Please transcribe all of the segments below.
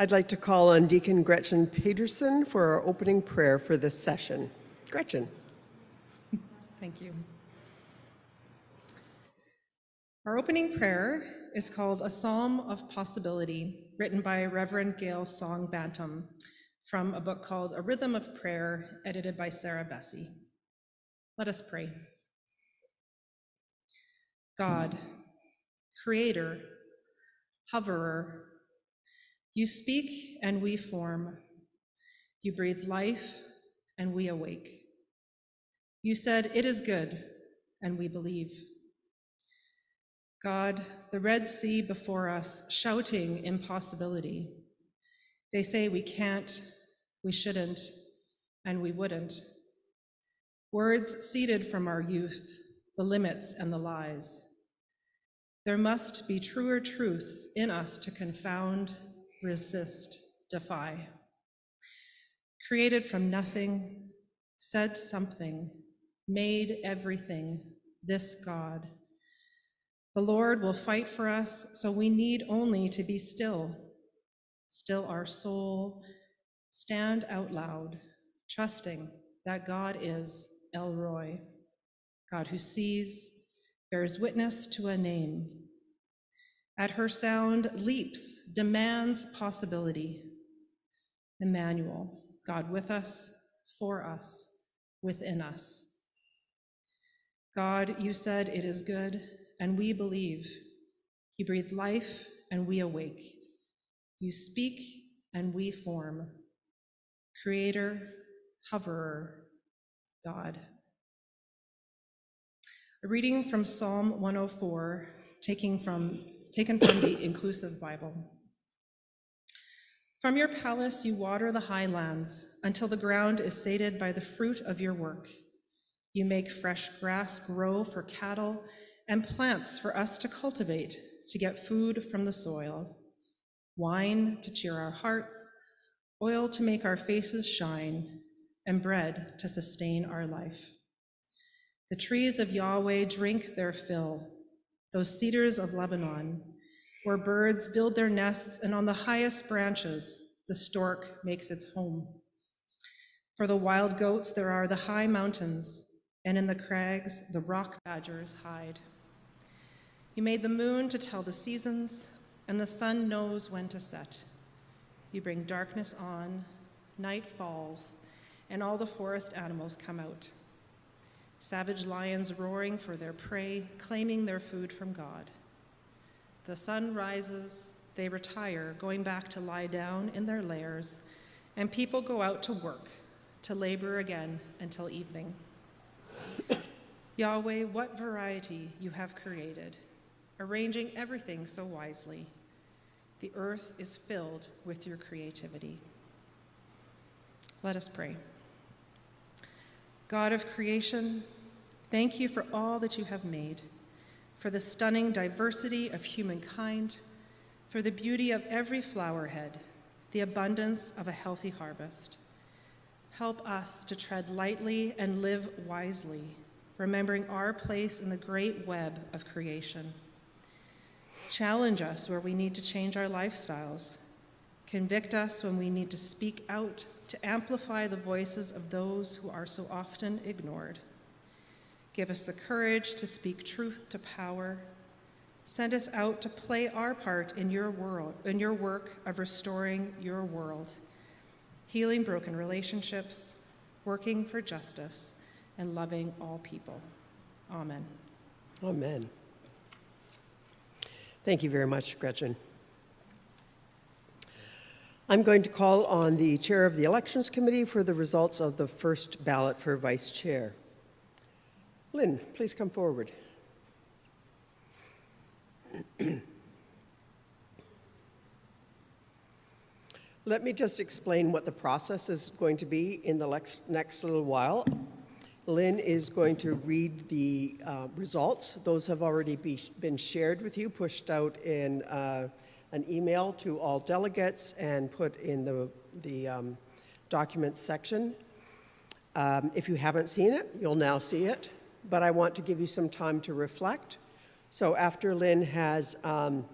I'd like to call on Deacon Gretchen Peterson for our opening prayer for this session. Gretchen. Thank you. Our opening prayer is called A Psalm of Possibility, written by Reverend Gail Song Bantum from a book called A Rhythm of Prayer, edited by Sarah Bessey. Let us pray. God, Creator, Hoverer, you speak and we form. You breathe life and we awake. You said, It is good, and we believe. God, the Red Sea before us, shouting impossibility. They say we can't, we shouldn't, and we wouldn't. Words seeded from our youth, the limits and the lies. There must be truer truths in us to confound, resist, defy. Created from nothing, said something, made everything, this God. The Lord will fight for us, so we need only to be still, still our soul, stand out loud, trusting that God is El Roi, God who sees, bears witness to a name. At her sound, leaps, demands possibility. Emmanuel, God with us, for us, within us. God, you said it is good, and we believe. You breathe life, and we awake. You speak, and we form. Creator, hoverer, God. A reading from Psalm 104, taking from, taken from the Inclusive Bible. From your palace you water the highlands until the ground is sated by the fruit of your work. You make fresh grass grow for cattle and plants for us to cultivate to get food from the soil, wine to cheer our hearts, oil to make our faces shine, and bread to sustain our life. The trees of Yahweh drink their fill, those cedars of Lebanon, where birds build their nests, and on the highest branches the stork makes its home. For the wild goats there are the high mountains, and in the crags the rock badgers hide. You made the moon to tell the seasons, and the sun knows when to set. You bring darkness on, night falls, and all the forest animals come out savage lions roaring for their prey, claiming their food from God. The sun rises, they retire, going back to lie down in their lairs, and people go out to work, to labor again until evening. Yahweh, what variety you have created, arranging everything so wisely. The earth is filled with your creativity. Let us pray. God of creation, thank you for all that you have made, for the stunning diversity of humankind, for the beauty of every flower head, the abundance of a healthy harvest. Help us to tread lightly and live wisely, remembering our place in the great web of creation. Challenge us where we need to change our lifestyles. Convict us when we need to speak out to amplify the voices of those who are so often ignored. Give us the courage to speak truth to power. Send us out to play our part in your world, in your work of restoring your world, healing broken relationships, working for justice, and loving all people. Amen. Amen. Thank you very much, Gretchen. I'm going to call on the chair of the Elections Committee for the results of the first ballot for vice chair. Lynn, please come forward. Let me just explain what the process is going to be in the next, little while. Lynn is going to read the uh, results. Those have already be, been shared with you, pushed out in uh, an email to all delegates and put in the, the um, documents section. Um, if you haven't seen it, you'll now see it, but I want to give you some time to reflect. So after Lynn has um,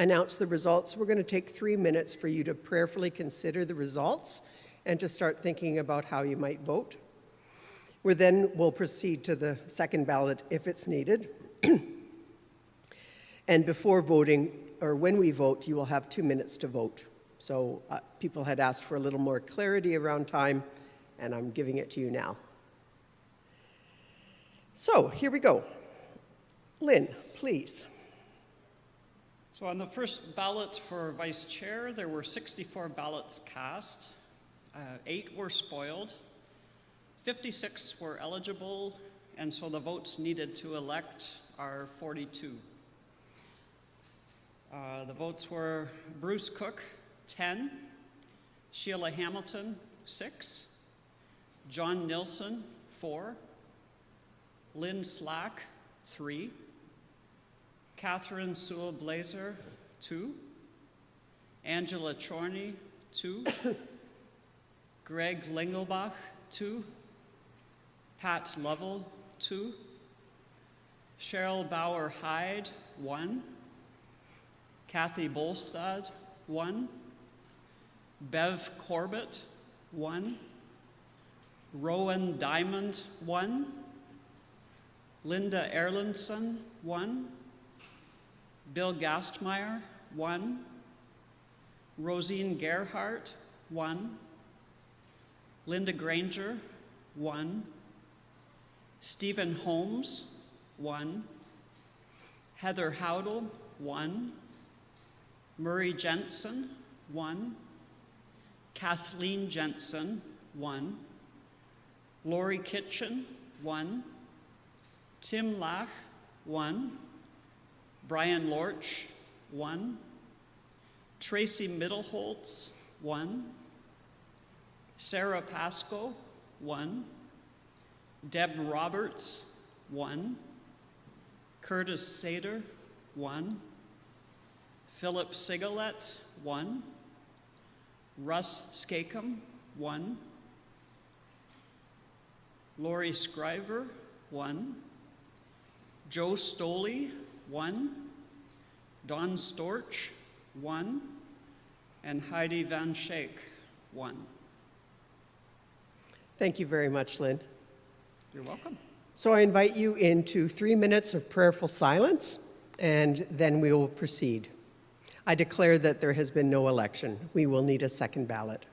announce the results. We're going to take three minutes for you to prayerfully consider the results and to start thinking about how you might vote. We then will proceed to the second ballot if it's needed. and before voting, or when we vote, you will have two minutes to vote. So uh, people had asked for a little more clarity around time, and I'm giving it to you now. So here we go. Lynn, please. So on the first ballot for vice chair, there were 64 ballots cast. Uh, eight were spoiled. 56 were eligible, and so the votes needed to elect are 42. Uh, the votes were Bruce Cook, 10, Sheila Hamilton, 6, John Nilsson, 4, Lynn Slack, 3, Catherine Sewell Blazer, 2, Angela Chorney, 2, Greg Lingelbach, 2, Pat Lovell, 2, Cheryl Bauer Hyde, 1, Kathy Bolstad, 1, Bev Corbett, 1, Rowan Diamond, 1, Linda Erlandson, 1, Bill Gastmeyer, 1, Rosine Gerhart, 1, Linda Granger, 1, Stephen Holmes, 1, Heather Howdle, 1, Murray Jensen, 1, Kathleen Jensen, 1, Lori Kitchen, 1, Tim Lach, 1, Brian Lorch, 1, Tracy Middleholtz, 1, Sarah Pasco, 1, Deb Roberts, 1, Curtis Sader, 1, Philip Sigalet, 1, Russ Skakum, 1, Lori Scriver, 1, Joe Stoley, 1, Don Storch, 1, and Heidi Van Schaik, 1. Thank you very much, Lynn. You're welcome. So I invite you into three minutes of prayerful silence, and then we will proceed. I declare that there has been no election. We will need a second ballot.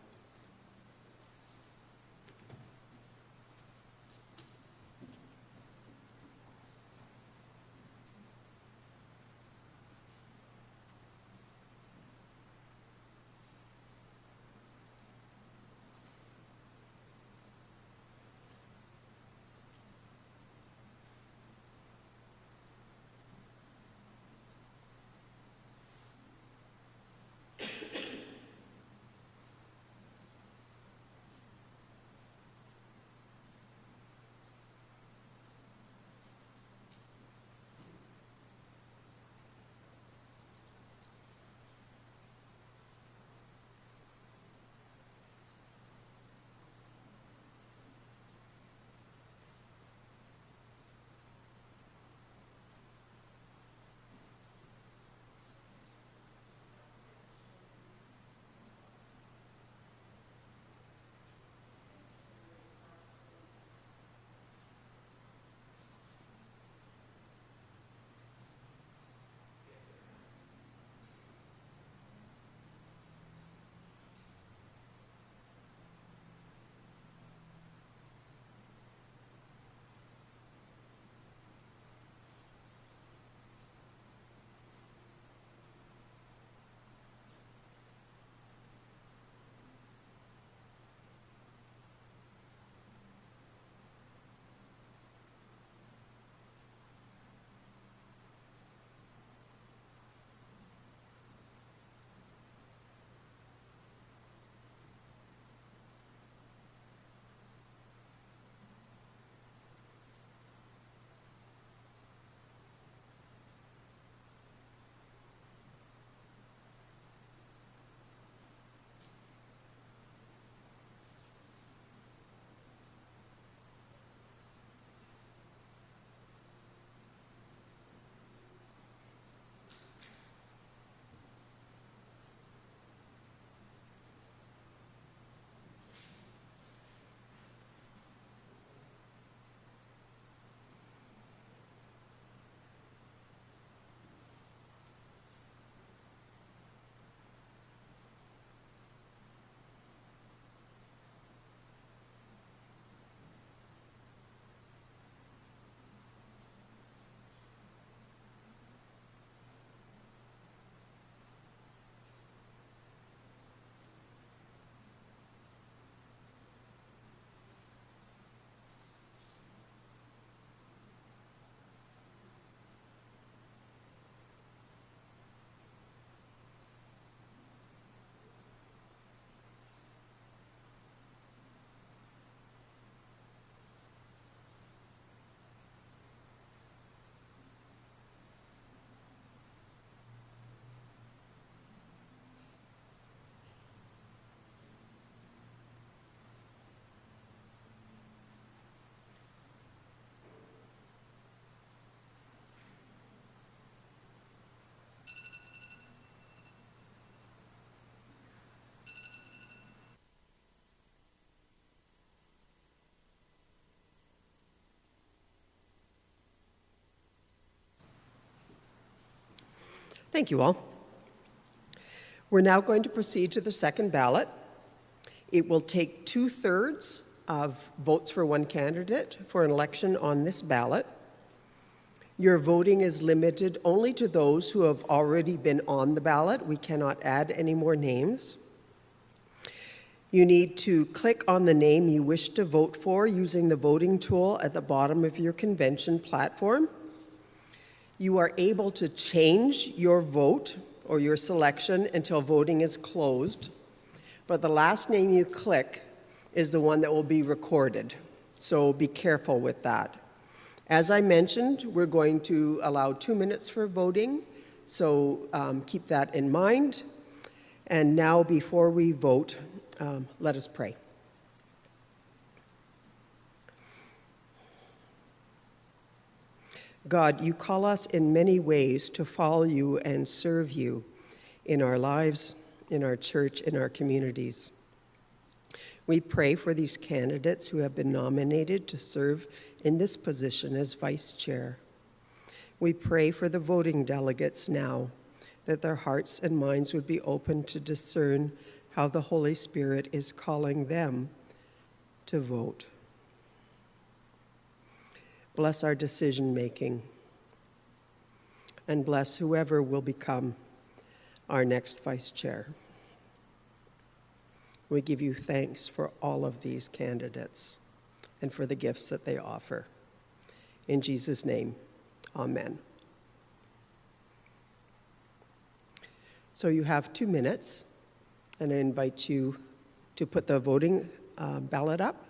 Thank you all. We're now going to proceed to the second ballot. It will take two-thirds of votes for one candidate for an election on this ballot. Your voting is limited only to those who have already been on the ballot. We cannot add any more names. You need to click on the name you wish to vote for using the voting tool at the bottom of your convention platform. You are able to change your vote or your selection until voting is closed, but the last name you click is the one that will be recorded. So be careful with that. As I mentioned, we're going to allow two minutes for voting, so um, keep that in mind. And now, before we vote, um, let us pray. God, you call us in many ways to follow you and serve you in our lives, in our church, in our communities. We pray for these candidates who have been nominated to serve in this position as vice chair. We pray for the voting delegates now that their hearts and minds would be open to discern how the Holy Spirit is calling them to vote. Bless our decision making. And bless whoever will become our next vice chair. We give you thanks for all of these candidates and for the gifts that they offer. In Jesus' name, amen. So you have two minutes, and I invite you to put the voting uh, ballot up.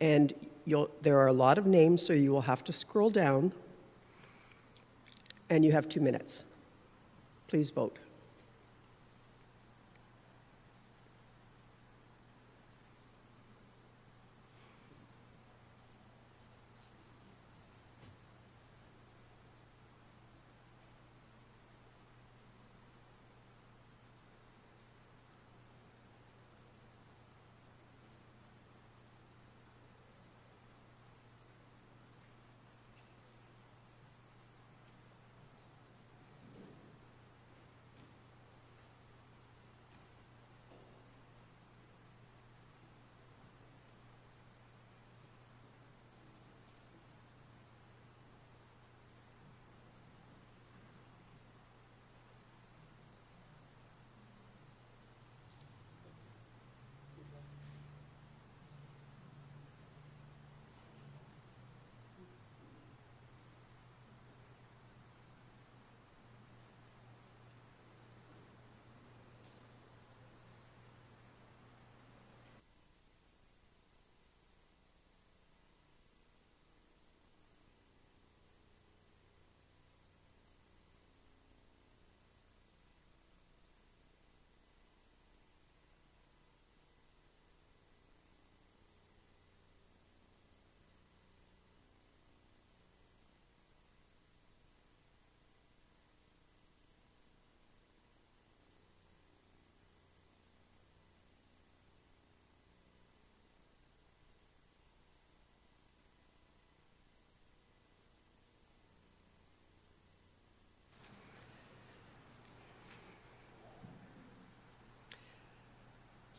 And there are a lot of names, so you will have to scroll down. And you have two minutes. Please vote.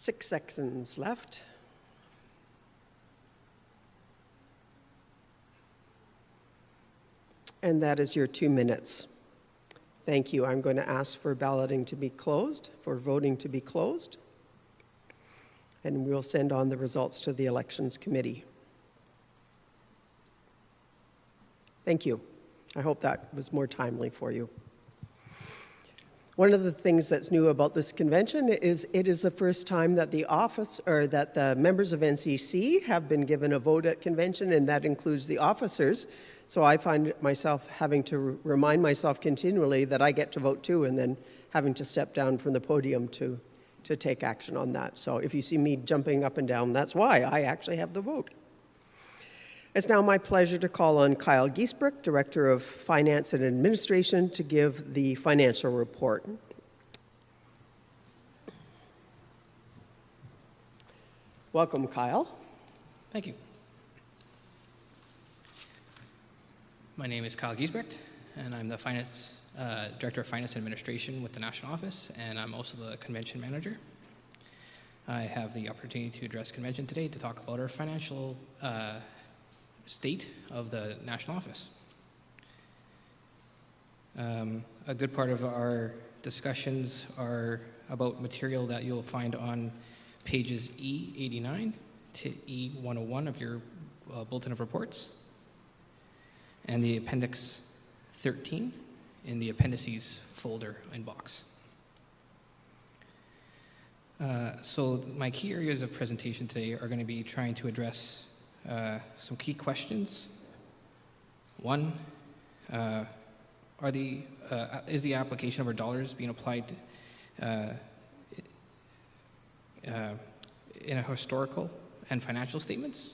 Six seconds left. And that is your two minutes. Thank you. I'm going to ask for balloting to be closed, for voting to be closed. And we'll send on the results to the Elections Committee. Thank you. I hope that was more timely for you. One of the things that's new about this convention is it is the first time that the office or that the members of NCC have been given a vote at convention, and that includes the officers. So I find myself having to remind myself continually that I get to vote too, and then having to step down from the podium to, to take action on that. So if you see me jumping up and down, that's why I actually have the vote. It's now my pleasure to call on Kyle Giesbrecht, Director of Finance and Administration, to give the financial report. Welcome, Kyle. Thank you. My name is Kyle Giesbrecht, and I'm the finance uh, director of finance and administration with the national office, and I'm also the convention manager. I have the opportunity to address convention today to talk about our financial uh, state of the national office. Um, a good part of our discussions are about material that you'll find on pages E89 to E101 of your uh, Bulletin of Reports, and the Appendix 13 in the Appendices folder inbox. Uh, so my key areas of presentation today are going to be trying to address uh, some key questions. One, uh, are the, uh, is the application of our dollars being applied uh, uh, in a historical and financial statements?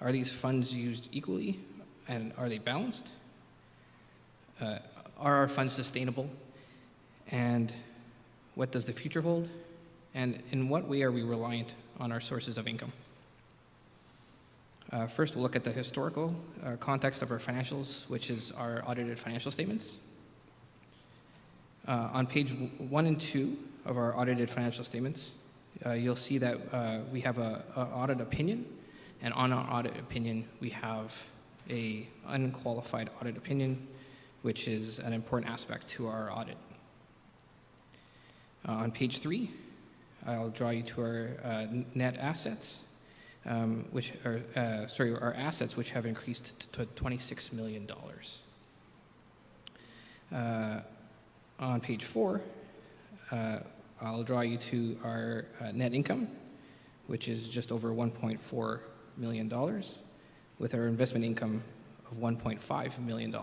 Are these funds used equally and are they balanced? Uh, are our funds sustainable? And what does the future hold? And in what way are we reliant on our sources of income? Uh, first, we'll look at the historical uh, context of our financials, which is our audited financial statements. Uh, on page one and two of our audited financial statements, uh, you'll see that uh, we have a, a audit opinion, and on our audit opinion, we have a unqualified audit opinion, which is an important aspect to our audit. Uh, on page three, I'll draw you to our net assets, um, which are, uh, sorry, our assets, which have increased to $26 million. Uh, on page four, uh, I'll draw you to our uh, net income, which is just over $1.4 million, with our investment income of $1.5 million.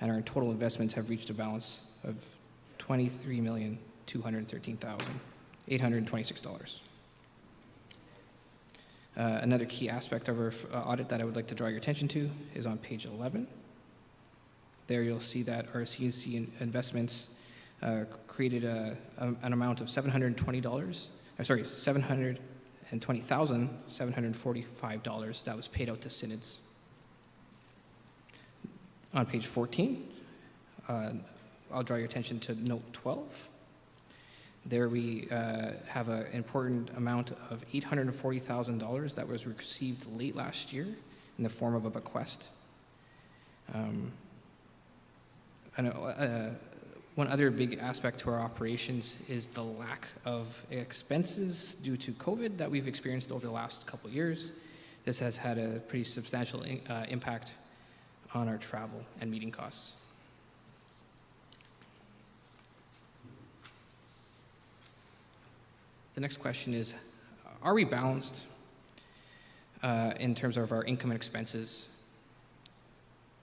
And our total investments have reached a balance of $23,213,826. Uh, another key aspect of our uh, audit that I would like to draw your attention to is on page 11. There you'll see that our CNC in- investments uh, created a, a- an amount of $720, uh, sorry, $720,745 that was paid out to synods. On page 14, uh, I'll draw your attention to note 12. There we uh, have an important amount of $840,000 that was received late last year in the form of a bequest. Um, uh, one other big aspect to our operations is the lack of expenses due to COVID that we've experienced over the last couple years. This has had a pretty substantial in- uh, impact on our travel and meeting costs. The next question is Are we balanced uh, in terms of our income and expenses?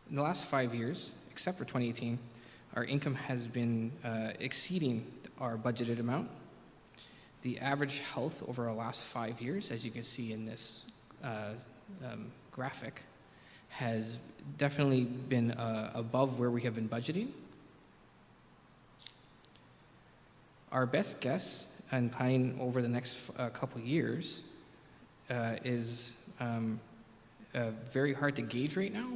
In the last five years, except for 2018, our income has been uh, exceeding our budgeted amount. The average health over our last five years, as you can see in this uh, um, graphic, has definitely been uh, above where we have been budgeting. Our best guess and planning over the next uh, couple years uh, is um, uh, very hard to gauge right now.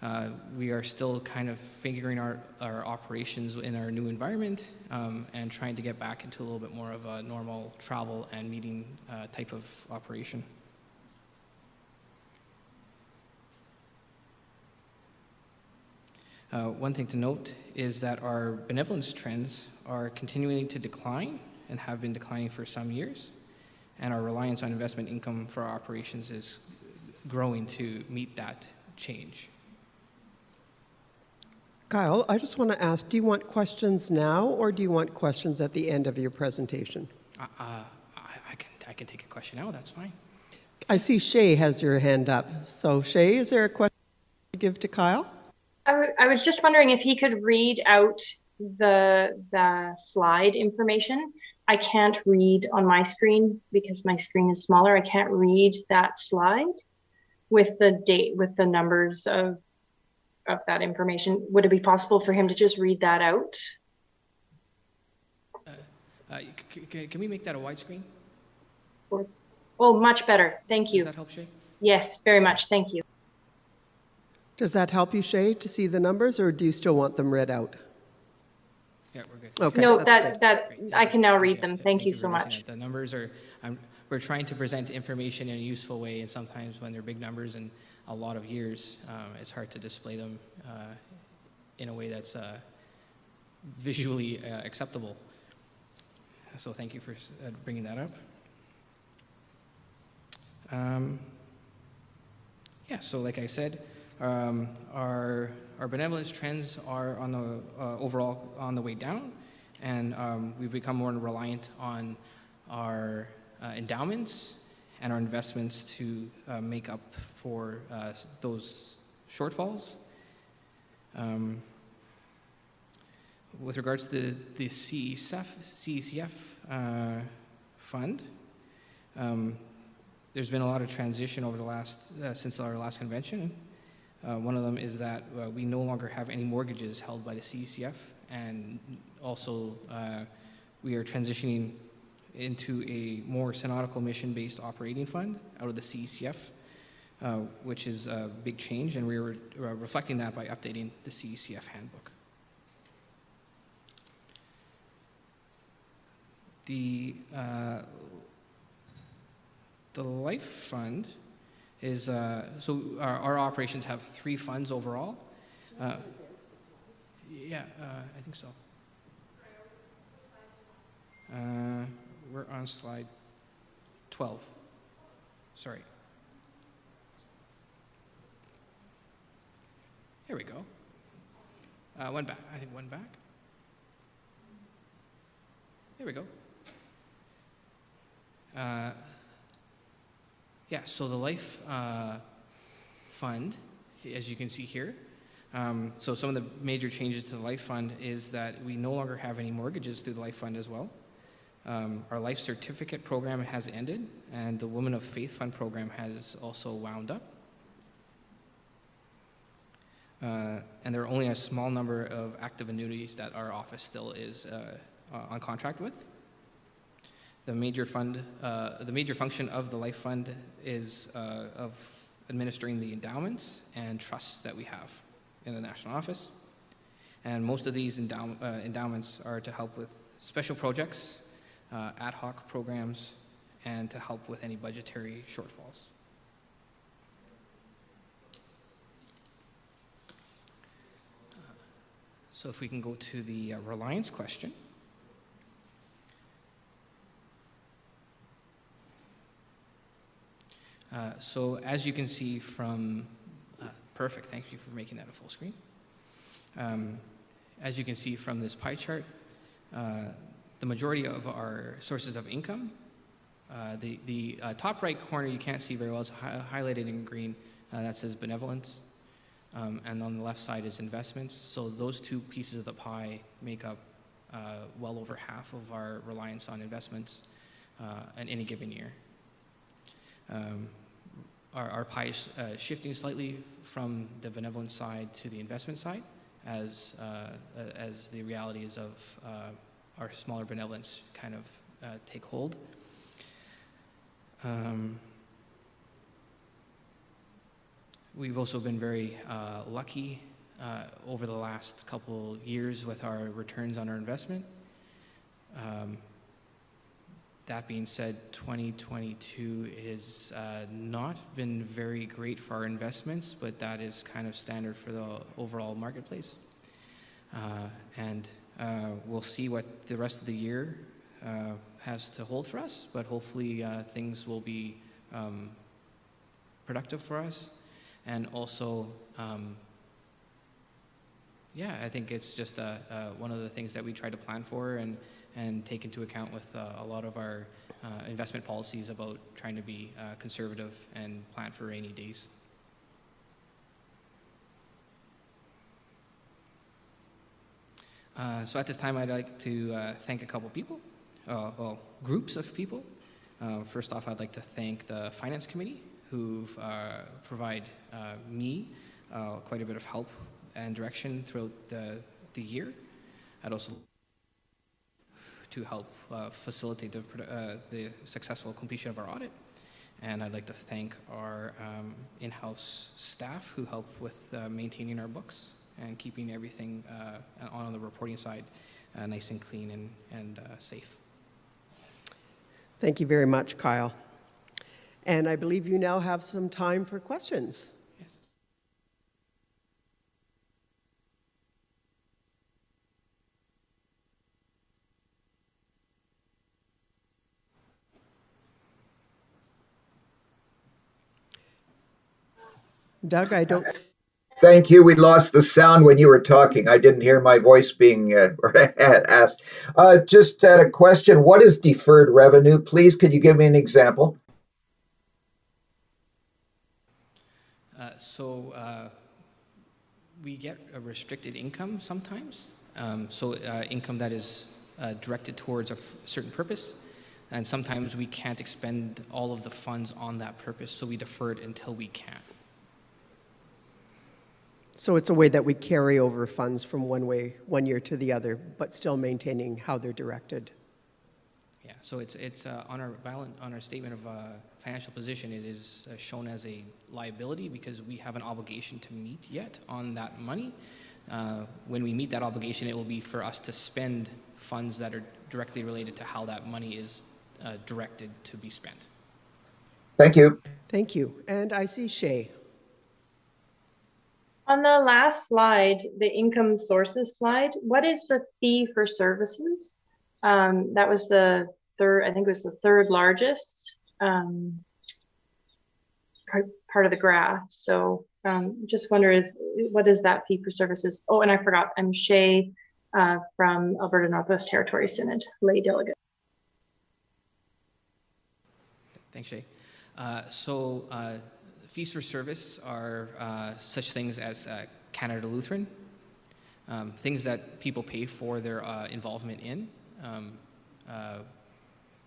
Uh, we are still kind of figuring our, our operations in our new environment um, and trying to get back into a little bit more of a normal travel and meeting uh, type of operation. Uh, one thing to note is that our benevolence trends are continuing to decline and have been declining for some years, and our reliance on investment income for our operations is growing to meet that change. Kyle, I just want to ask, do you want questions now or do you want questions at the end of your presentation? Uh, uh, I, I, can, I can take a question now, that's fine. I see Shay has your hand up. So Shay, is there a question to give to Kyle? I was just wondering if he could read out the the slide information. I can't read on my screen because my screen is smaller. I can't read that slide with the date with the numbers of of that information. Would it be possible for him to just read that out? Uh, c- c- can we make that a widescreen? Or, oh, much better. Thank you. Does that help, Shay? Yes, very much. Thank you. Does that help you, Shay, to see the numbers, or do you still want them read out? Yeah, we're good. Okay, No, that's that, good. that, Great, I can you. now Yeah, read them. yeah, Thank you so much. that. The numbers are, I'm, we're trying to present information in a useful way, and sometimes when they're big numbers and a lot of years, um, it's hard to display them uh, in a way that's uh, visually uh, acceptable. So thank you for uh, bringing that up. Um, yeah, so like I said, um, our, our benevolence trends are on the, uh, overall on the way down, and um, we've become more reliant on our uh, endowments and our investments to uh, make up for uh, those shortfalls. Um, with regards to the, CECF, CECF uh, fund, um, there's been a lot of transition over the last, uh, since our last convention. Uh, one of them is that uh, we no longer have any mortgages held by the CECF, and also uh, we are transitioning into a more synodical mission-based operating fund out of the CECF, uh, which is a big change, and we are uh, reflecting that by updating the CECF handbook. The uh, the life fund is, uh, so our, our operations have three funds overall. Uh, Yeah, uh, I think so. Uh, We're on slide 12. Sorry. Here we go. Uh, One back, I think one back. There we go. Uh, yeah, so the life uh, fund, as you can see here, um, so some of the major changes to the life fund is that we no longer have any mortgages through the life fund as well. Um, our life certificate program has ended, and the Women of Faith Fund program has also wound up. Uh, and there are only a small number of active annuities that our office still is uh, uh, on contract with. The major fund, uh, the major function of the life fund is uh, of administering the endowments and trusts that we have in the national office. And most of these endow- uh, endowments are to help with special projects, uh, ad hoc programs, and to help with any budgetary shortfalls. So if we can go to the uh, reliance question. Uh, So as you can see from, uh, perfect, thank you for making that a full screen. Um, As you can see from this pie chart, uh, the majority of our sources of income, uh, the, the uh, top right corner you can't see very well, is hi- highlighted in green, uh, that says benevolence. Um, And on the left side is investments. So those two pieces of the pie make up well over half of our reliance on investments in any given year. Um, Our, our pie is uh, shifting slightly from the benevolent side to the investment side as, uh, as the realities of uh, our smaller benevolence kind of uh, take hold. Um, We've also been very uh, lucky over the last couple years with our returns on our investment. Um, that being said, 2022 has uh, not been very great for our investments, but that is kind of standard for the overall marketplace. Uh, and uh, we'll see what the rest of the year uh, has to hold for us, but hopefully uh, things will be um, productive for us. And also, um, yeah, I think it's just uh, one of the things that we try to plan for and, and take into account with uh, a lot of our uh, investment policies about trying to be uh, conservative and plan for rainy days. Uh, so at this time, I'd like to thank a couple people, well, groups of people. First off, I'd like to thank the Finance Committee, who've uh, provide me quite a bit of help and direction throughout the, the year. I'd also to help uh, facilitate the, uh, the successful completion of our audit. And I'd like to thank our um, in-house staff who help with uh, maintaining our books and keeping everything on the reporting side nice and clean and, and safe. Thank you very much, Kyle. And I believe you now have some time for questions. Doug, I don't, Thank you. We lost the sound when you were talking. I didn't hear my voice being uh, asked. Uh, just had a question. What is deferred revenue? Please, could you give me an example? Uh, so uh, we get a restricted income sometimes. Um, so uh, income that is uh, directed towards a f- certain purpose, and sometimes we can't expend all of the funds on that purpose, so we defer it until we can. So it's a way that we carry over funds from one way, one year to the other, but still maintaining how they're directed. Yeah. So it's it's uh, on our balance on our statement of uh, financial position. It is uh, shown as a liability because we have an obligation to meet yet on that money. Uh, when we meet that obligation, it will be for us to spend funds that are directly related to how that money is uh, directed to be spent. Thank you. Thank you. And I see Shay. On the last slide, the income sources slide, what is the fee for services? Um, that was the third, I think it was the third largest um, part, of the graph. So um, just wonder is what is that fee for services? Oh, and I forgot, I'm Shay uh, from Alberta Northwest Territory Synod, lay delegate. Thanks, Shay. Uh, so, uh, fees for service are uh, such things as uh, Canada Lutheran, um, things that people pay for their uh, involvement in. Um, uh,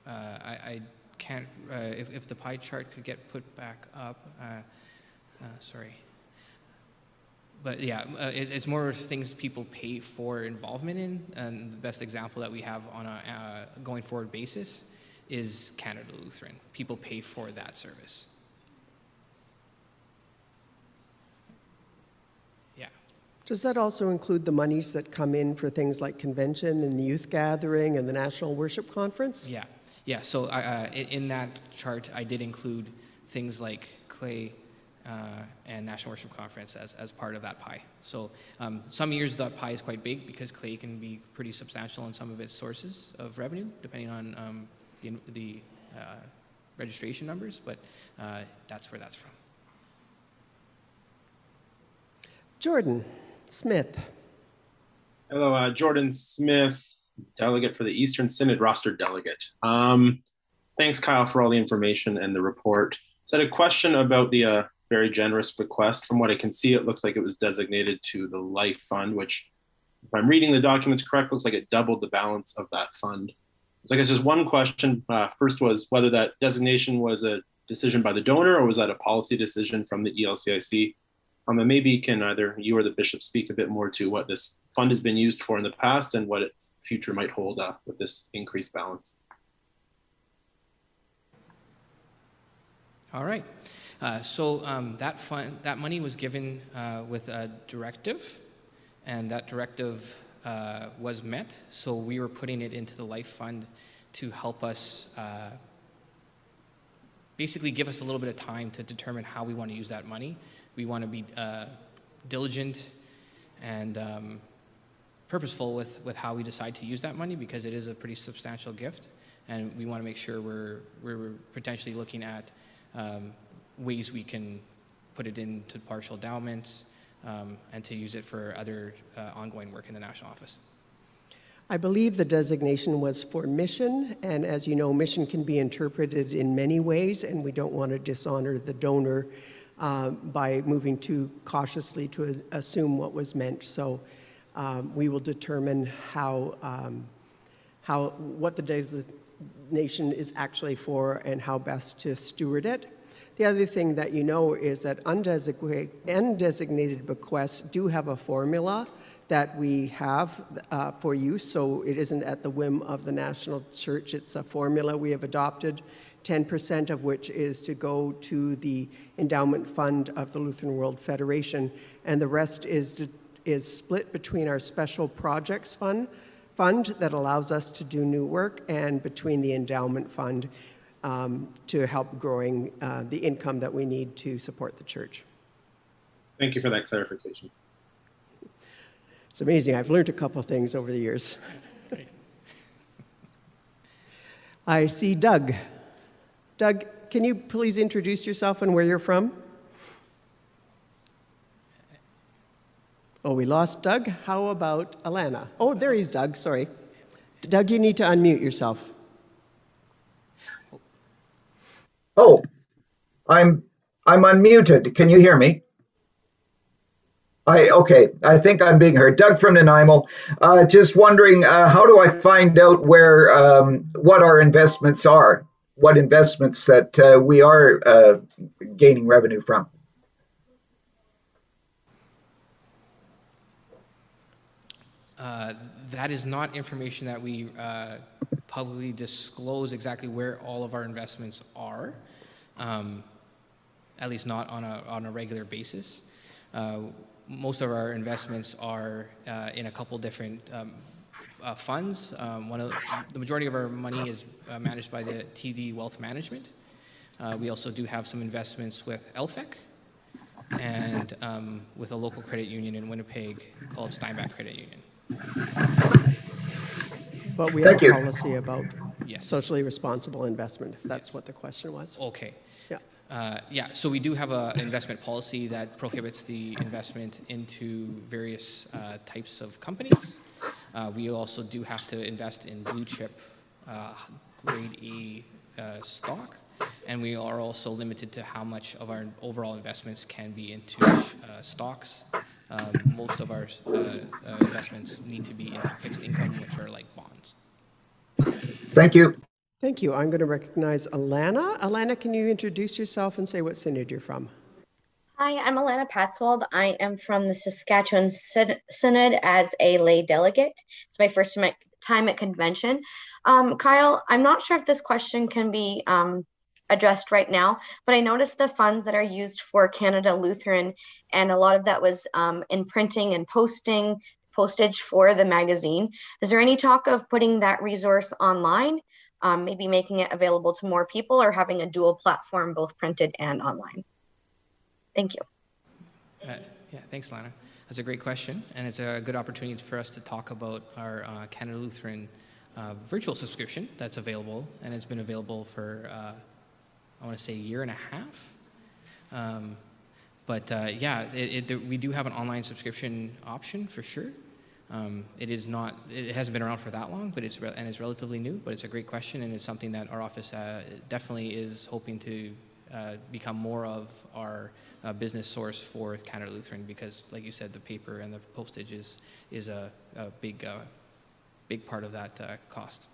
uh, I, I can't, uh, if, if the pie chart could get put back up, sorry. But yeah, it, it's more things people pay for involvement in, and the best example that we have on a going forward basis is Canada Lutheran. People pay for that service. Does that also include the monies that come in for things like convention and the youth gathering and the National Worship Conference? Yeah, yeah. So uh, in, in that chart, I did include things like CLAY uh, and National Worship Conference as, as part of that pie. So um, some years that pie is quite big because CLAY can be pretty substantial in some of its sources of revenue, depending on um, the, the uh, registration numbers. But uh, that's where that's from. Jordan Smith. Hello, uh, Jordan Smith, delegate for the Eastern Synod roster delegate. Um, thanks, Kyle, for all the information and the report. So I had a question about the uh, very generous bequest. From what I can see, it looks like it was designated to the Life Fund, which, if I'm reading the documents correct, looks like it doubled the balance of that fund. So I guess there's one question. Uh, first was whether that designation was a decision by the donor or was that a policy decision from the ELCIC? Um, and maybe can either you or the bishop speak a bit more to what this fund has been used for in the past and what its future might hold uh, with this increased balance. All right. Uh, so um, that fund, that money was given uh, with a directive, and that directive uh, was met. So we were putting it into the life fund to help us, uh, basically, give us a little bit of time to determine how we want to use that money. We want to be uh, diligent and um, purposeful with, with how we decide to use that money because it is a pretty substantial gift, and we want to make sure we're we're potentially looking at um, ways we can put it into partial endowments um, and to use it for other uh, ongoing work in the national office. I believe the designation was for mission, and as you know, mission can be interpreted in many ways, and we don't want to dishonor the donor uh, by moving too cautiously to assume what was meant. So um, we will determine how, um, how, what the designation is actually for and how best to steward it. The other thing that you know is that undesignated, undesignated bequests do have a formula that we have uh, for use, so it isn't at the whim of the national church. It's a formula we have adopted 10% of which is to go to the endowment fund of the Lutheran World Federation, and the rest is, to, is split between our special projects fund, fund that allows us to do new work, and between the endowment fund um, to help growing uh, the income that we need to support the church. Thank you for that clarification. It's amazing. I've learned a couple things over the years. I see Doug. Doug, can you please introduce yourself and where you're from? Oh, we lost Doug. How about Alana? Oh, there he's Doug. Sorry. Doug, you need to unmute yourself. Oh, I'm I'm unmuted. Can you hear me? I okay. I think I'm being heard. Doug from Nanaimo. Uh, just wondering, uh, how do I find out where um, what our investments are? What investments that uh, we are uh, gaining revenue from? Uh, That is not information that we uh, publicly disclose exactly where all of our investments are, um, at least not on a, on a regular basis. Uh, Most of our investments are uh, in a couple different um, uh, funds. Um, One of, the- the majority of our money is uh, managed by the TD Wealth Management. Uh, We also do have some investments with LFEC and um, with a local credit union in Winnipeg called Steinbach Credit Union. But we have Thank a you. policy about Yes. socially responsible investment, if that's what the question was. Okay. Yeah. Uh, Yeah, so we do have an investment policy that prohibits the investment into various uh, types of companies. Uh, We also do have to invest in blue chip uh, grade E uh, stock, and we are also limited to how much of our overall investments can be into uh, stocks. Um, Most of our uh, uh, investments need to be into fixed income, which are like bonds. Thank you. Thank you. I'm going to recognize Alana. Alana, can you introduce yourself and say what synod you're from? Hi, I'm Alana Patswold. I am from the Saskatchewan Synod as a lay delegate. It's my first time at- convention. Um, Kyle, I'm not sure if this question can be um, addressed right now, but I noticed the funds that are used for Canada Lutheran, and a lot of that was um, in printing and posting, postage for the magazine. Is there any talk of putting that resource online, um, maybe making it available to more people, or having a dual platform, both printed and online? Thank you. Uh, Yeah, thanks, Lana. That's a great question, and it's a good opportunity for us to talk about our uh, Canada Lutheran uh, virtual subscription that's available, and it's been available for, uh, I want to say, a year and a half. Um, But uh, yeah, it, it, we do have an online subscription option for sure. Um, It is not, it hasn't been around for that long, but it's, and it's relatively new, but it's a great question, and it's something that our office uh, definitely is hoping to uh, become more of our uh, business source for Canada Lutheran, because like you said, the paper and the postage is, is a, a big, uh, big part of that uh, cost.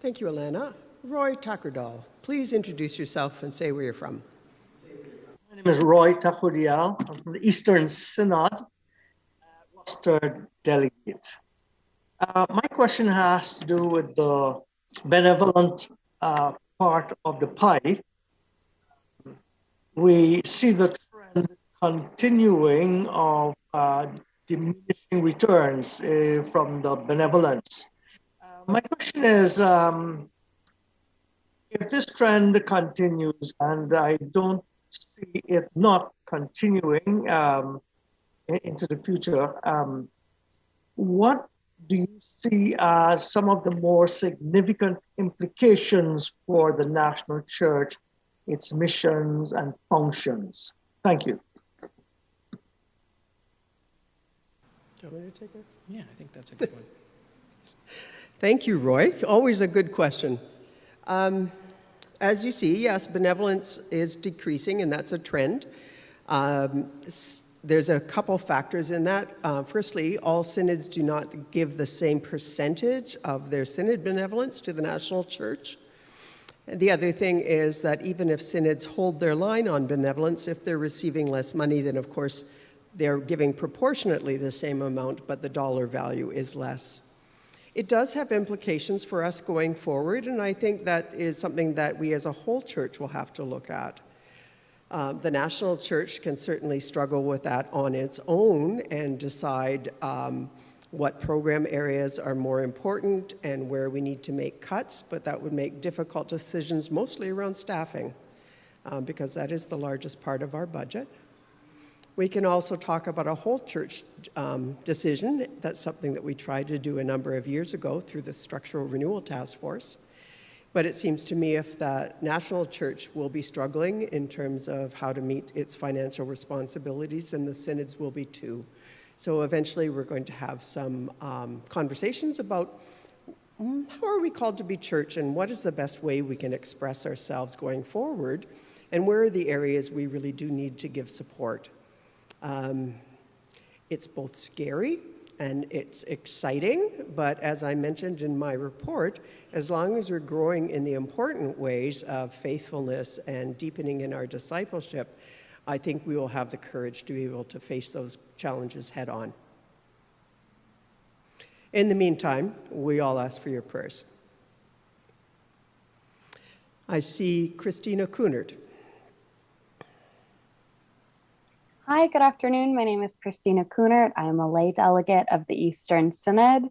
Thank you, Alana. Roy Tuckerdall, please introduce yourself and say where you're from. My name is Roy Tapudial. I'm from the Eastern Synod, uh, roster delegate. Uh, my question has to do with the benevolent uh, part of the pie. We see the trend continuing of uh, diminishing returns uh, from the benevolence. Uh, my question is, um, if this trend continues, and I don't see it not continuing um, into the future, um, what do you see as some of the more significant implications for the national church, its missions and functions? Thank you. Do you want to take it? Yeah, I think that's a good one. Thank you, Roy. Always a good question. Um, as you see, yes, benevolence is decreasing, and that's a trend. Um, s- there's a couple factors in that. Uh, firstly, all synods do not give the same percentage of their synod benevolence to the national church. And the other thing is that even if synods hold their line on benevolence, if they're receiving less money, then of course they're giving proportionately the same amount, but the dollar value is less. It does have implications for us going forward, and I think that is something that we as a whole church will have to look at. Uh, the national church can certainly struggle with that on its own and decide um, what program areas are more important and where we need to make cuts, but that would make difficult decisions mostly around staffing um, because that is the largest part of our budget. We can also talk about a whole church um, decision. That's something that we tried to do a number of years ago through the Structural Renewal Task Force. But it seems to me if the national church will be struggling in terms of how to meet its financial responsibilities, and the synods will be too. So eventually we're going to have some um, conversations about mm, how are we called to be church and what is the best way we can express ourselves going forward and where are the areas we really do need to give support. Um, it's both scary and it's exciting, but as I mentioned in my report, as long as we're growing in the important ways of faithfulness and deepening in our discipleship, I think we will have the courage to be able to face those challenges head on. In the meantime, we all ask for your prayers. I see Christina Kunert. Hi, good afternoon. My name is Christina Kunert. I am a lay delegate of the Eastern Synod.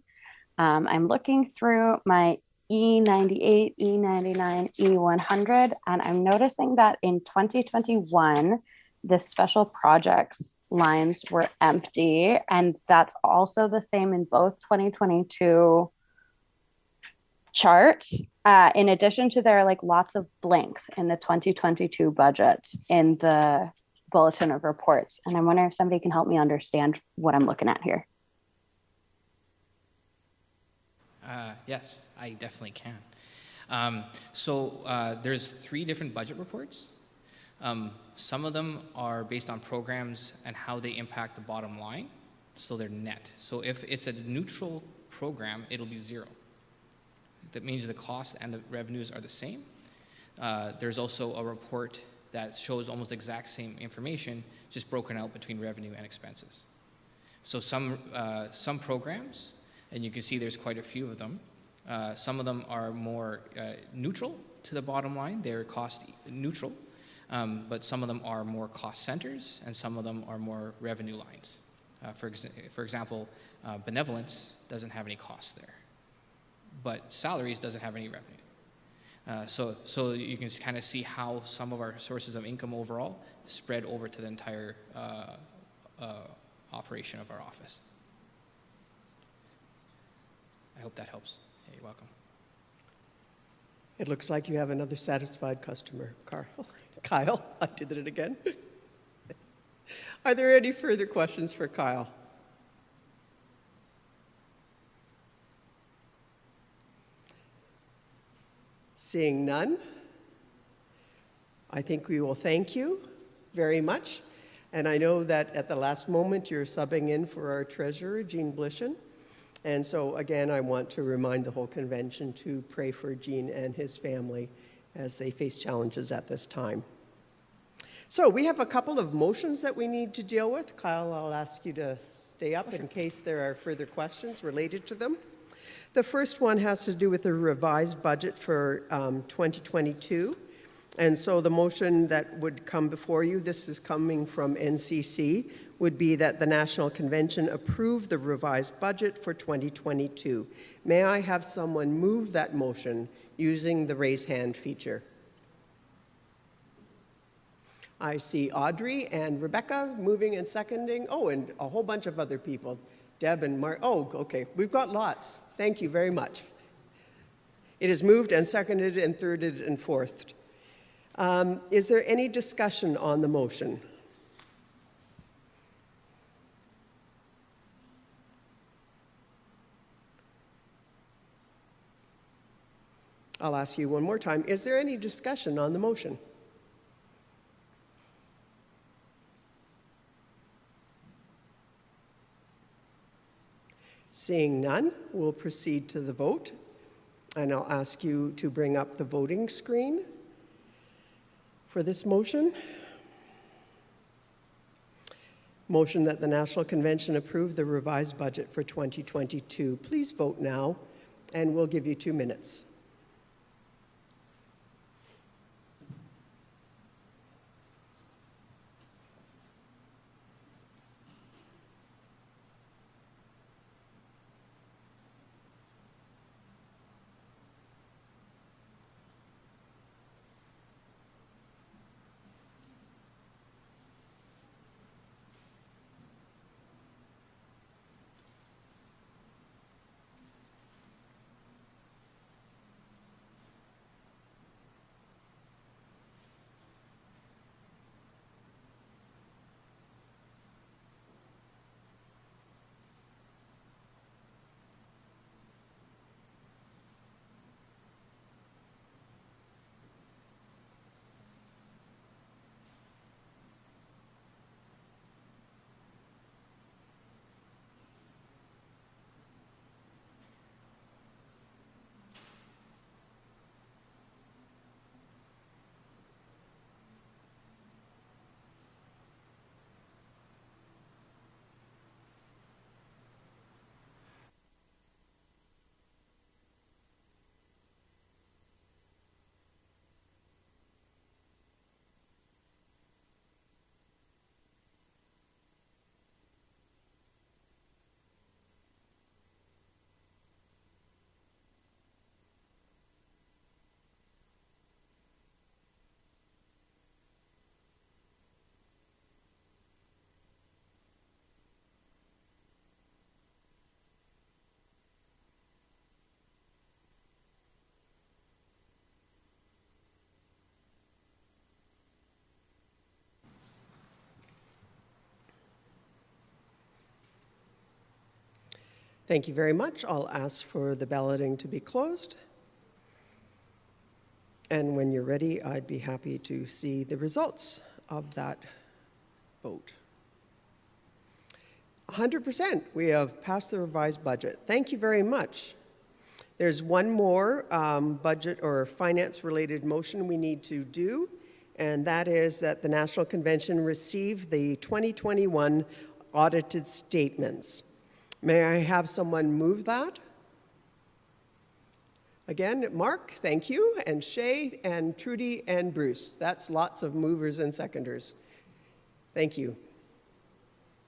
Um, I'm looking through my E98, E99, E100, and I'm noticing that in 2021, the special projects lines were empty, and that's also the same in both 2022 charts. Uh, in addition to there are like lots of blanks in the 2022 budget in the bulletin of reports. And I'm wondering if somebody can help me understand what I'm looking at here. Uh, yes, I definitely can. Um, so uh, there's three different budget reports. Um, some of them are based on programs and how they impact the bottom line, so they're net. So if it's a neutral program, it'll be zero. That means the cost and the revenues are the same. Uh, there's also a report that shows almost exact same information, just broken out between revenue and expenses. So some, uh, some programs, and you can see there's quite a few of them, uh, some of them are more uh, neutral to the bottom line, they're cost neutral, um, but some of them are more cost centers and some of them are more revenue lines. Uh, for, ex for example, uh, benevolence doesn't have any costs there, but salaries doesn't have any revenue. Uh, so, so you can kind of see how some of our sources of income overall spread over to the entire operation of our office. I hope that helps. Welcome. It looks like you have another satisfied customer, Carl. Kyle, I did it again. Are there any further questions for Kyle? Seeing none, I think we will thank you very much. And I know that at the last moment you're subbing in for our treasurer, Jean Blishen. And so again, I want to remind the whole convention to pray for Jean and his family as they face challenges at this time. So we have a couple of motions that we need to deal with. Kyle, I'll ask you to stay up in case there are further questions related to them. The first one has to do with the revised budget for um, 2022. And so the motion that would come before you, this is coming from NCC, would be that the National Convention approve the revised budget for 2022. May I have someone move that motion using the raise hand feature? I see Audrey and Rebecca moving and seconding. Oh, and a whole bunch of other people. Deb and Mark. Oh, okay. We've got lots. Thank you very much. It is moved and seconded and thirded and fourthed. Um, is there any discussion on the motion? I'll ask you one more time. Is there any discussion on the motion? Seeing none, we'll proceed to the vote. And I'll ask you to bring up the voting screen for this motion. Motion that the National Convention approve the revised budget for 2022. Please vote now and we'll give you two minutes. Thank you very much. I'll ask for the balloting to be closed. And when you're ready, I'd be happy to see the results of that vote. 100%, we have passed the revised budget. Thank you very much. There's one more um, budget or finance-related motion we need to do, and that is that the National Convention receive the 2021 audited statements. May I have someone move that? Again, Mark, thank you, and Shay, and Trudy, and Bruce. That's lots of movers and seconders. Thank you.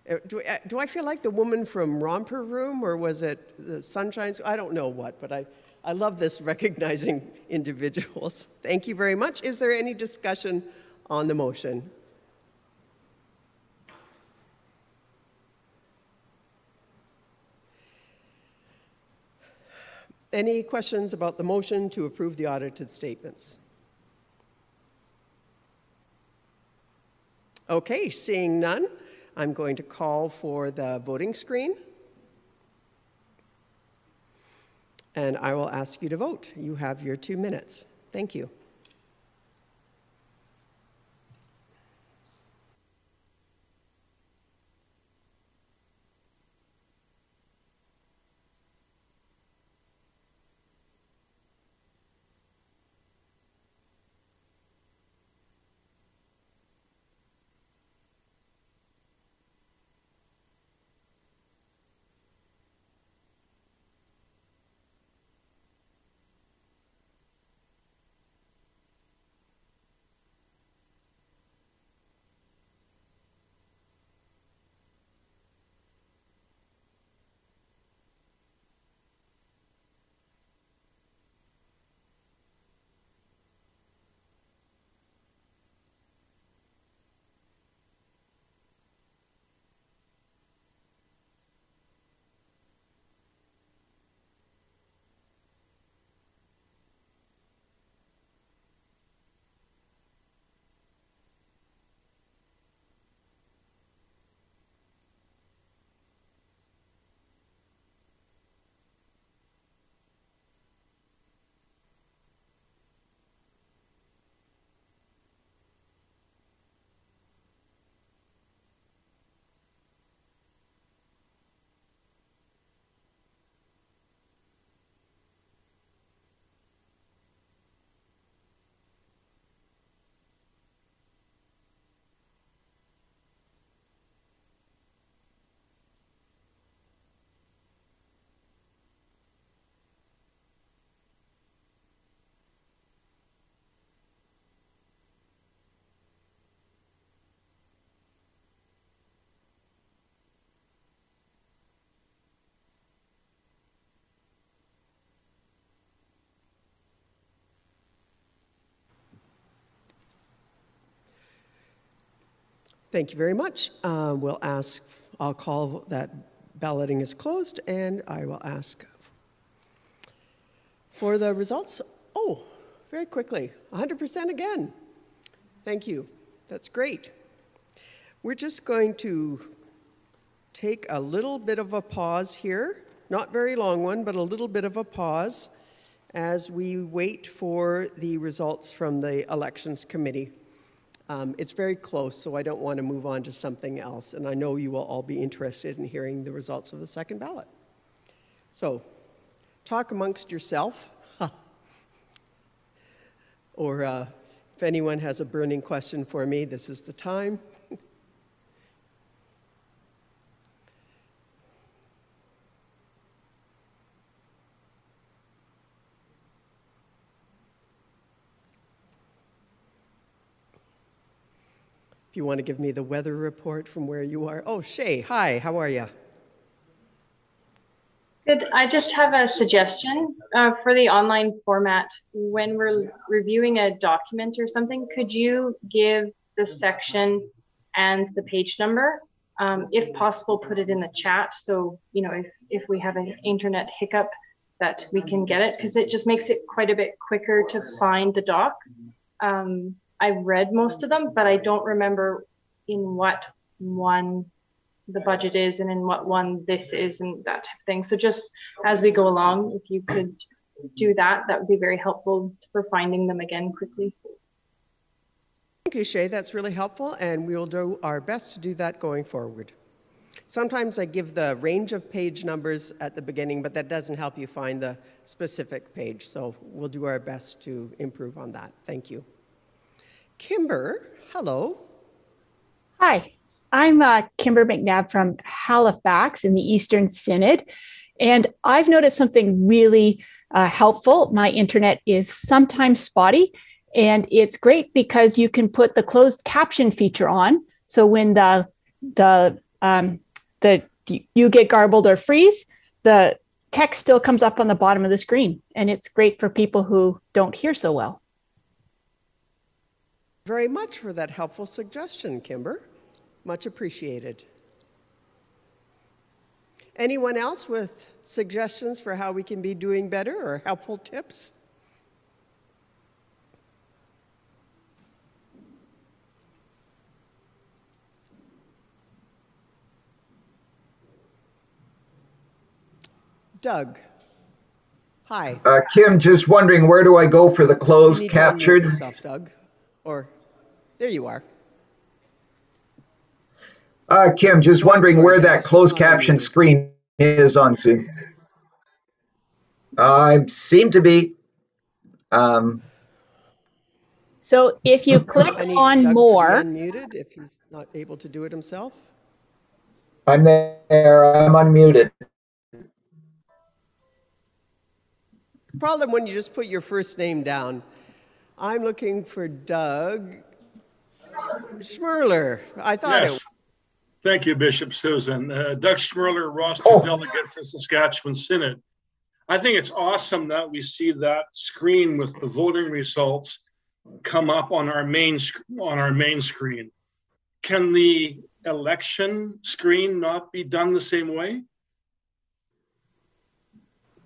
Uh, Do, uh, do I feel like the woman from Romper Room, or was it the Sunshine? I don't know what, but I, I love this recognizing individuals. Thank you very much. Is there any discussion on the motion? Any questions about the motion to approve the audited statements? Okay, seeing none, I'm going to call for the voting screen. And I will ask you to vote. You have your two minutes. Thank you. Thank you very much. Uh, We'll ask, I'll call that balloting is closed, and I will ask for the results. Oh, very quickly, 100% again. Thank you. That's great. We're just going to take a little bit of a pause here, not very long one, but a little bit of a pause as we wait for the results from the Elections Committee. Um, It's very close, so I don't want to move on to something else, and I know you will all be interested in hearing the results of the second ballot. So, talk amongst yourself, or uh, if anyone has a burning question for me, this is the time. If you want to give me the weather report from where you are. Oh, Shay, hi, how are you? Good. I just have a suggestion uh, for the online format. When we're reviewing a document or something, could you give the section and the page number? Um, if possible, put it in the chat. So, you know, if, if we have an internet hiccup, that we can get it because it just makes it quite a bit quicker to find the doc. Um, I've read most of them, but I don't remember in what one the budget is and in what one this is and that type of thing. So just as we go along, if you could do that, that would be very helpful for finding them again quickly. Thank you, Shay. That's really helpful, and we will do our best to do that going forward. Sometimes I give the range of page numbers at the beginning, but that doesn't help you find the specific page, so we'll do our best to improve on that. Thank you. Kimber, hello. Hi, I'm uh, Kimber McNabb from Halifax in the Eastern Synod, and I've noticed something really uh, helpful. My internet is sometimes spotty, and it's great because you can put the closed caption feature on. So when the the um, the you get garbled or freeze, the text still comes up on the bottom of the screen, and it's great for people who don't hear so well. Very much for that helpful suggestion, Kimber. Much appreciated. Anyone else with suggestions for how we can be doing better or helpful tips? Doug. Hi. Uh, Kim, just wondering where do I go for the You closed need to unmute captured? yourself, Doug. Or, there you are. Uh, Kim, just wondering where that closed caption screen is on Zoom. I seem to be. Um, So if you click I on Doug more, Unmuted if he's not able to do it himself. I'm there. I'm unmuted. Problem when you just put your first name down. I'm looking for Doug Schmerler. I thought it Yes. Thank you, Bishop Susan. Uh, Doug Schmerler, roster Oh. delegate for Saskatchewan Synod. I think it's awesome that we see that screen with the voting results come up on our main sc- on our main screen. Can the election screen not be done the same way?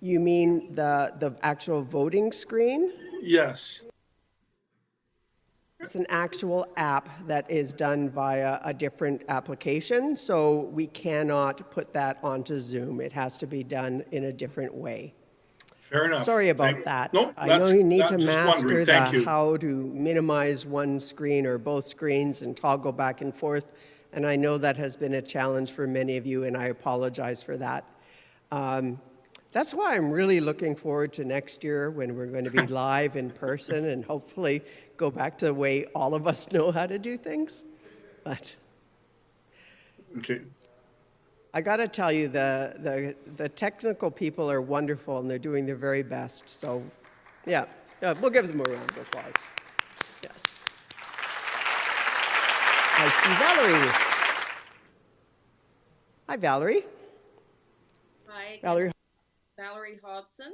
You mean the, the actual voting screen? Yes. It's an actual app that is done via a different application, so we cannot put that onto Zoom. It has to be done in a different way. Fair enough. Sorry about Thank- that. Nope, I know you need to master the how to minimize one screen or both screens and toggle back and forth. And I know that has been a challenge for many of you, and I apologize for that. Um, that's why I'm really looking forward to next year when we're going to be live in person and hopefully go back to the way all of us know how to do things. But Okay. I got to tell you, the, the, the technical people are wonderful and they're doing their very best. So, yeah, yeah we'll give them a round of applause. Yes. I see Valerie. Hi, Valerie. Hi, Valerie. Valerie Hodson.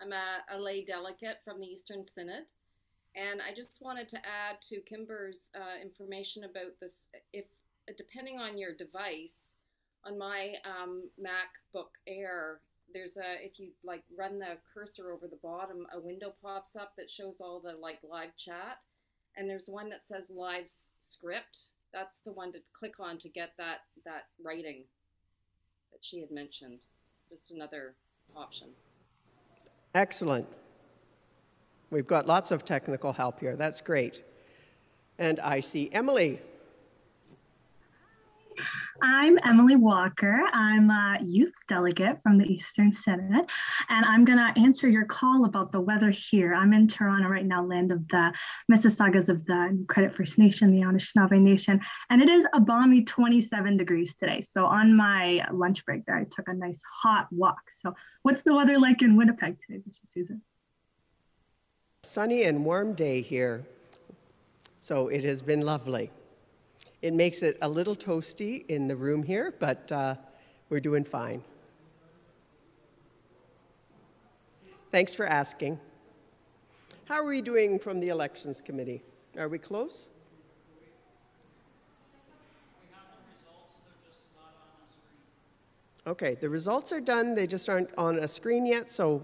I'm a, a lay delegate from the Eastern Synod. And I just wanted to add to Kimber's uh, information about this. If depending on your device, on my um, MacBook Air, there's a if you like run the cursor over the bottom, a window pops up that shows all the like live chat, and there's one that says live script. That's the one to click on to get that that writing that she had mentioned. Just another option. Excellent. We've got lots of technical help here. That's great. And I see Emily. I'm Emily Walker. I'm a youth delegate from the Eastern Synod, and I'm going to answer your call about the weather here. I'm in Toronto right now, land of the Mississaugas of the Credit First Nation, the Anishinaabe Nation, and it is a balmy 27 degrees today. So on my lunch break there, I took a nice hot walk. So what's the weather like in Winnipeg today, Susan? Sunny and warm day here. So it has been lovely. It makes it a little toasty in the room here, but uh, we're doing fine. Thanks for asking. How are we doing from the Elections Committee? Are we close? Okay, the results are done. They just aren't on a screen yet, so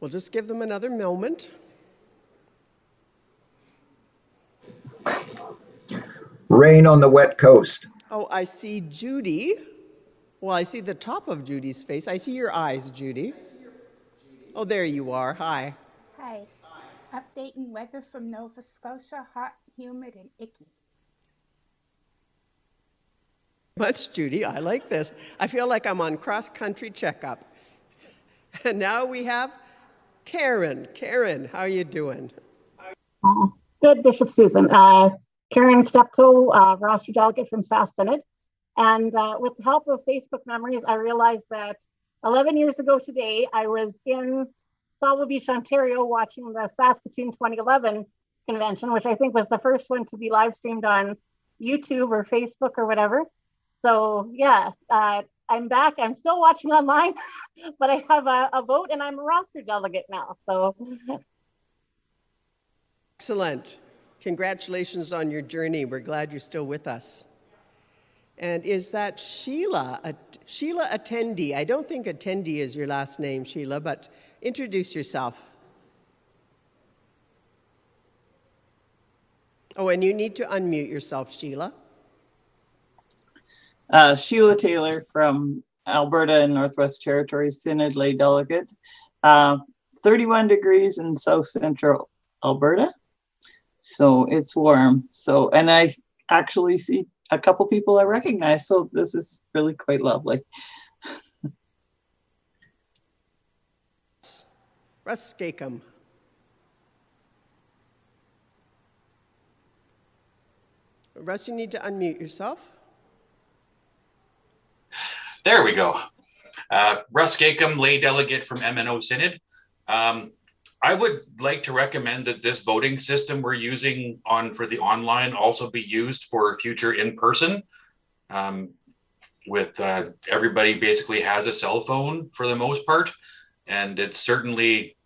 we'll just give them another moment. Rain on the wet coast. Oh, I see Judy. Well, I see the top of Judy's face. I see your eyes, Judy. Oh, there you are. Hi. Hi. Updating weather from Nova Scotia, hot, humid, and icky. Much, Judy. I like this. I feel like I'm on cross country checkup. And now we have Karen. Karen, how are you doing? Uh, good, Bishop Susan. Uh, Karen Stepko, uh, roster delegate from South Synod. And uh, with the help of Facebook memories, I realized that 11 years ago today, I was in Sauble Beach, Ontario, watching the Saskatoon 2011 convention, which I think was the first one to be live streamed on YouTube or Facebook or whatever. So, yeah, uh, I'm back. I'm still watching online, but I have a, a vote and I'm a roster delegate now. So, Excellent. Congratulations on your journey. We're glad you're still with us. And is that Sheila? Sheila Attendee. I don't think Attendee is your last name, Sheila, but introduce yourself. Oh, and you need to unmute yourself, Sheila. Uh, Sheila Taylor from Alberta and Northwest Territories Synod lay delegate. Uh, 31 degrees in south central Alberta. So it's warm. So, and I actually see a couple people I recognize. So this is really quite lovely. Russ Skakum. Russ, you need to unmute yourself. There we go. Uh, Russ Skakum, lay delegate from MNO Synod. Um, I would like to recommend that this voting system we're using on for the online also be used for future in person. Um, with uh, everybody basically has a cell phone for the most part, and it's certainly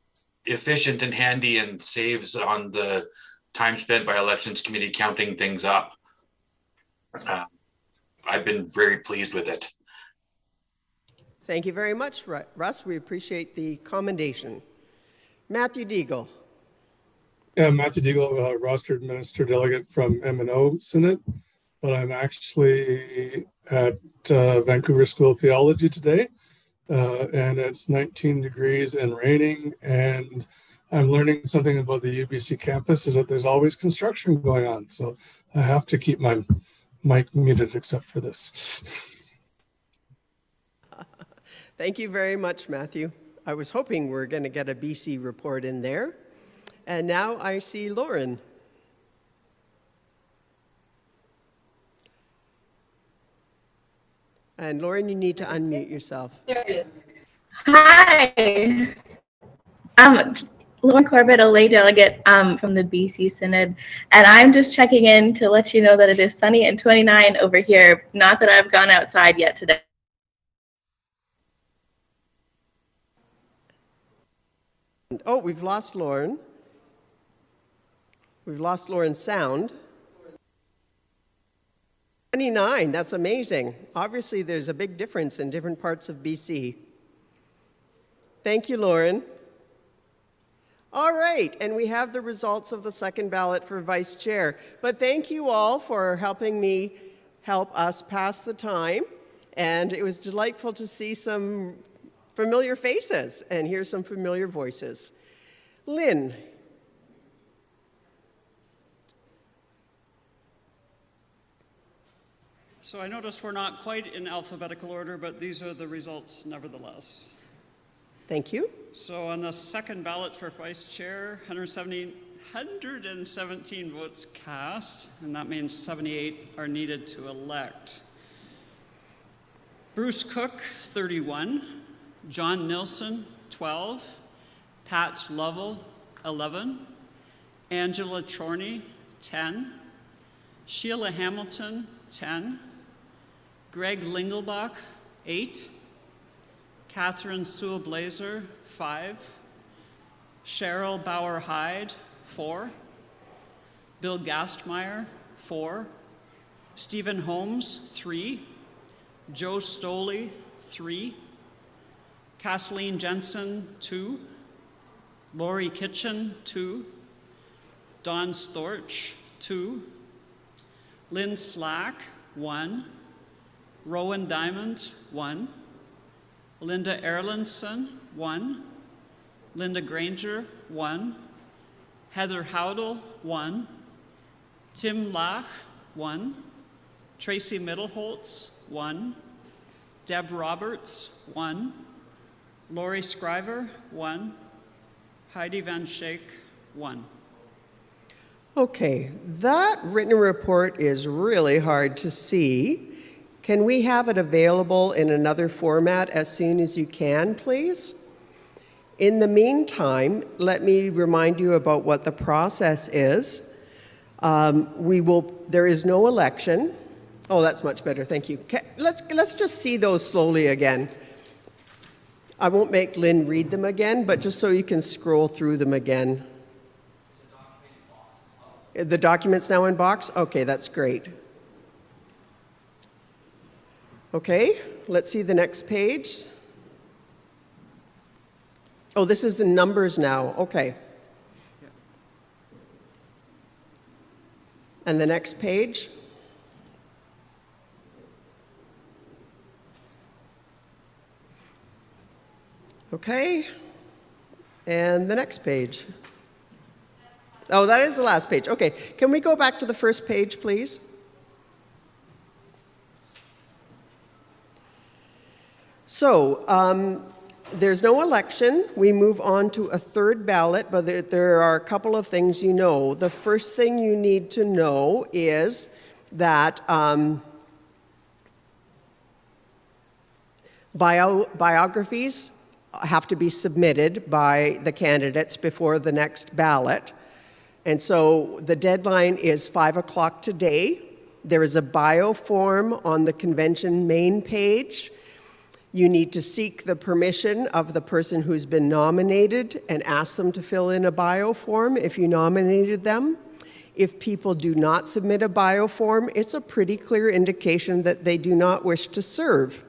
efficient and handy and saves on the time spent by elections committee counting things up. Uh, I've been very pleased with it. Thank you very much, Russ. We appreciate the commendation. Matthew Deagle. Yeah, Matthew Deagle, uh, rostered minister delegate from MNO Synod, but I'm actually at uh, Vancouver School of Theology today, uh, and it's 19 degrees and raining, and I'm learning something about the UBC campus is that there's always construction going on, so I have to keep my mic muted except for this. Thank you very much, Matthew. I was hoping we are going to get a BC report in there. And now I see Lauren. And Lauren, you need to unmute yourself. There it is. Hi. Um, Lauren Corbett, a lay delegate um, from the BC Synod, and I'm just checking in to let you know that it is sunny and 29 over here. Not that I've gone outside yet today. Oh, we've lost Lauren. We've lost Lauren's sound. 29, that's amazing. Obviously, there's a big difference in different parts of BC. Thank you, Lauren. All right, and we have the results of the second ballot for vice chair. But thank you all for helping me help us pass the time. And it was delightful to see some familiar faces and hear some familiar voices. Lynn, So I noticed we're not quite in alphabetical order, but these are the results nevertheless. Thank you. So on the second ballot for vice chair, 170, 117 votes cast, and that means 78 are needed to elect. Bruce Cook, 31. John Nilsson, 12. Pat Lovell, 11. Angela Chorney, 10. Sheila Hamilton, 10. Greg Lingelbach, 8. Catherine Sewell Blazer, 5. Cheryl Bauer Hyde, 4. Bill Gastmeyer, 4. Stephen Holmes, 3. Joe Stoley, 3. Kathleen Jensen, 2. Lori Kitchen, 2. Don Storch, 2. Lynn Slack, 1. Rowan Diamond, 1. Linda Erlandson, 1. Linda Granger, 1. Heather Howdle, 1. Tim Lach, 1. Tracy Middleholtz, 1. Deb Roberts, 1. Lori Scriver, 1. Heidi Van Schaik, 1. Okay, that written report is really hard to see. Can we have it available in another format as soon as you can, please? In the meantime, let me remind you about what the process is. Um, we will, there is no election. Oh, that's much better, thank you. let's, let's just see those slowly again. I won't make Lynn read them again, but just so you can scroll through them again. The document's now in box? Okay, that's great. Okay, let's see the next page. Oh, this is in numbers now. Okay. And the next page. Okay. And the next page. Oh, that is the last page. Okay. Can we go back to the first page, please? So, um, there's no election. We move on to a third ballot, but there, there, are a couple of things you know. The first thing you need to know is that um, bio, biographies have to be submitted by the candidates before the next ballot. And so the deadline is 5 o'clock today. There is a bio form on the convention main page. You need to seek the permission of the person who's been nominated and ask them to fill in a bio form if you nominated them. If people do not submit a bio form, it's a pretty clear indication that they do not wish to serve.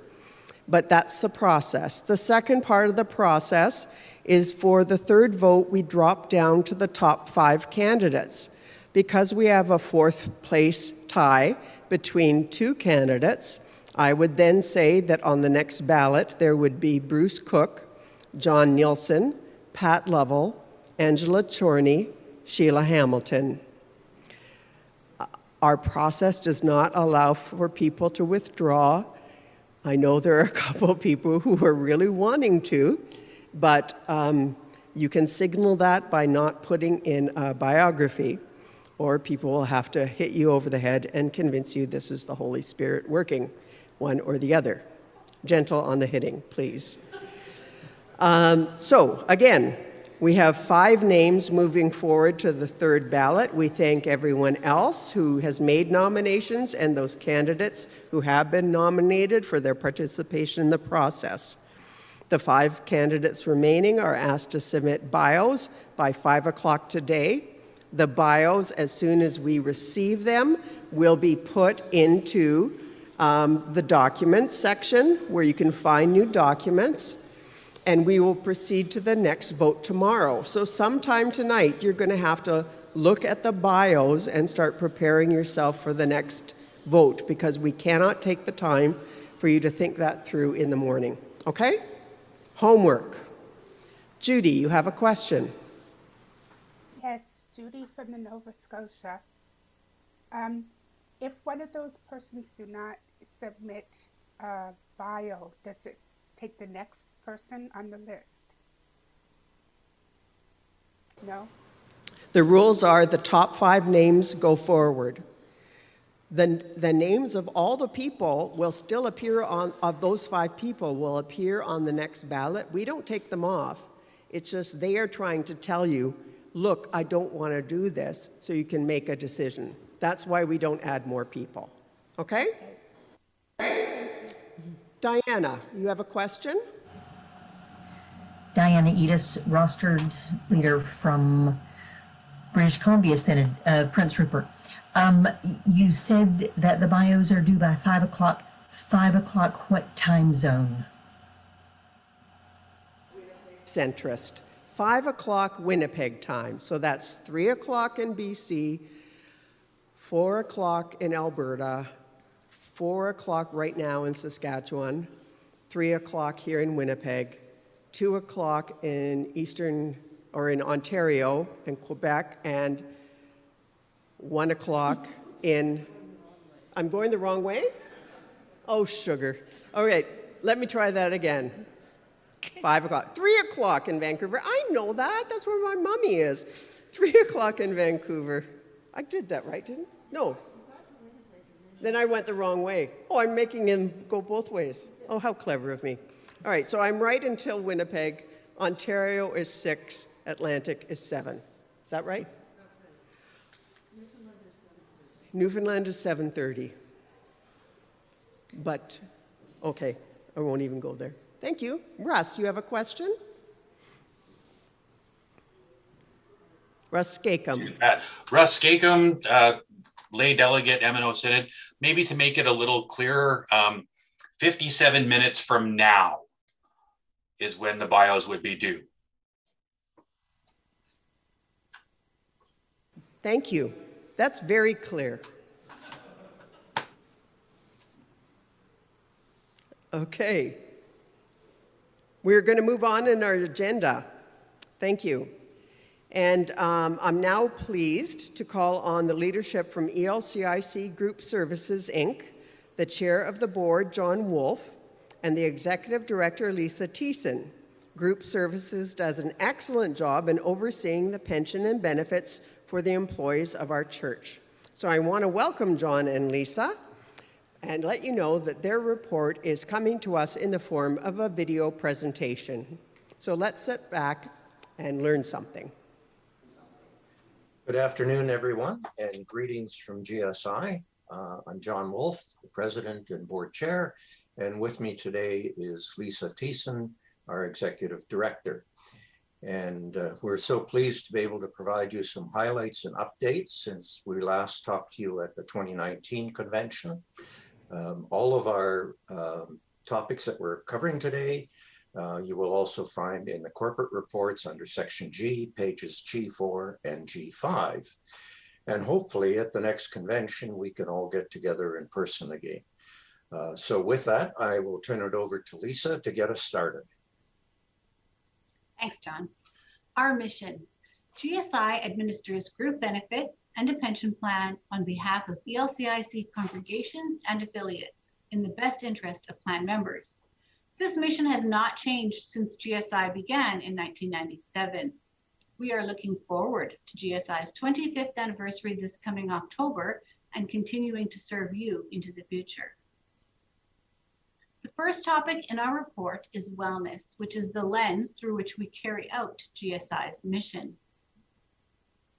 But that's the process. The second part of the process is for the third vote, we drop down to the top five candidates. Because we have a fourth place tie between two candidates, I would then say that on the next ballot there would be Bruce Cook, John Nielsen, Pat Lovell, Angela Chorney, Sheila Hamilton. Our process does not allow for people to withdraw. I know there are a couple of people who are really wanting to, but um, you can signal that by not putting in a biography, or people will have to hit you over the head and convince you this is the Holy Spirit working, one or the other. Gentle on the hitting, please. Um, so, again, we have five names moving forward to the third ballot. We thank everyone else who has made nominations and those candidates who have been nominated for their participation in the process. The five candidates remaining are asked to submit bios by 5 o'clock today. The bios, as soon as we receive them, will be put into um, the document section where you can find new documents and we will proceed to the next vote tomorrow. So sometime tonight, you're going to have to look at the bios and start preparing yourself for the next vote because we cannot take the time for you to think that through in the morning. Okay? Homework. Judy, you have a question. Yes, Judy from the Nova Scotia. Um, if one of those persons do not submit a bio, does it take the next person on the list? No? The rules are the top five names go forward. The, the names of all the people will still appear on, of those five people will appear on the next ballot. We don't take them off. It's just they are trying to tell you, look, I don't want to do this, so you can make a decision. That's why we don't add more people. Okay? Diana, you have a question? Diana Edis, rostered leader from British Columbia Synod, uh, Prince Rupert. Um, you said that the bios are due by five o'clock. Five o'clock, what time zone? Centrist. Five o'clock Winnipeg time. So that's three o'clock in BC, four o'clock in Alberta, four o'clock right now in Saskatchewan, three o'clock here in Winnipeg, two o'clock in Eastern or in Ontario and Quebec, and one o'clock in, I'm going the wrong way? Oh, sugar. All right, let me try that again. Five o'clock. Three o'clock in Vancouver. I know that. That's where my mummy is. Three o'clock in Vancouver. I did that right, didn't I? No. Then I went the wrong way. Oh, I'm making him go both ways. Oh, how clever of me. All right, so I'm right until Winnipeg. Ontario is six, Atlantic is seven. Is that right? Newfoundland is 7:30. But, okay, I won't even go there. Thank you. Russ, you have a question? Russ Skakum. Uh, Russ Skakum, uh, lay delegate, MNO Synod, maybe to make it a little clearer, um, 57 minutes from now is when the bios would be due. Thank you. That's very clear. Okay. We're going to move on in our agenda. Thank you. And um, I'm now pleased to call on the leadership from ELCIC Group Services, Inc., the chair of the board, John Wolf, and the executive director, Lisa Thiessen. Group Services does an excellent job in overseeing the pension and benefits for the employees of our church. So I want to welcome John and Lisa and let you know that their report is coming to us in the form of a video presentation. So let's sit back and learn something. Good afternoon, everyone, and greetings from GSI. Uh, I'm John Wolf, the president and board chair, and with me today is Lisa Thiessen, our executive director. And uh, we're so pleased to be able to provide you some highlights and updates since we last talked to you at the 2019 convention. Um, all of our um, topics that we're covering today, uh, you will also find in the corporate reports under section G, pages G4 and G5. And hopefully at the next convention, we can all get together in person again. Uh, so with that, I will turn it over to Lisa to get us started. Thanks, John. Our mission. GSI administers group benefits and a pension plan on behalf of ELCIC congregations and affiliates in the best interest of plan members. This mission has not changed since GSI began in 1997. We are looking forward to GSI's 25th anniversary this coming October and continuing to serve you into the future. First topic in our report is wellness, which is the lens through which we carry out GSI's mission.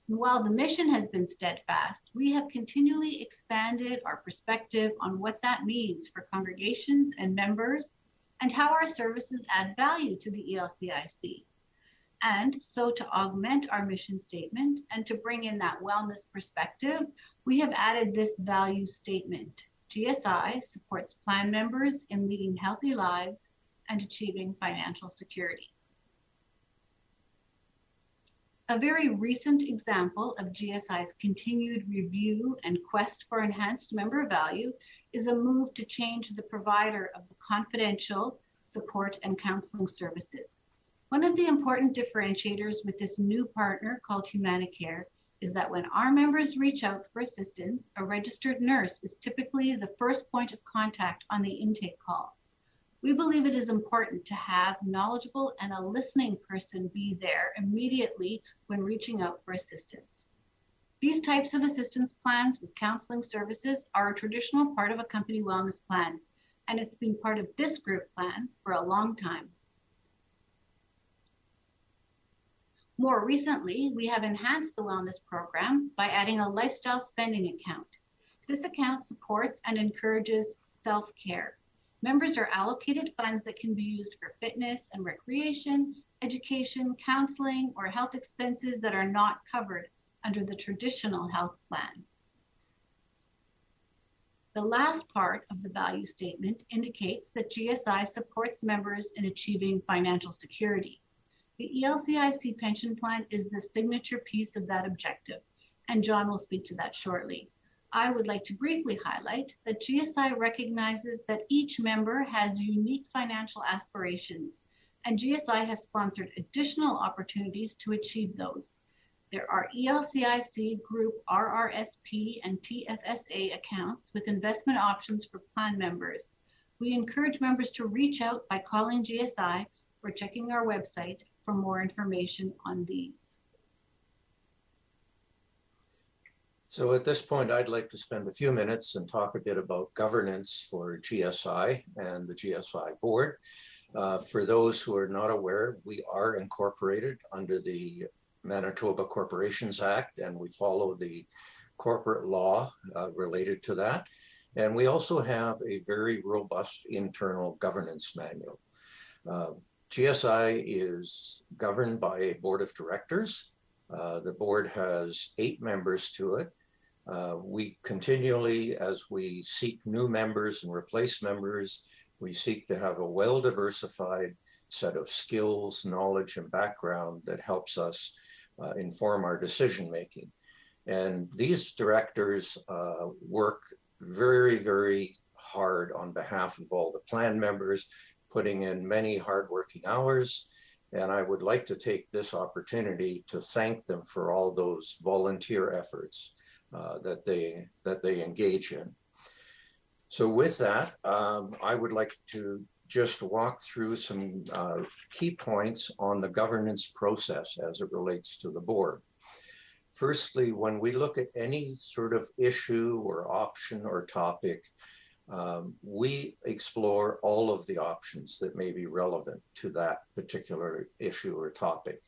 While the mission has been steadfast, we have continually expanded our perspective on what that means for congregations and members and how our services add value to the ELCIC. And so to augment our mission statement and to bring in that wellness perspective, we have added this value statement. GSI supports plan members in leading healthy lives and achieving financial security. A very recent example of GSI's continued review and quest for enhanced member value is a move to change the provider of the confidential support and counseling services. One of the important differentiators with this new partner called Humanicare is that when our members reach out for assistance, a registered nurse is typically the first point of contact on the intake call. We believe it is important to have knowledgeable and a listening person be there immediately when reaching out for assistance. These types of assistance plans with counseling services are a traditional part of a company wellness plan, and it's been part of this group plan for a long time. More recently, we have enhanced the wellness program by adding a lifestyle spending account. This account supports and encourages self care. Members are allocated funds that can be used for fitness and recreation, education, counseling, or health expenses that are not covered under the traditional health plan. The last part of the value statement indicates that GSI supports members in achieving financial security. The ELCIC pension plan is the signature piece of that objective, and John will speak to that shortly. I would like to briefly highlight that GSI recognizes that each member has unique financial aspirations, and GSI has sponsored additional opportunities to achieve those. There are ELCIC Group RRSP and TFSA accounts with investment options for plan members. We encourage members to reach out by calling GSI or checking our website for more information on these. So at this point, I'd like to spend a few minutes and talk a bit about governance for GSI and the GSI board. Uh, for those who are not aware, we are incorporated under the Manitoba Corporations Act, and we follow the corporate law uh, related to that. And we also have a very robust internal governance manual. Uh, GSI is governed by a board of directors. Uh, the board has eight members to it. Uh, we continually, as we seek new members and replace members, we seek to have a well diversified set of skills, knowledge, and background that helps us uh, inform our decision making. And these directors uh, work very, very hard on behalf of all the plan members, putting in many hardworking hours. And I would like to take this opportunity to thank them for all those volunteer efforts uh, that they that they engage in. So with that, um, I would like to just walk through some uh, key points on the governance process as it relates to the board. Firstly, when we look at any sort of issue or option or topic, um, we explore all of the options that may be relevant to that particular issue or topic.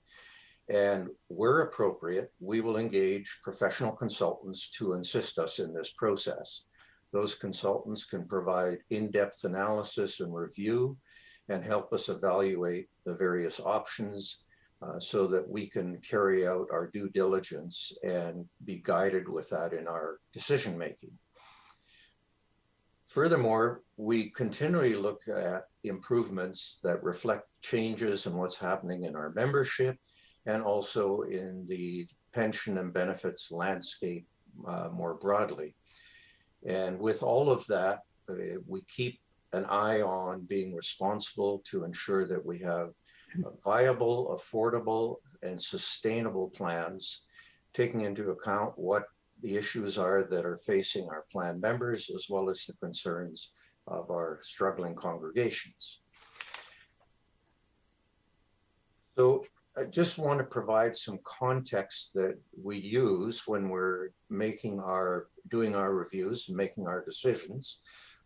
And where appropriate, we will engage professional consultants to assist us in this process. Those consultants can provide in-depth analysis and review and help us evaluate the various options uh, so that we can carry out our due diligence and be guided with that in our decision making. Furthermore, we continually look at improvements that reflect changes in what's happening in our membership and also in the pension and benefits landscape uh, more broadly. And with all of that, uh, we keep an eye on being responsible to ensure that we have viable, affordable, and sustainable plans, taking into account what the issues are that are facing our plan members, as well as the concerns of our struggling congregations. So I just want to provide some context that we use when we're making our, doing our reviews and making our decisions.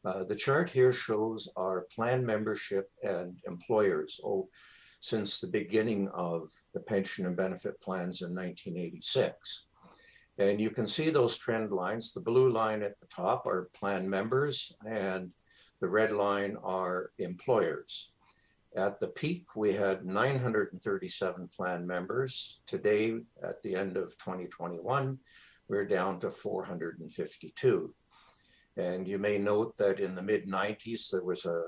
Uh, the chart here shows our plan membership and employers oh, since the beginning of the pension and benefit plans in 1986. And you can see those trend lines. The blue line at the top are plan members and the red line are employers. At the peak, we had 937 plan members. Today, at the end of 2021, we're down to 452. And you may note that in the mid 90s, there was a,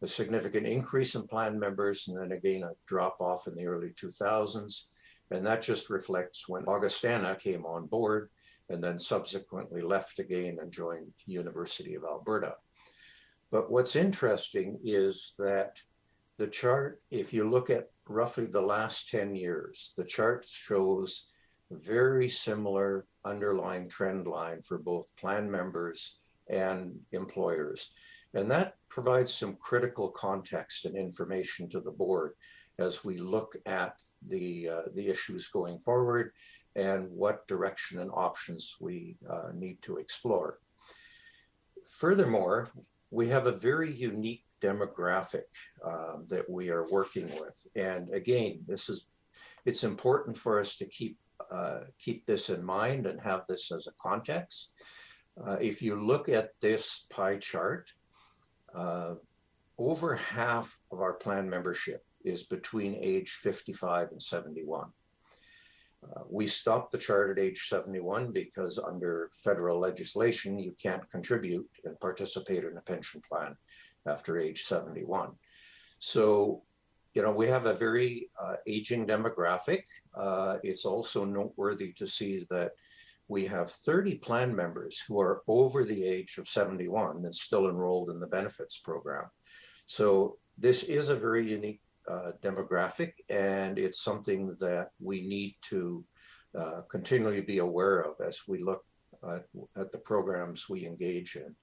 a, significant increase in plan members and then again a drop off in the early 2000s. And that just reflects when Augustana came on board and then subsequently left again and joined University of Alberta. But what's interesting is that the chart, if you look at roughly the last 10 years, the chart shows a very similar underlying trend line for both plan members and employers. And that provides some critical context and information to the board as we look at the, uh, the issues going forward and what direction and options we uh, need to explore. Furthermore, we have a very unique demographic um, that we are working with. And again, this is, it's important for us to keep, uh, keep this in mind and have this as a context. Uh, if you look at this pie chart, uh, over half of our plan membership is between age 55 and 71. Uh, we stopped the chart at age 71 because under federal legislation, you can't contribute and participate in a pension plan after age 71. So, you know, we have a very uh, aging demographic. Uh, it's also noteworthy to see that we have 30 plan members who are over the age of 71 and still enrolled in the benefits program. So this is a very unique uh, demographic and it's something that we need to uh, continually be aware of as we look at the programs we engage in.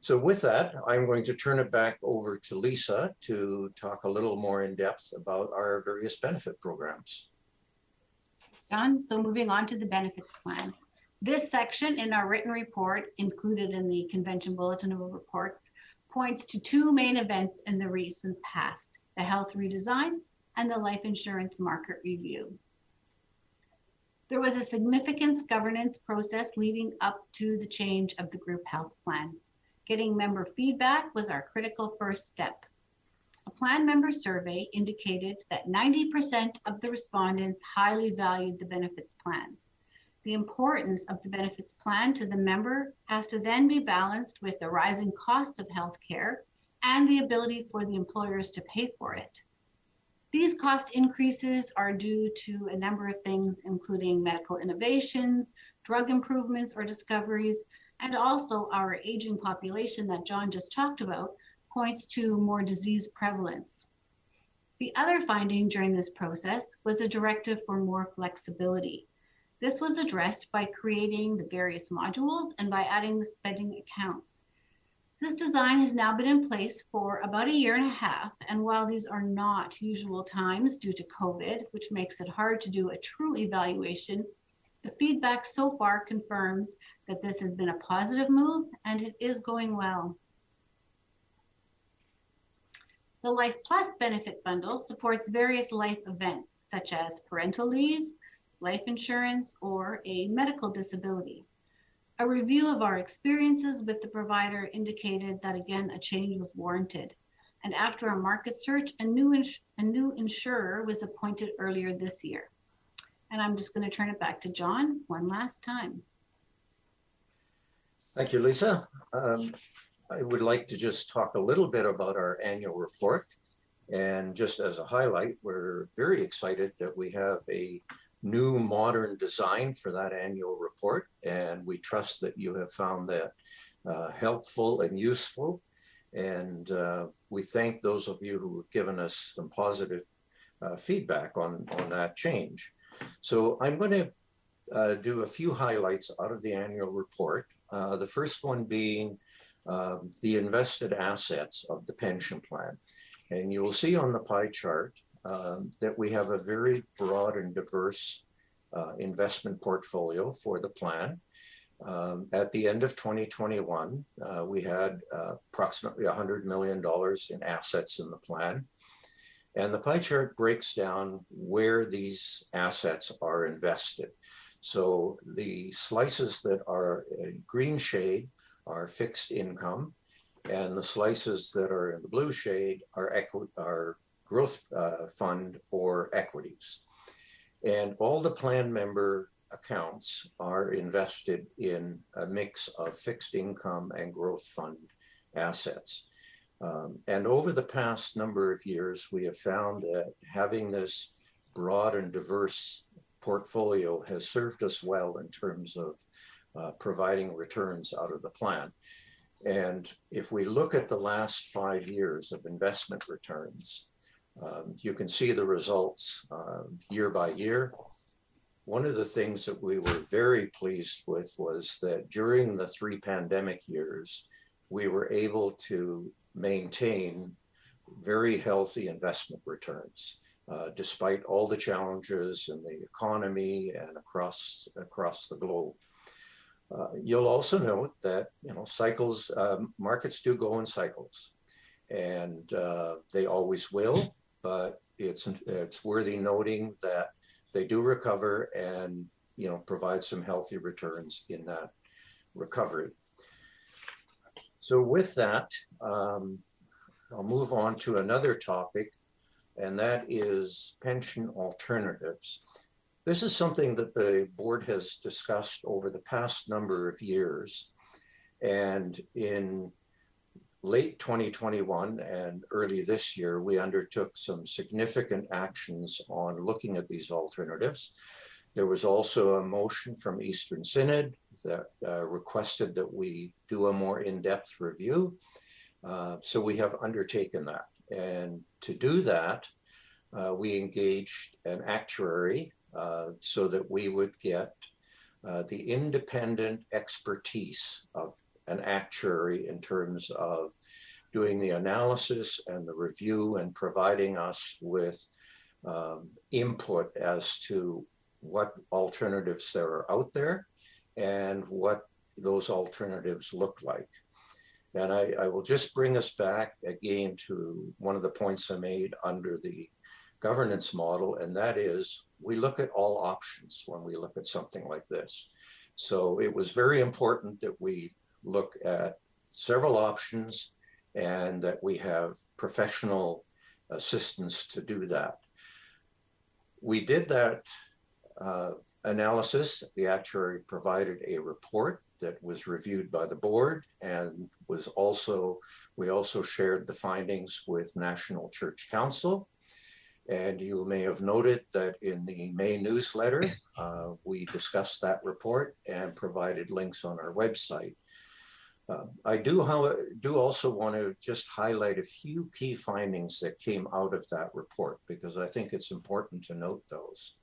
So with that, I'm going to turn it back over to Lisa to talk a little more in depth about our various benefit programs. John, so moving on to the benefits plan. This section in our written report included in the convention bulletin of reports points to two main events in the recent past, the health redesign and the life insurance market review. There was a significant governance process leading up to the change of the group health plan. Getting member feedback was our critical first step. A plan member survey indicated that 90% of the respondents highly valued the benefits plans. The importance of the benefits plan to the member has to then be balanced with the rising costs of healthcare and the ability for the employers to pay for it. These cost increases are due to a number of things, including medical innovations, drug improvements or discoveries, and also our aging population that John just talked about points to more disease prevalence. The other finding during this process was a directive for more flexibility. This was addressed by creating the various modules and by adding the spending accounts. This design has now been in place for about a year and a half, and while these are not usual times due to COVID, which makes it hard to do a true evaluation, the feedback so far confirms that this has been a positive move and it is going well. The Life Plus benefit bundle supports various life events such as parental leave, life insurance, or a medical disability. A review of our experiences with the provider indicated that again a change was warranted. And after a market search, a new, ins a new insurer was appointed earlier this year. And I'm just going to turn it back to John one last time. Thank you, Lisa. Um, I would like to just talk a little bit about our annual report. And just as a highlight, we're very excited that we have a new modern design for that annual report. And we trust that you have found that uh, helpful and useful. And uh, we thank those of you who have given us some positive uh, feedback on, on that change. So I'm going to uh, do a few highlights out of the annual report. Uh, the first one being um, the invested assets of the pension plan. And you'll see on the pie chart um, that we have a very broad and diverse uh, investment portfolio for the plan. Um, at the end of 2021, uh, we had uh, approximately $100 million in assets in the plan. And the pie chart breaks down where these assets are invested. So the slices that are in green shade are fixed income. And the slices that are in the blue shade are, equi- are growth uh, fund or equities. And all the plan member accounts are invested in a mix of fixed income and growth fund assets. Um, and over the past number of years, we have found that having this broad and diverse portfolio has served us well in terms of uh, providing returns out of the plan. And if we look at the last five years of investment returns, um, you can see the results uh, year by year. One of the things that we were very pleased with was that during the three pandemic years, we were able to maintain very healthy investment returns. Uh, despite all the challenges in the economy and across across the globe. Uh, you'll also note that you know cycles, um, markets do go in cycles, and uh, they always will. But it's it's worthy noting that they do recover and you know provide some healthy returns in that recovery. So with that, um, I'll move on to another topic, and that is pension alternatives. This is something that the board has discussed over the past number of years. And in late 2021 and early this year, we undertook some significant actions on looking at these alternatives. There was also a motion from Eastern Synod that uh, requested that we do a more in-depth review. Uh, so we have undertaken that. And to do that, uh, we engaged an actuary uh, so that we would get uh, the independent expertise of an actuary in terms of doing the analysis and the review and providing us with um, input as to what alternatives there are out there and what those alternatives look like. And I, I, will just bring us back again to one of the points I made under the governance model, and that is we look at all options when we look at something like this. So it was very important that we look at several options and that we have professional assistance to do that. We did that uh, analysis. The actuary provided a report that was reviewed by the board and was also, we also shared the findings with National Church Council. And you may have noted that in the May newsletter, uh, we discussed that report and provided links on our website. Uh, I do, how, do also want to just highlight a few key findings that came out of that report because I think it's important to note those.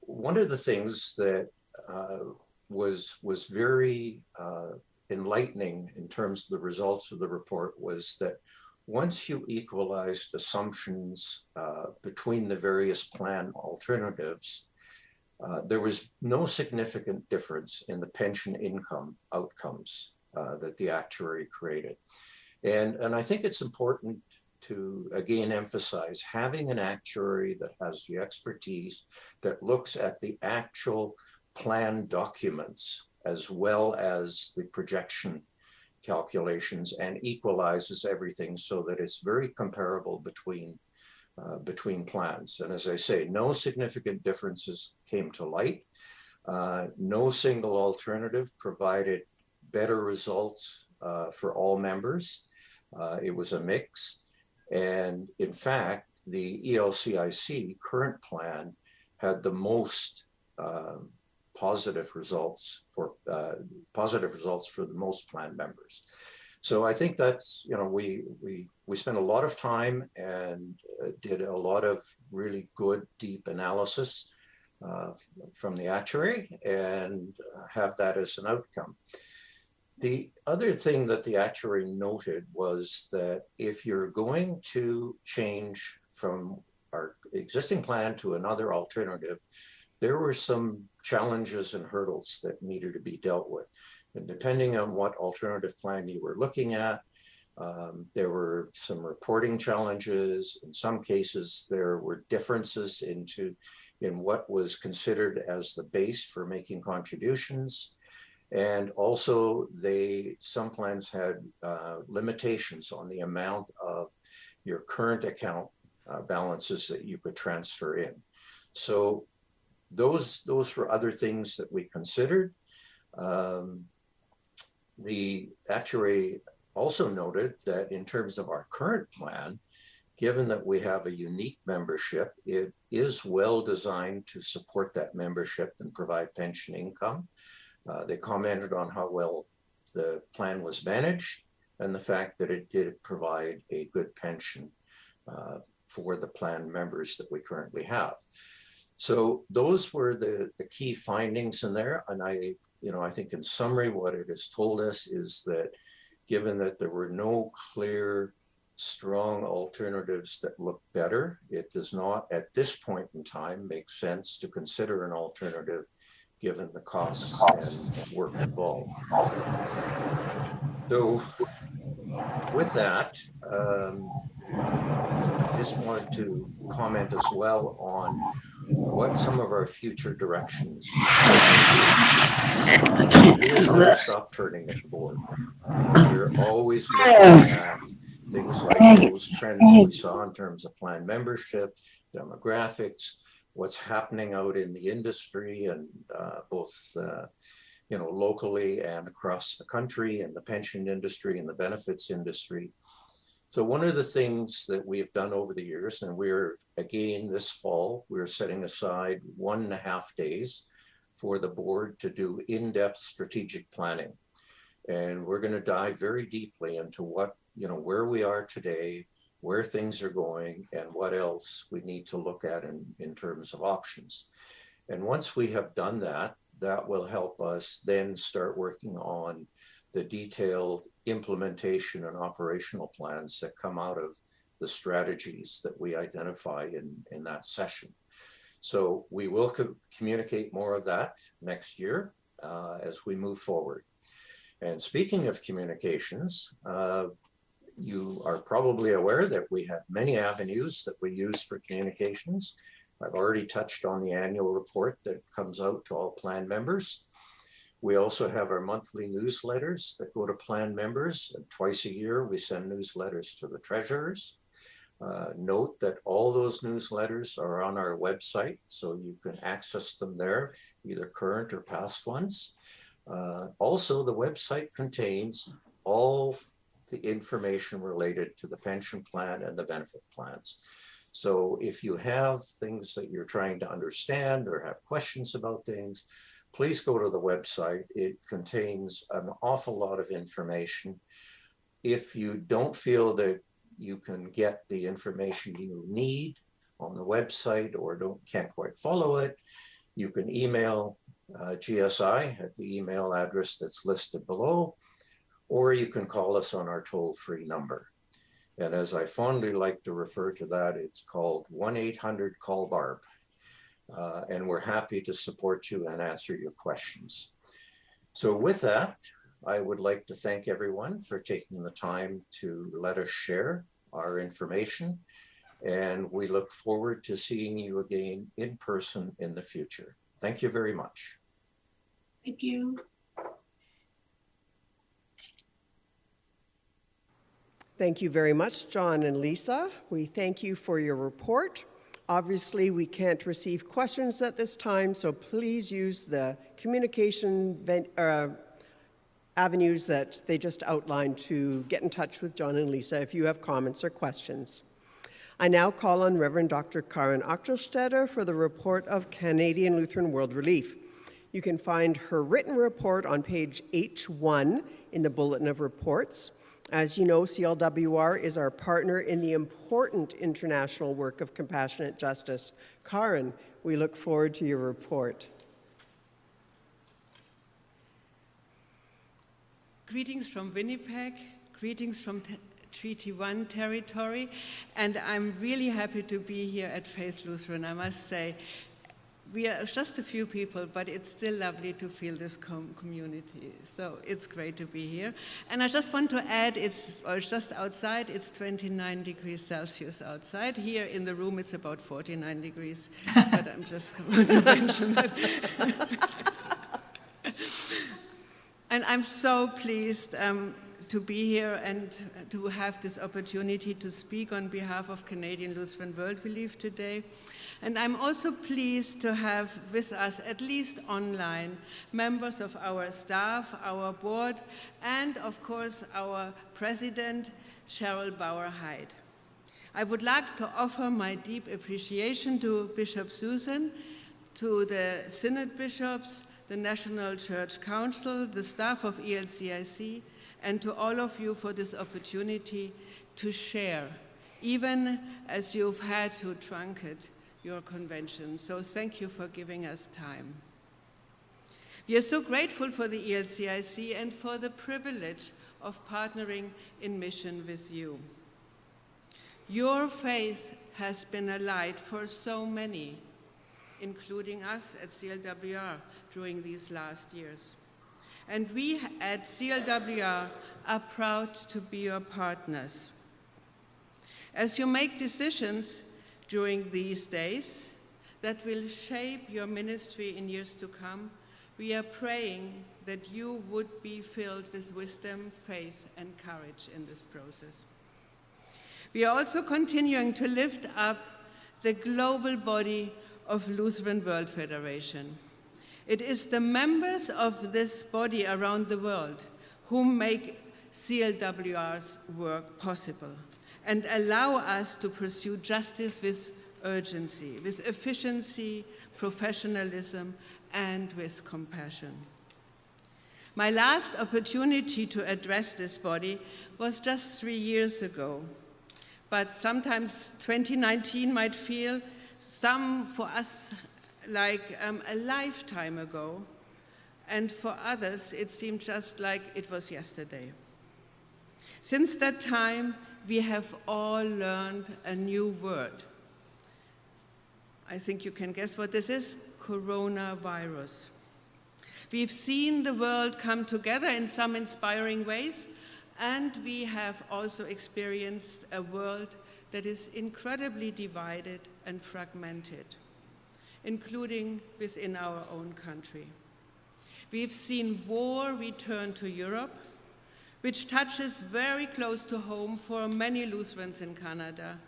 One of the things that uh, was was very uh, enlightening in terms of the results of the report was that once you equalized assumptions uh, between the various plan alternatives, uh, there was no significant difference in the pension income outcomes uh, that the actuary created. And, and I think it's important to again emphasize having an actuary that has the expertise that looks at the actual plan documents as well as the projection calculations and equalizes everything so that it's very comparable between uh, between plans. And as I say, no significant differences came to light. Uh, no single alternative provided better results uh, for all members. Uh, it was a mix. And in fact, the ELCIC current plan had the most um, positive results for uh, positive results for the most plan members. So I think that's you know we we we spent a lot of time and uh, did a lot of really good deep analysis uh, from the actuary and have that as an outcome. The other thing that the actuary noted was that if you're going to change from our existing plan to another alternative, there were some challenges and hurdles that needed to be dealt with. And depending on what alternative plan you were looking at, um, there were some reporting challenges. In some cases, there were differences into in what was considered as the base for making contributions. And also, they some plans had uh, limitations on the amount of your current account uh, balances that you could transfer in. So those those were other things that we considered. Um, the actuary also noted that in terms of our current plan, given that we have a unique membership, it is well designed to support that membership and provide pension income. Uh, they commented on how well the plan was managed and the fact that it did provide a good pension uh, for the plan members that we currently have. So those were the, the key findings in there. And I, you know, I think in summary, what it has told us is that given that there were no clear, strong alternatives that look better, it does not at this point in time make sense to consider an alternative given the costs and work involved. So with that, um, I just wanted to comment as well on what some of our future directions. We're stop turning at the board. We're always looking at things like those trends we saw in terms of plan membership, demographics, what's happening out in the industry and uh, both uh, you know locally and across the country and the pension industry and the benefits industry so one of the things that we've done over the years and we're again this fall we're setting aside one and a half days for the board to do in-depth strategic planning and we're going to dive very deeply into what you know where we are today where things are going and what else we need to look at in, in terms of options. And once we have done that, that will help us then start working on the detailed implementation and operational plans that come out of the strategies that we identify in, in that session. So we will co communicate more of that next year uh, as we move forward. And speaking of communications, uh, you are probably aware that we have many avenues that we use for communications. I've already touched on the annual report that comes out to all plan members. We also have our monthly newsletters that go to plan members. And twice a year, we send newsletters to the treasurers. Uh, note that all those newsletters are on our website, so you can access them there, either current or past ones. Uh, also, the website contains all the information related to the pension plan and the benefit plans. So if you have things that you're trying to understand or have questions about things, please go to the website. It contains an awful lot of information. If you don't feel that you can get the information you need on the website or don't can't quite follow it, you can email uh, GSI at the email address that's listed below or you can call us on our toll free number. And as I fondly like to refer to that, it's called 1 800 Call Barb. Uh, and we're happy to support you and answer your questions. So, with that, I would like to thank everyone for taking the time to let us share our information. And we look forward to seeing you again in person in the future. Thank you very much. Thank you. Thank you very much, John and Lisa. We thank you for your report. Obviously, we can't receive questions at this time, so please use the communication uh, avenues that they just outlined to get in touch with John and Lisa if you have comments or questions. I now call on Reverend Dr. Karen Achtelstetter for the report of Canadian Lutheran World Relief. You can find her written report on page H1 in the Bulletin of Reports. As you know, CLWR is our partner in the important international work of compassionate justice. Karen, we look forward to your report. Greetings from Winnipeg, greetings from Treaty 1 territory, and I'm really happy to be here at Faith Lutheran, I must say we are just a few people, but it's still lovely to feel this com community. So it's great to be here. And I just want to add, it's just outside, it's 29 degrees Celsius outside. Here in the room, it's about 49 degrees, but I'm just going to mention that. And I'm so pleased um, to be here and to have this opportunity to speak on behalf of Canadian Lutheran World Relief today. And I'm also pleased to have with us, at least online, members of our staff, our board, and of course our president, Cheryl Bauer Hyde. I would like to offer my deep appreciation to Bishop Susan, to the Synod bishops, the National Church Council, the staff of ELCIC, and to all of you for this opportunity to share, even as you've had to truncate your convention. So thank you for giving us time. We are so grateful for the ELCIC and for the privilege of partnering in mission with you. Your faith has been a light for so many, including us at CLWR during these last years. And we at CLWR are proud to be your partners. As you make decisions during these days that will shape your ministry in years to come, we are praying that you would be filled with wisdom, faith, and courage in this process. We are also continuing to lift up the global body of Lutheran World Federation. It is the members of this body around the world who make CLWR's work possible and allow us to pursue justice with urgency, with efficiency, professionalism, and with compassion. My last opportunity to address this body was just three years ago but sometimes 2019 might feel some for us like um, a lifetime ago, and for others it seemed just like it was yesterday. Since that time, we have all learned a new word. I think you can guess what this is coronavirus. We've seen the world come together in some inspiring ways, and we have also experienced a world that is incredibly divided and fragmented, including within our own country. We've seen war return to Europe, which touches very close to home for many Lutherans in Canada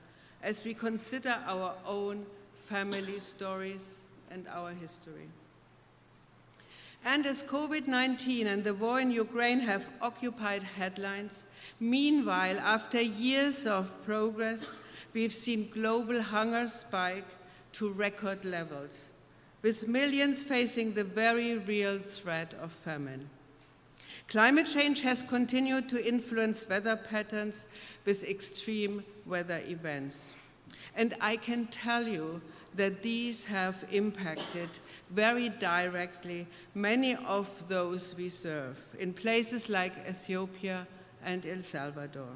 as we consider our own family stories and our history. And as COVID 19 and the war in Ukraine have occupied headlines, meanwhile, after years of progress, we've seen global hunger spike to record levels, with millions facing the very real threat of famine. Climate change has continued to influence weather patterns with extreme weather events. And I can tell you that these have impacted very directly many of those we serve in places like Ethiopia and El Salvador.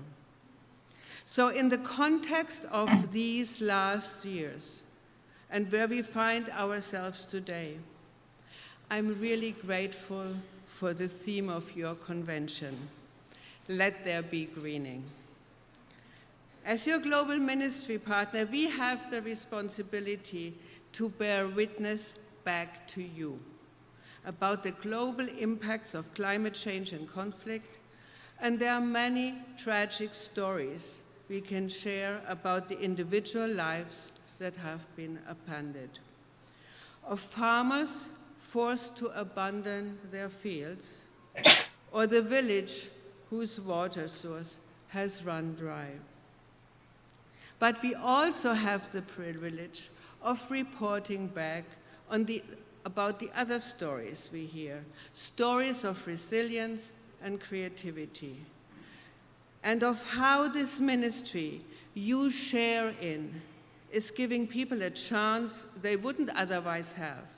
So in the context of these last years and where we find ourselves today, I'm really grateful for the theme of your convention, Let There Be Greening. As your global ministry partner, we have the responsibility to bear witness back to you about the global impacts of climate change and conflict, and there are many tragic stories we can share about the individual lives that have been abandoned. Of farmers forced to abandon their fields, or the village whose water source has run dry. But we also have the privilege of reporting back on the, about the other stories we hear, stories of resilience and creativity, and of how this ministry you share in is giving people a chance they wouldn't otherwise have,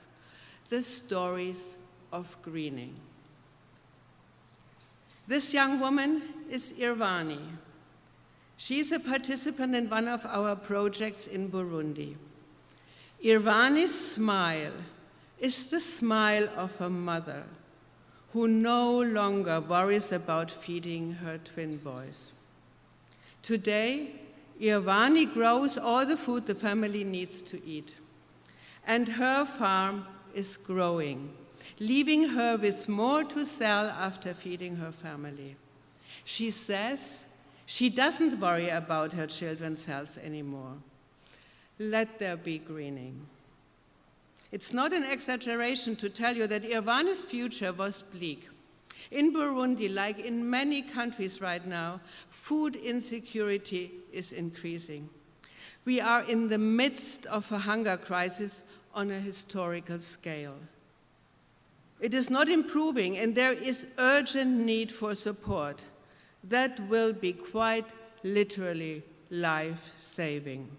the stories of greening. This young woman is Irvani. She's a participant in one of our projects in Burundi. Irvani's smile is the smile of a mother who no longer worries about feeding her twin boys. Today, Irvani grows all the food the family needs to eat, and her farm is growing. leaving her with more to sell after feeding her family. She says she doesn't worry about her children's health anymore. Let there be greening. It's not an exaggeration to tell you that Irvani's future was bleak. In Burundi, like in many countries right now, food insecurity is increasing. We are in the midst of a hunger crisis on a historical scale. It is not improving, and there is urgent need for support. That will be quite literally life saving.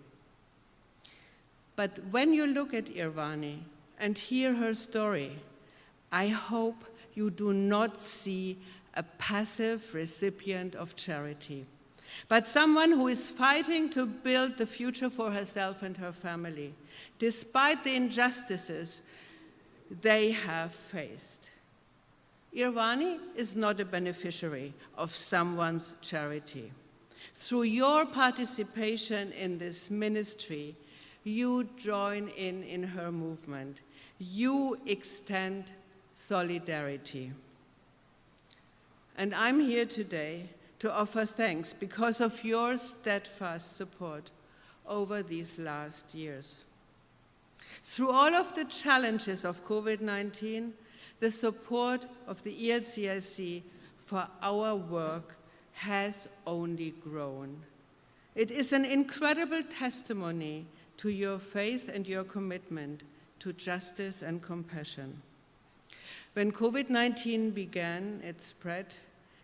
But when you look at Irvani and hear her story, I hope you do not see a passive recipient of charity, but someone who is fighting to build the future for herself and her family, despite the injustices they have faced. Irvani is not a beneficiary of someone's charity. Through your participation in this ministry, you join in in her movement. You extend solidarity. And I'm here today to offer thanks because of your steadfast support over these last years. Through all of the challenges of COVID-19, the support of the ELCIC for our work has only grown. It is an incredible testimony to your faith and your commitment to justice and compassion. When COVID-19 began its spread,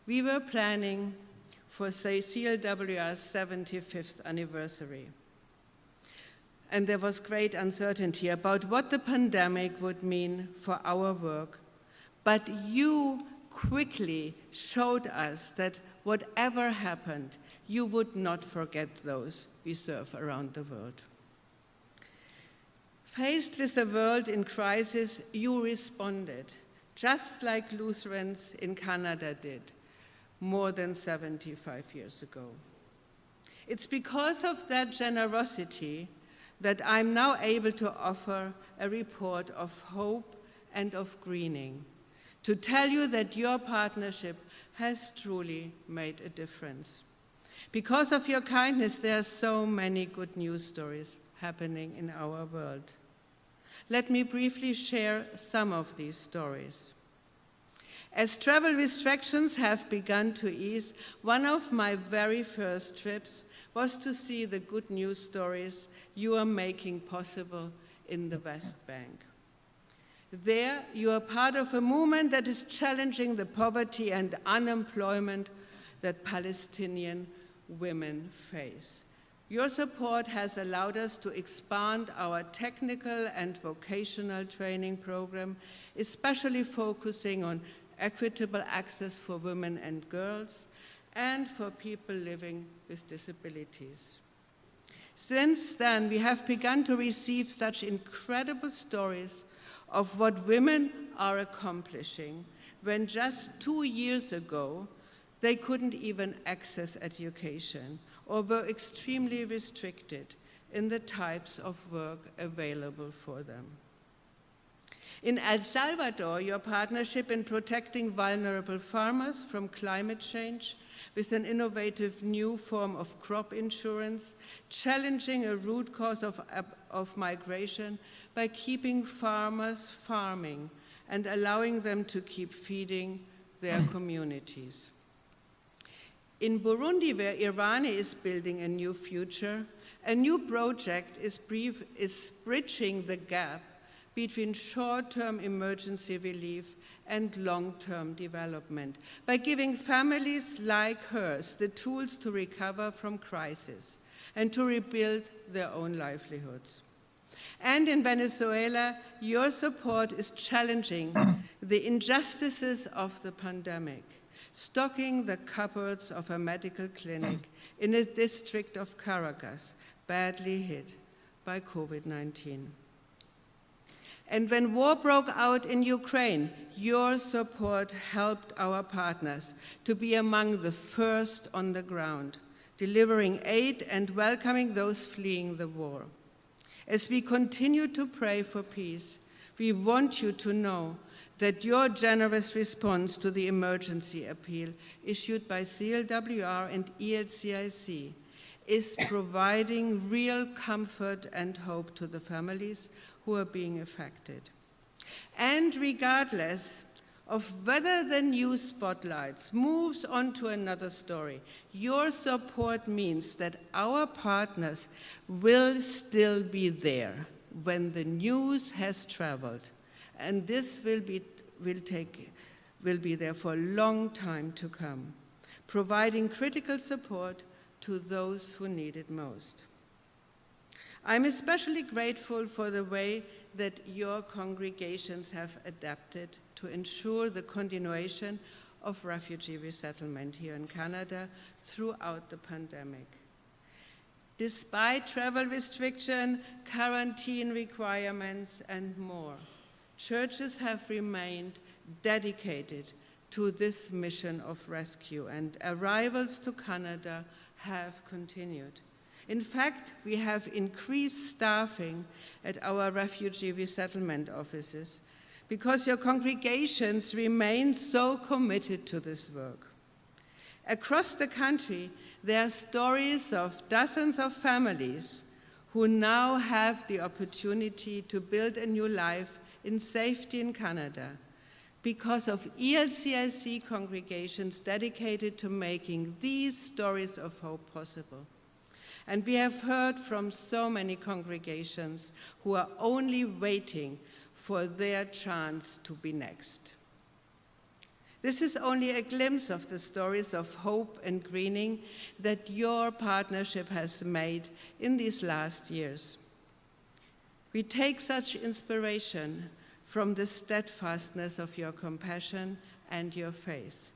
we were planning for say CLWR's 75th anniversary. And there was great uncertainty about what the pandemic would mean for our work. But you quickly showed us that whatever happened, you would not forget those we serve around the world. Faced with a world in crisis, you responded just like Lutherans in Canada did more than 75 years ago. It's because of that generosity that I'm now able to offer a report of hope and of greening, to tell you that your partnership has truly made a difference. Because of your kindness, there are so many good news stories happening in our world. Let me briefly share some of these stories. As travel restrictions have begun to ease, one of my very first trips was to see the good news stories you are making possible in the West Bank. There, you are part of a movement that is challenging the poverty and unemployment that Palestinian women face. Your support has allowed us to expand our technical and vocational training program, especially focusing on equitable access for women and girls and for people living with disabilities. Since then, we have begun to receive such incredible stories of what women are accomplishing when just two years ago they couldn't even access education or were extremely restricted in the types of work available for them. In El Salvador, your partnership in protecting vulnerable farmers from climate change with an innovative new form of crop insurance, challenging a root cause of, of migration by keeping farmers farming and allowing them to keep feeding their mm. communities. In Burundi, where Irvani is building a new future, a new project is, brief, is bridging the gap between short-term emergency relief and long-term development by giving families like hers the tools to recover from crisis and to rebuild their own livelihoods. And in Venezuela, your support is challenging the injustices of the pandemic stocking the cupboards of a medical clinic in a district of Caracas badly hit by COVID-19. And when war broke out in Ukraine, your support helped our partners to be among the first on the ground, delivering aid and welcoming those fleeing the war. As we continue to pray for peace, we want you to know that your generous response to the emergency appeal issued by CLWR and ELCIC is providing real comfort and hope to the families who are being affected. And regardless of whether the news spotlights moves on to another story, your support means that our partners will still be there when the news has traveled. And this will be, will take, will be there for a long time to come, providing critical support to those who need it most. I'm especially grateful for the way that your congregations have adapted to ensure the continuation of refugee resettlement here in Canada throughout the pandemic. Despite travel restriction, quarantine requirements, and more, churches have remained dedicated to this mission of rescue, and arrivals to Canada have continued. In fact, we have increased staffing at our refugee resettlement offices because your congregations remain so committed to this work. Across the country, there are stories of dozens of families who now have the opportunity to build a new life in safety in Canada because of ELCIC congregations dedicated to making these stories of hope possible. And we have heard from so many congregations who are only waiting for their chance to be next. This is only a glimpse of the stories of hope and greening that your partnership has made in these last years. We take such inspiration from the steadfastness of your compassion and your faith.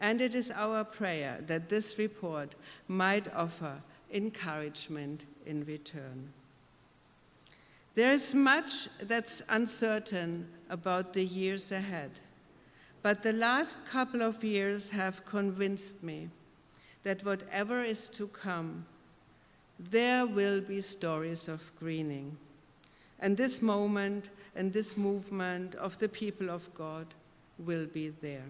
And it is our prayer that this report might offer encouragement in return. There is much that's uncertain about the years ahead, but the last couple of years have convinced me that whatever is to come, there will be stories of greening. And this moment and this movement of the people of God will be there.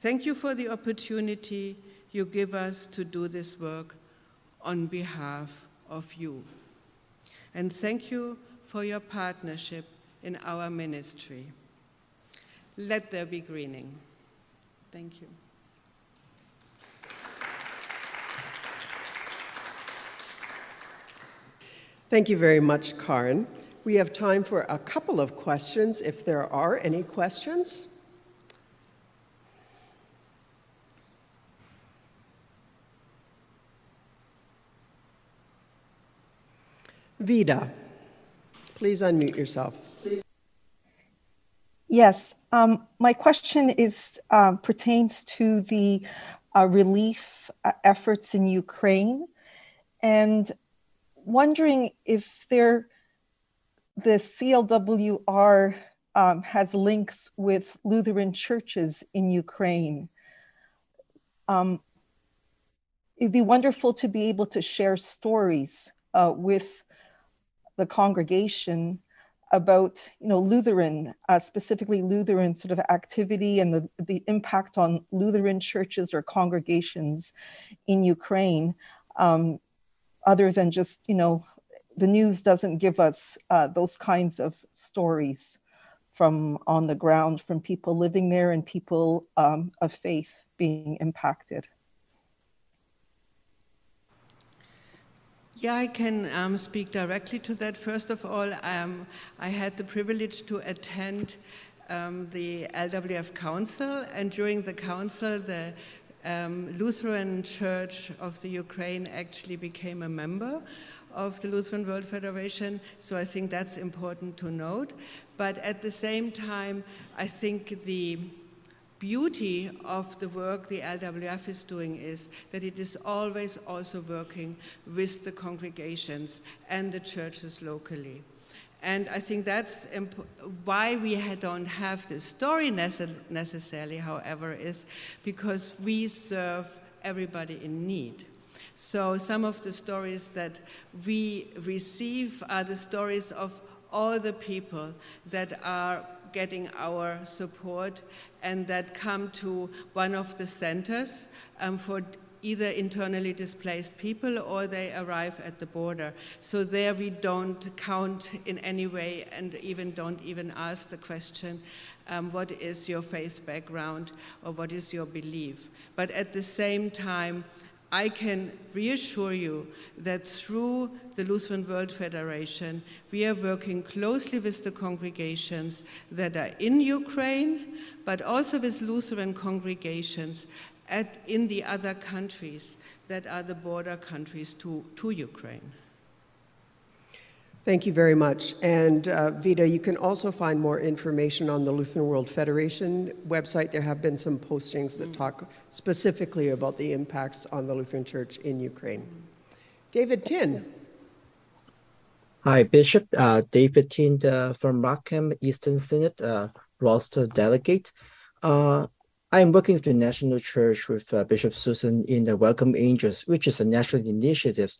Thank you for the opportunity you give us to do this work on behalf of you. And thank you for your partnership in our ministry. Let there be greening. Thank you. Thank you very much, Karen. We have time for a couple of questions, if there are any questions. Vida, please unmute yourself. Yes, um, my question is um, pertains to the uh, relief uh, efforts in Ukraine, and wondering if there, the CLWR um, has links with Lutheran churches in Ukraine. Um, it'd be wonderful to be able to share stories uh, with the congregation about you know Lutheran, uh, specifically Lutheran sort of activity and the, the impact on Lutheran churches or congregations in Ukraine, um, other than just you know the news doesn't give us uh, those kinds of stories from on the ground from people living there and people um, of faith being impacted. Yeah, I can um, speak directly to that. First of all, um, I had the privilege to attend um, the LWF Council, and during the council, the um, Lutheran Church of the Ukraine actually became a member of the Lutheran World Federation, so I think that's important to note. But at the same time, I think the beauty of the work the LWF is doing is that it is always also working with the congregations and the churches locally. And I think that's why we don't have this story necessarily, however, is because we serve everybody in need. So some of the stories that we receive are the stories of all the people that are getting our support and that come to one of the centers um, for either internally displaced people or they arrive at the border. So there we don't count in any way and even don't even ask the question, um, what is your faith background or what is your belief? But at the same time, I can reassure you that through the Lutheran World Federation, we are working closely with the congregations that are in Ukraine, but also with Lutheran congregations at, in the other countries that are the border countries to, to Ukraine. Thank you very much. And uh, Vita, you can also find more information on the Lutheran World Federation website. There have been some postings that talk specifically about the impacts on the Lutheran Church in Ukraine. David Tin. Hi, Bishop. Uh, David Tin uh, from Markham Eastern Synod, uh, roster delegate. Uh, I'm working with the National Church with uh, Bishop Susan in the Welcome Angels, which is a national initiative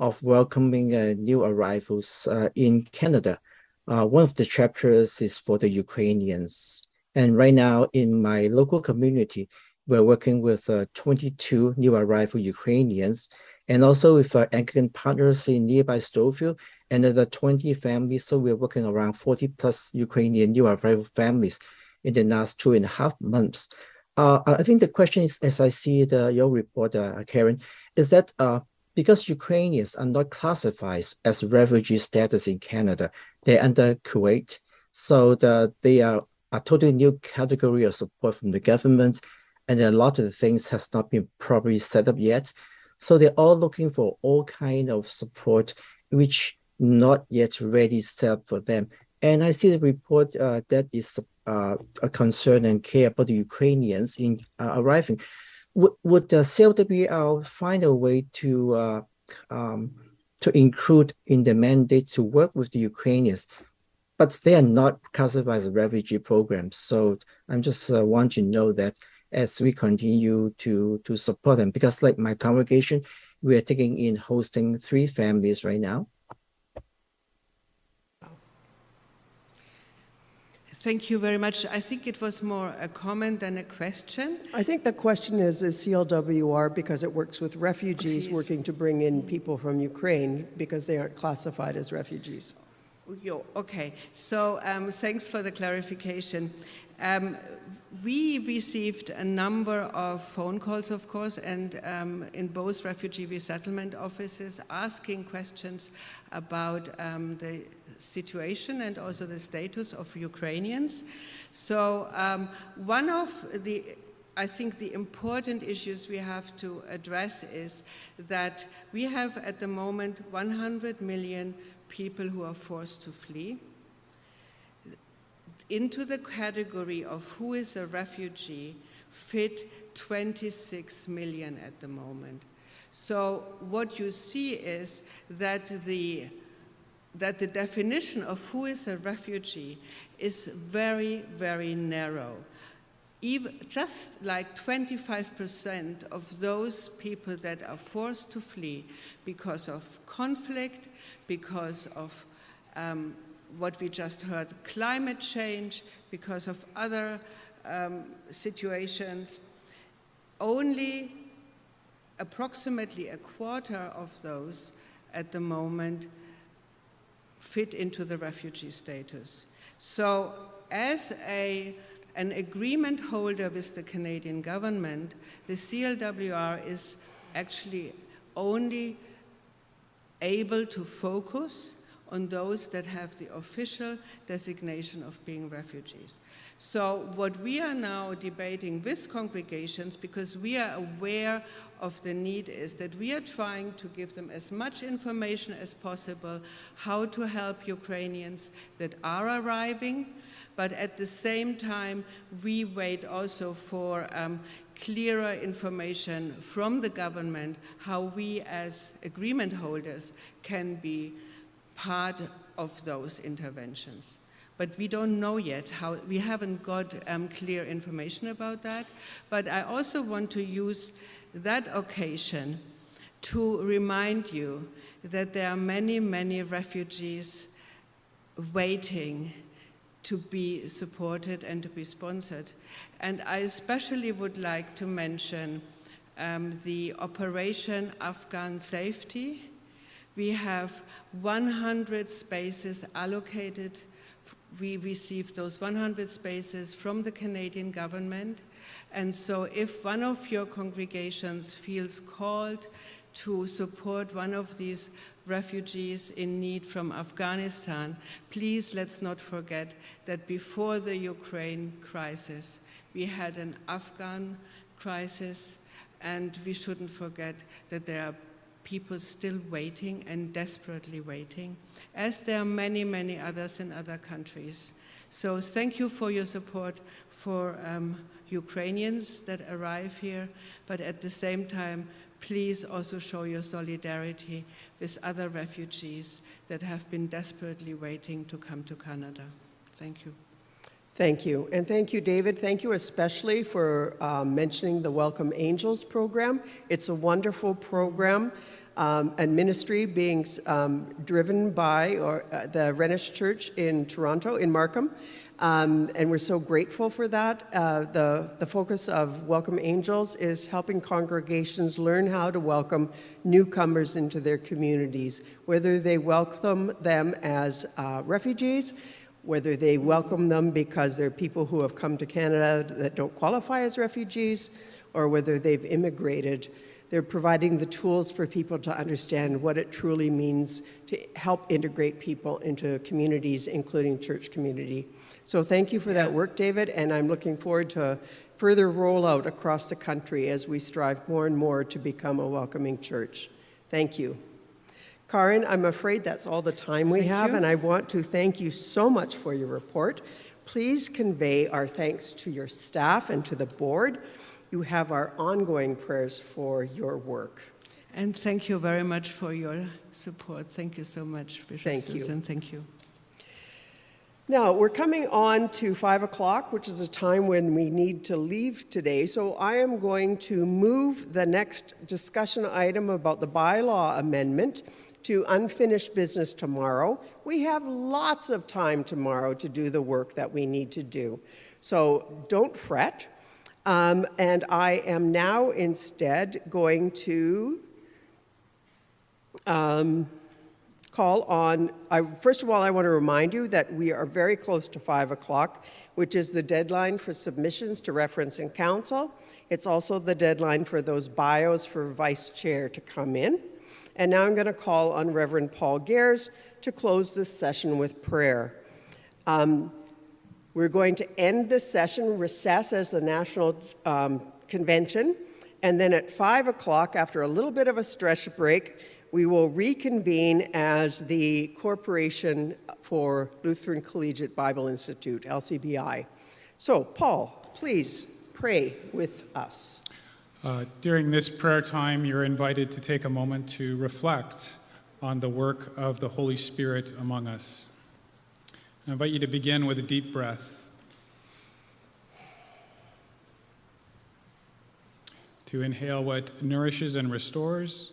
of welcoming uh, new arrivals uh, in Canada. Uh, one of the chapters is for the Ukrainians. And right now in my local community, we're working with uh, 22 new arrival Ukrainians and also with our Anglican partners in nearby Stouffville, another 20 families. So we're working around 40 plus Ukrainian new arrival families in the last two and a half months. Uh, I think the question is, as I see the, your report, uh, Karen, is that uh, because Ukrainians are not classified as refugee status in Canada, they're under CUAET, so the, they are a totally new category of support from the government, and a lot of the things has not been properly set up yet. So they're all looking for all kind of support, which not yet ready set up for them. And I see the report uh, that is uh, a concern and care about the Ukrainians in uh, arriving would, would the CLWR find a way to uh, um, to include in the mandate to work with the Ukrainians, but they are not classified as refugee programs. So I'm just uh, want to know that as we continue to to support them, because like my congregation, we are taking in hosting three families right now. Thank you very much. I think it was more a comment than a question. I think the question is, is CLWR, because it works with refugees, Please. working to bring in people from Ukraine because they aren't classified as refugees? Yo, okay, so um, thanks for the clarification. Um, we received a number of phone calls, of course, and um, in both refugee resettlement offices asking questions about um, the situation and also the status of Ukrainians. So um, one of the I think the important issues we have to address is that we have at the moment 100 million people who are forced to flee into the category of who is a refugee fit 26 million at the moment. So what you see is that the that the definition of who is a refugee is very, very narrow. Even, just like 25% of those people that are forced to flee because of conflict, because of um, what we just heard, climate change, because of other um, situations, only approximately a quarter of those at the moment fit into the refugee status. So as a, an agreement holder with the Canadian government, the CLWR is actually only able to focus on those that have the official designation of being refugees. So what we are now debating with congregations, because we are aware of the need, is that we are trying to give them as much information as possible how to help Ukrainians that are arriving, but at the same time, we wait also for um, clearer information from the government how we as agreement holders can be part of those interventions but we don't know yet how, we haven't got um, clear information about that. But I also want to use that occasion to remind you that there are many, many refugees waiting to be supported and to be sponsored. And I especially would like to mention um, the Operation Afghan Safety. We have 100 spaces allocated. We received those 100 spaces from the Canadian government. And so if one of your congregations feels called to support one of these refugees in need from Afghanistan, please let's not forget that before the Ukraine crisis, we had an Afghan crisis, and we shouldn't forget that there are people still waiting and desperately waiting, as there are many, many others in other countries. So thank you for your support for um, Ukrainians that arrive here, but at the same time, please also show your solidarity with other refugees that have been desperately waiting to come to Canada. Thank you. Thank you. And thank you, David. Thank you especially for um, mentioning the Welcome Angels program. It's a wonderful program um, and ministry being um, driven by or, uh, the Rhenish Church in Toronto, in Markham. Um, and we're so grateful for that. Uh, the, the focus of Welcome Angels is helping congregations learn how to welcome newcomers into their communities, whether they welcome them as uh, refugees, whether they welcome them because they're people who have come to Canada that don't qualify as refugees, or whether they've immigrated. They're providing the tools for people to understand what it truly means to help integrate people into communities, including church community. So thank you for that work, David, and I'm looking forward to further rollout across the country as we strive more and more to become a welcoming church. Thank you. Karin, I'm afraid that's all the time we Thank have, you. and I want to thank you so much for your report. Please convey our thanks to your staff and to the board. You have our ongoing prayers for your work. And thank you very much for your support. Thank you so much, Bishop Thank you. Susan. Thank you. Now, we're coming on to five o'clock, which is a time when we need to leave today. So I am going to move the next discussion item about the bylaw amendment to unfinished business tomorrow. We have lots of time tomorrow to do the work that we need to do. So don't fret. Um, and I am now instead going to um, call on, I, first of all, I want to remind you that we are very close to 5 o'clock, which is the deadline for submissions to reference in council. It's also the deadline for those bios for vice chair to come in. And now I'm going to call on Reverend Paul Gers to close this session with prayer. Um, we're going to end this session, recess as the National um, Convention, and then at 5 o'clock, after a little bit of a stretch break, we will reconvene as the Corporation for Lutheran Collegiate Bible Institute, LCBI. So, Paul, please pray with us. Uh, during this prayer time, you're invited to take a moment to reflect on the work of the Holy Spirit among us. I invite you to begin with a deep breath. To inhale what nourishes and restores,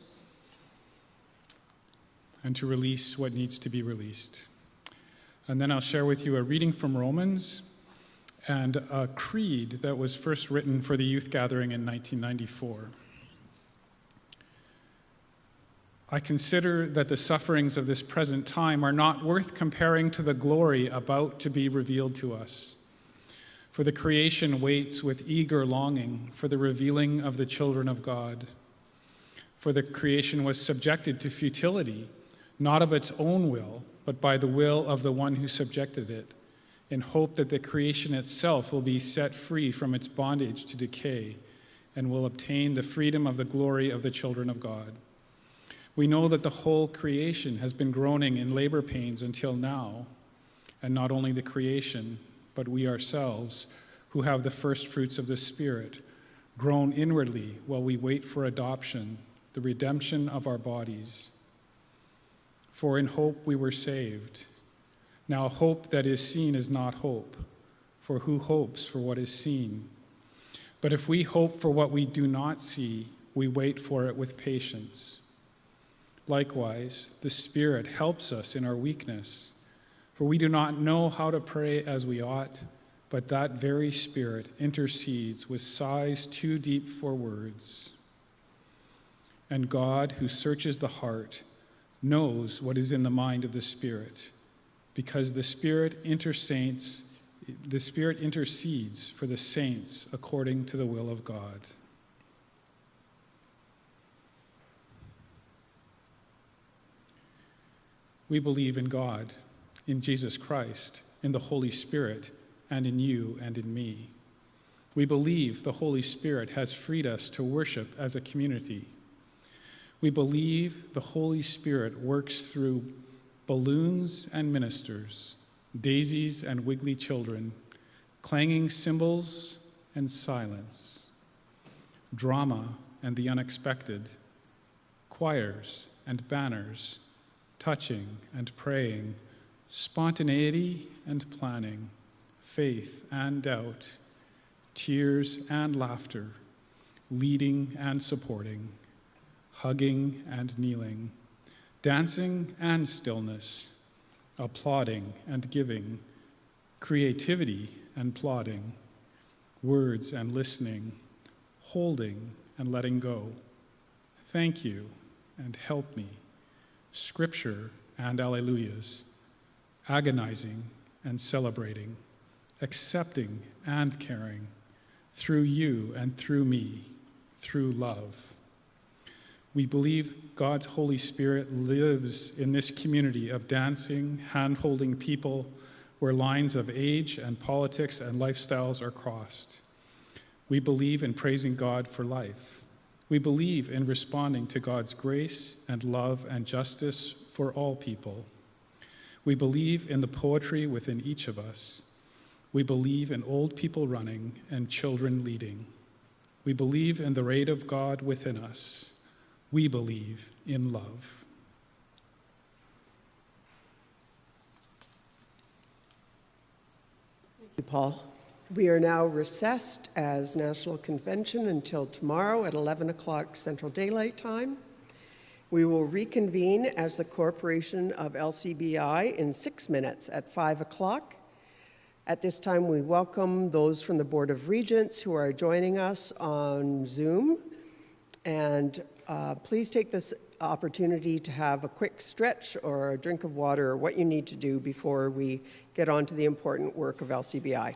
and to release what needs to be released. And then I'll share with you a reading from Romans and a creed that was first written for the youth gathering in 1994. I consider that the sufferings of this present time are not worth comparing to the glory about to be revealed to us. For the creation waits with eager longing for the revealing of the children of God. For the creation was subjected to futility, not of its own will, but by the will of the one who subjected it, in hope that the creation itself will be set free from its bondage to decay and will obtain the freedom of the glory of the children of God. We know that the whole creation has been groaning in labor pains until now, and not only the creation, but we ourselves, who have the first fruits of the Spirit, groan inwardly while we wait for adoption, the redemption of our bodies. For in hope we were saved. Now, hope that is seen is not hope, for who hopes for what is seen? But if we hope for what we do not see, we wait for it with patience. Likewise, the Spirit helps us in our weakness, For we do not know how to pray as we ought, but that very Spirit intercedes with sighs too deep for words. And God, who searches the heart, knows what is in the mind of the Spirit, because the Spirit intercedes, the Spirit intercedes for the saints according to the will of God. We believe in God, in Jesus Christ, in the Holy Spirit, and in you and in me. We believe the Holy Spirit has freed us to worship as a community. We believe the Holy Spirit works through balloons and ministers, daisies and wiggly children, clanging cymbals and silence, drama and the unexpected, choirs and banners, touching and praying, spontaneity and planning, faith and doubt, tears and laughter, leading and supporting, hugging and kneeling, dancing and stillness, applauding and giving, creativity and plodding, words and listening, holding and letting go. Thank you and help me scripture and alleluias, agonizing and celebrating, accepting and caring, through you and through me, through love. We believe God's Holy Spirit lives in this community of dancing, hand holding people where lines of age and politics and lifestyles are crossed. We believe in praising God for life. We believe in responding to God's grace and love and justice for all people. We believe in the poetry within each of us. We believe in old people running and children leading. We believe in the rate of God within us. We believe in love. Thank you, Paul. We are now recessed as National Convention until tomorrow at 11 o'clock Central Daylight Time. We will reconvene as the Corporation of LCBI in six minutes at 5 o'clock. At this time, we welcome those from the Board of Regents who are joining us on Zoom. And uh, please take this opportunity to have a quick stretch or a drink of water or what you need to do before we get on to the important work of LCBI.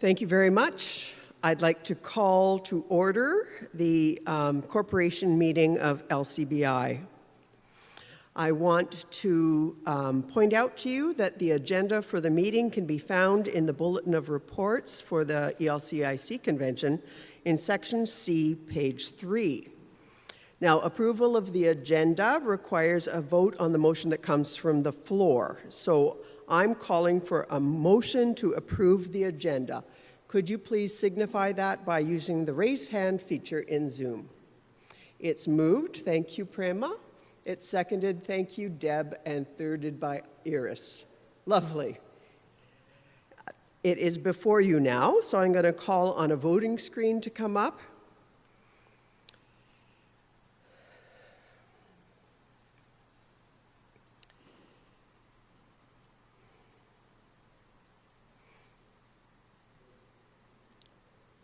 Thank you very much. I'd like to call to order the um, corporation meeting of LCBI. I want to um, point out to you that the agenda for the meeting can be found in the Bulletin of Reports for the ELCIC convention in section C, page three. Now, approval of the agenda requires a vote on the motion that comes from the floor. So I'm calling for a motion to approve the agenda. Could you please signify that by using the raise hand feature in Zoom? It's moved, thank you, Prema. It's seconded, thank you, Deb, and thirded by Iris. Lovely. It is before you now, so I'm going to call on a voting screen to come up.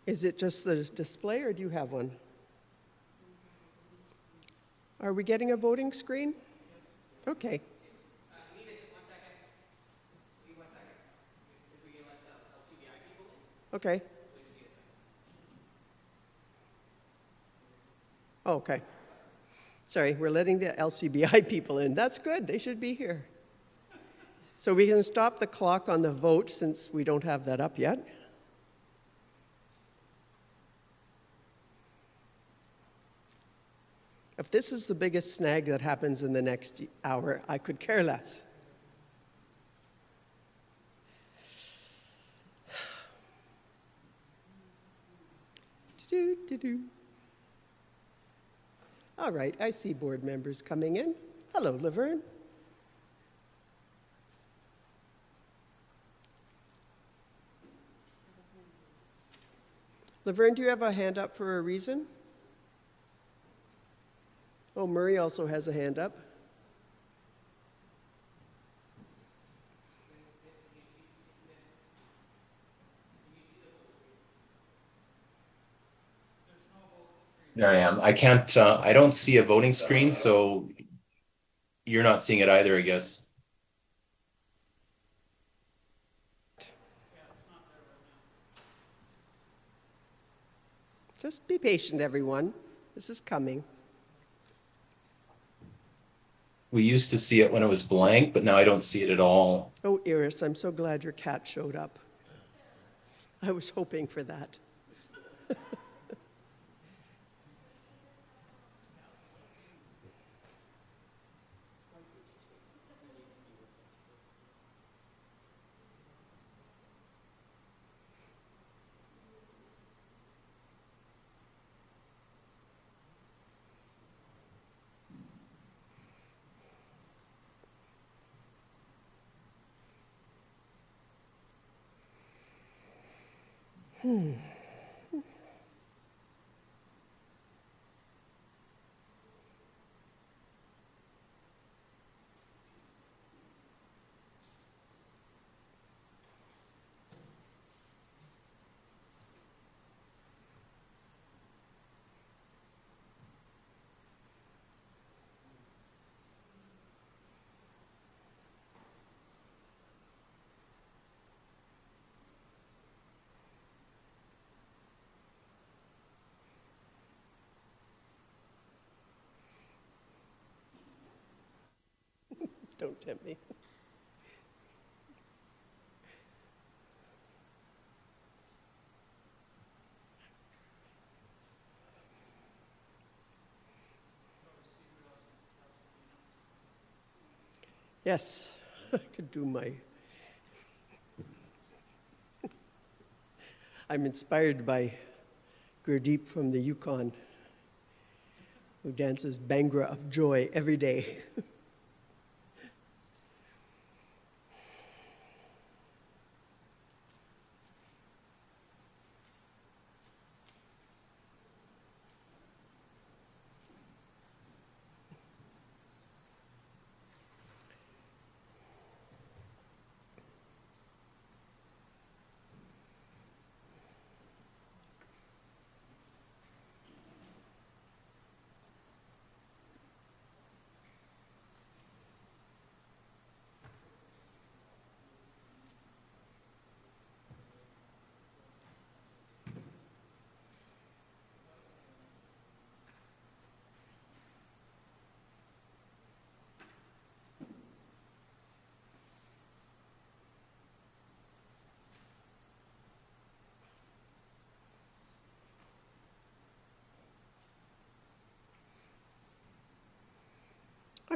Is it just the display, or do you have one? Are we getting a voting screen? Okay. Okay. Oh, okay. Sorry, we're letting the LCBI people in. That's good, they should be here. So we can stop the clock on the vote since we don't have that up yet. If this is the biggest snag that happens in the next hour, I could care less. All right, I see board members coming in. Hello, Laverne. Laverne, do you have a hand up for a reason? Oh, Murray also has a hand up. There I am. I can't, uh, I don't see a voting screen, so you're not seeing it either, I guess. Just be patient, everyone. This is coming. We used to see it when it was blank, but now I don't see it at all. Oh, Iris, I'm so glad your cat showed up. I was hoping for that. Hmm. Don't tempt me. Yes, I could do my. I'm inspired by Gurdeep from the Yukon, who dances Bhangra of joy every day.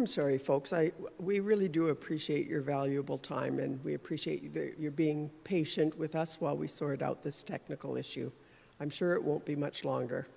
I'm sorry, folks. I, we really do appreciate your valuable time, and we appreciate that you're being patient with us while we sort out this technical issue. I'm sure it won't be much longer.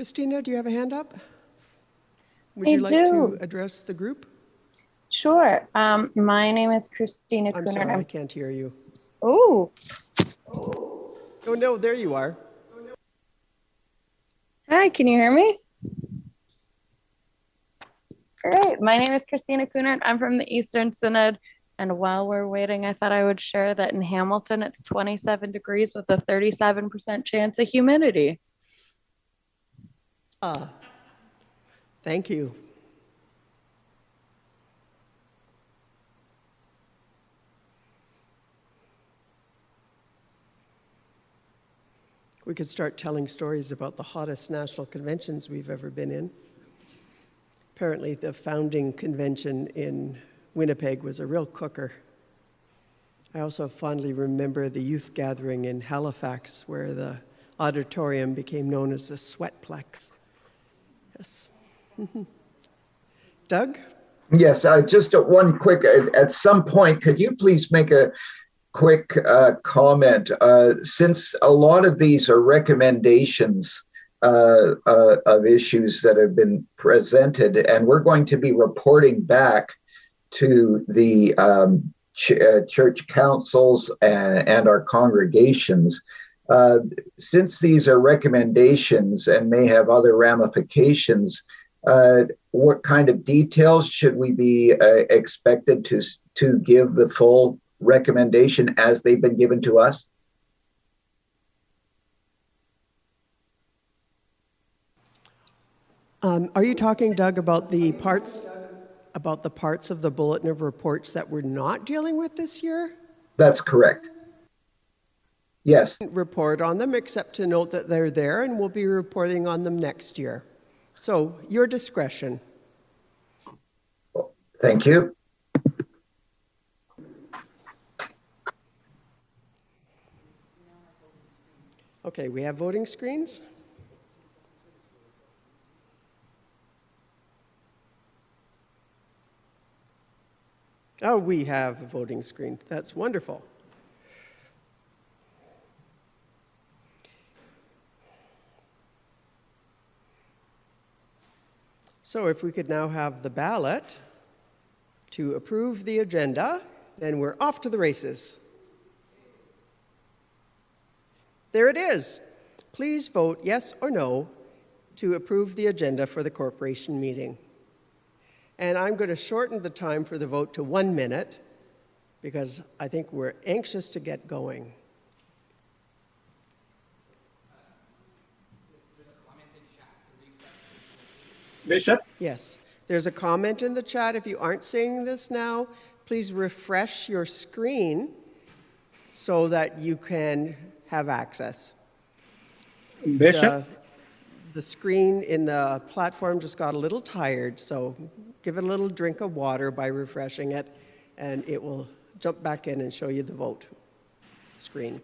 Christina, do you have a hand up? Would I you like to address the group? Sure. Um, my name is Christina I'm Kuhner. sorry, I can't hear you. Oh, Oh, no, there you are. hi, can you hear me? Great. My name is Christina Kunert. I'm from the Eastern Synod. And while we're waiting, I thought I would share that in Hamilton, it's 27 degrees with a 37% chance of humidity. Ah, thank you. We could start telling stories about the hottest national conventions we've ever been in. Apparently, the founding convention in Winnipeg was a real cooker. I also fondly remember the youth gathering in Halifax, where the auditorium became known as the Sweatplex. Yes. Doug? Yes, uh, just one quick, at, at some point, could you please make a quick uh, comment? Uh, since a lot of these are recommendations uh, uh, of issues that have been presented, and we're going to be reporting back to the um, ch- uh, church councils and, and our congregations. Uh, since these are recommendations and may have other ramifications, uh, what kind of details should we be uh, expected to to give the full recommendation as they've been given to us? Um, are you talking, Doug, about the parts about the parts of the bulletin of reports that we're not dealing with this year? That's correct. Yes. Report on them, except to note that they're there, and we'll be reporting on them next year. So, your discretion. Thank you. Okay, we have voting screens. Oh, we have a voting screen. That's wonderful. So if we could now have the ballot to approve the agenda, then we're off to the races. There it is. Please vote yes or no to approve the agenda for the corporation meeting. And I'm going to shorten the time for the vote to one minute because I think we're anxious to get going. Bishop? Yes. There's a comment in the chat. If you aren't seeing this now, please refresh your screen so that you can have access. Bishop? The, the screen in the platform just got a little tired, so give it a little drink of water by refreshing it, and it will jump back in and show you the vote screen.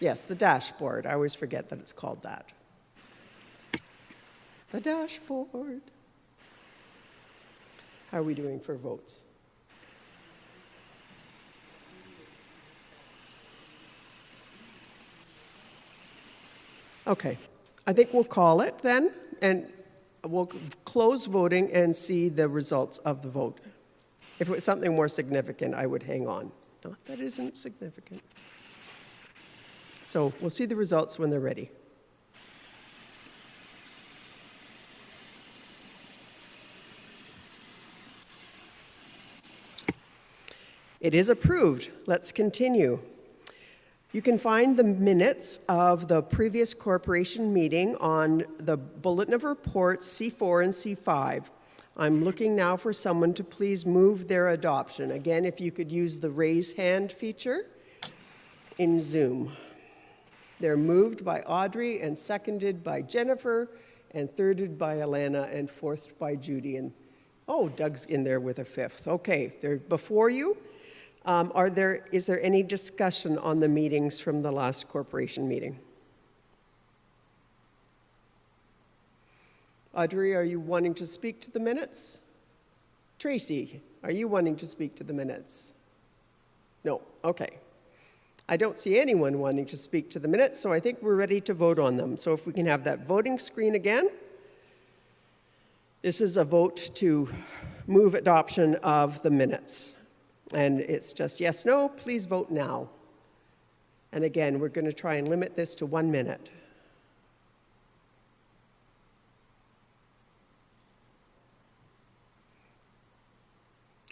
Yes, the dashboard. I always forget that it's called that. The dashboard. How are we doing for votes? Okay, I think we'll call it then, and we'll close voting and see the results of the vote. If it was something more significant, I would hang on. Not that it isn't significant. So we'll see the results when they're ready. It is approved. Let's continue. You can find the minutes of the previous corporation meeting on the Bulletin of Reports C4 and C5. I'm looking now for someone to please move their adoption. Again, if you could use the raise hand feature in Zoom. They're moved by Audrey and seconded by Jennifer and thirded by Alana and fourthed by Judy. And oh, Doug's in there with a fifth. Okay, they're before you. Um, are there, is there any discussion on the meetings from the last corporation meeting? Audrey, are you wanting to speak to the minutes? Tracy, are you wanting to speak to the minutes? No, okay. I don't see anyone wanting to speak to the minutes, so I think we're ready to vote on them. So if we can have that voting screen again. This is a vote to move adoption of the minutes. And it's just yes, no, please vote now. And again, we're going to try and limit this to one minute.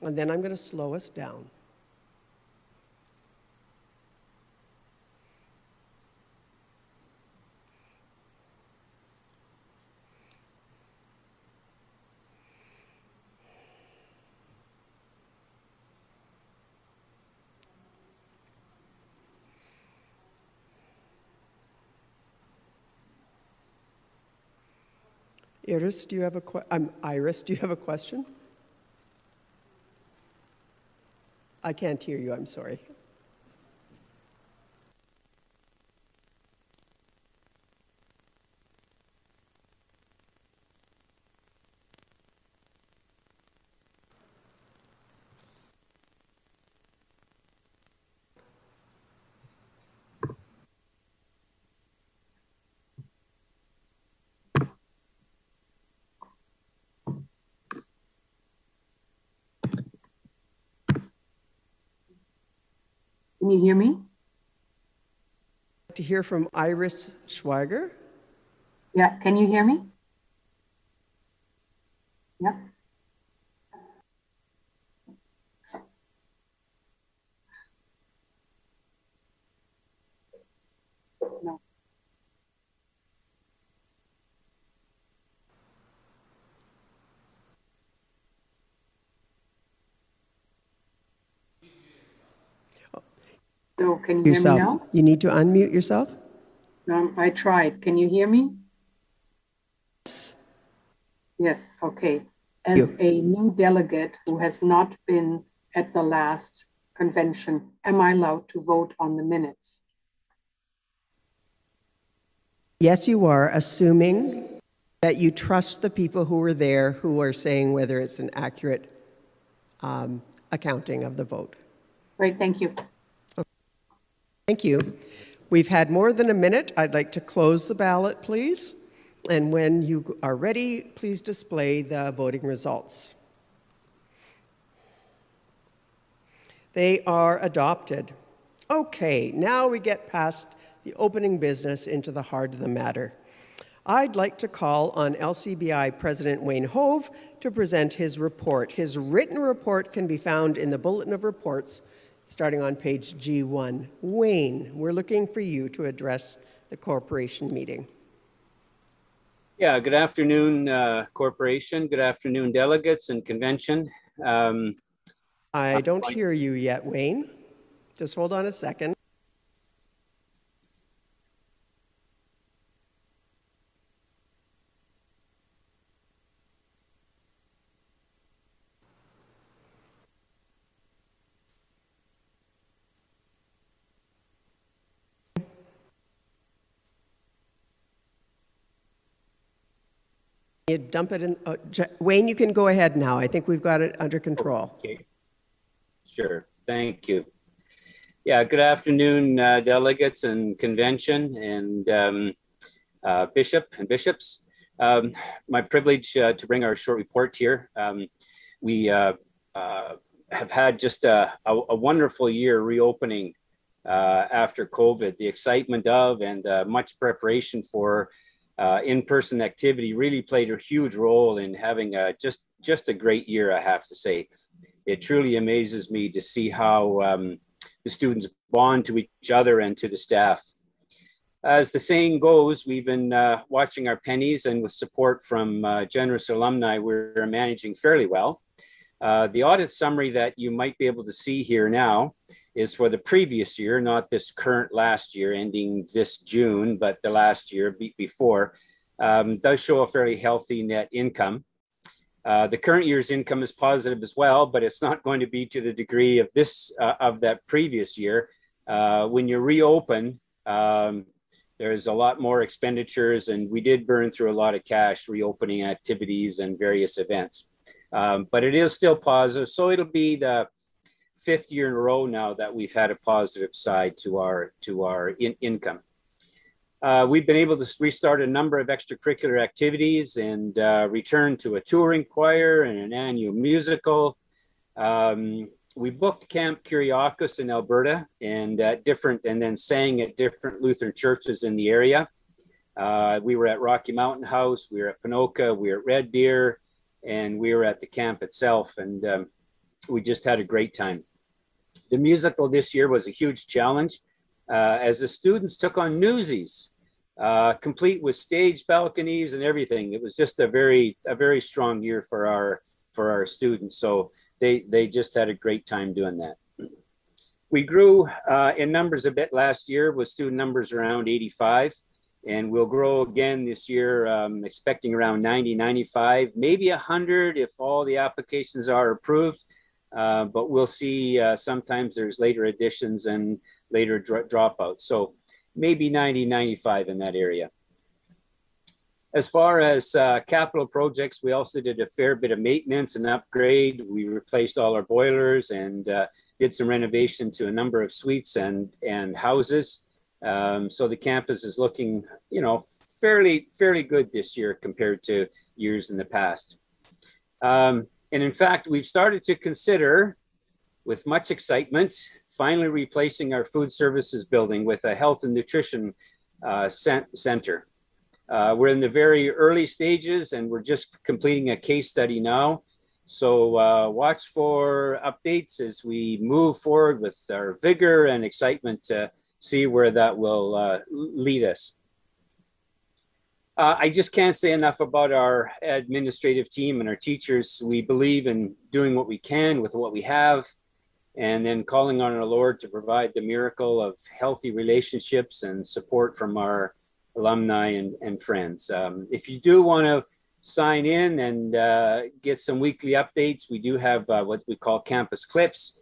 And then I'm going to slow us down. Iris, do you have a que- um, Iris, do you have a question? I can't hear you, I'm sorry. Can you hear me? To hear from Iris Schweiger. Yeah, can you hear me? Yeah. So can you hear me Yourself. now? You need to unmute yourself. Um, I tried. Can you hear me? Yes, Yes. okay. As a new delegate who has not been at the last convention, am I allowed to vote on the minutes? Yes, you are, assuming that you trust the people who were there who are saying whether it's an accurate um, accounting of the vote. Great, thank you. Thank you. We've had more than a minute. I'd like to close the ballot, please. And when you are ready, please display the voting results. They are adopted. Okay, now we get past the opening business into the heart of the matter. I'd like to call on LCBI President Wayne Hove to present his report. His written report can be found in the Bulletin of Reports starting on page G1. Wayne, we're looking for you to address the corporation meeting. Yeah, good afternoon, uh, corporation. Good afternoon, delegates and convention. Um, I don't hear you yet, Wayne. Just hold on a second. Dump it in, uh, Wayne, you can go ahead now. I think we've got it under control. Okay. Sure, thank you. Yeah, good afternoon, uh, delegates and convention and um, uh, bishop and bishops. Um, my privilege uh, to bring our short report here. Um, we uh, uh, have had just a, a, a wonderful year reopening uh, after COVID. The excitement of and much preparation for uh, in-person activity really played a huge role in having a, just just a great year. I have to say, it truly amazes me to see how um, the students bond to each other and to the staff. As the saying goes, we've been uh, watching our pennies and with support from uh, generous alumni, we're managing fairly well. Uh, the audit summary that you might be able to see here now is for the previous year, not this current last year ending this June, but the last year be before, um, does show a fairly healthy net income. Uh, the current year's income is positive as well, but it's not going to be to the degree of this uh, of that previous year. Uh, when you reopen, um, there's a lot more expenditures, and we did burn through a lot of cash reopening activities and various events. Um, but it is still positive, so it'll be the fifth year in a row now that we've had a positive side to our to our in income. Uh, we've been able to restart a number of extracurricular activities and uh, return to a touring choir and an annual musical. Um, we booked Camp Kuriakos in Alberta and at different, and then sang at different Lutheran churches in the area. Uh, we were at Rocky Mountain House, we were at Ponoka, we were at Red Deer, and we were at the camp itself, and um, we just had a great time. The musical this year was a huge challenge uh, as the students took on Newsies uh, complete with stage balconies and everything. It was just a very a very strong year for our for our students. So they they just had a great time doing that. We grew uh, in numbers a bit last year with student numbers around 85 and we'll grow again this year, um, expecting around 90, 95, maybe 100 if all the applications are approved. Uh, but we'll see. Uh, sometimes there's later additions and later dro dropouts. So maybe 90, 95 in that area. As far as uh, capital projects, we also did a fair bit of maintenance and upgrade. We replaced all our boilers and uh, did some renovation to a number of suites and, and houses. Um, so the campus is looking, you know, fairly, fairly good this year compared to years in the past. Um, and in fact, we've started to consider, with much excitement, finally replacing our food services building with a health and nutrition uh, center. Uh, we're in the very early stages and we're just completing a case study now. So uh, watch for updates as we move forward with our vigor and excitement to see where that will uh, lead us. Uh, I just can't say enough about our administrative team and our teachers. We believe in doing what we can with what we have and then calling on our Lord to provide the miracle of healthy relationships and support from our alumni and, and friends. Um, if you do want to sign in and uh, get some weekly updates, we do have uh, what we call campus clips,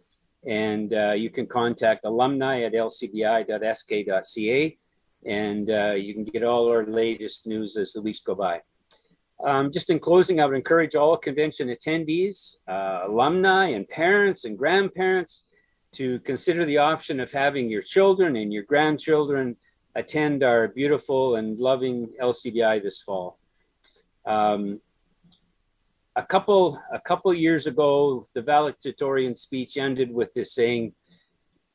and uh, you can contact alumni at lcbi.sk.ca, and uh, you can get all our latest news as the weeks go by. Um, just in closing, I would encourage all convention attendees, uh, alumni, and parents and grandparents to consider the option of having your children and your grandchildren attend our beautiful and loving LCBI this fall. Um, a couple a couple years ago, the valedictorian speech ended with this saying,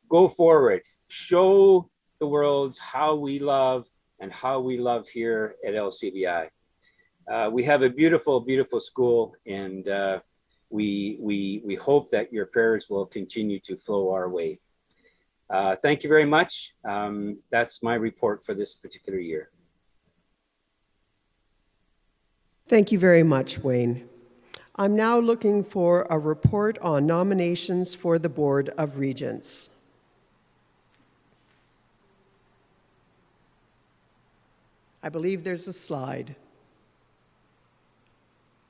"Go forward, show the world's how we love and how we love here at LCBI." Uh, we have a beautiful, beautiful school, and uh, we we we hope that your prayers will continue to flow our way. Uh, thank you very much. Um, that's my report for this particular year. Thank you very much, Wayne. I'm now looking for a report on nominations for the Board of Regents. I believe there's a slide.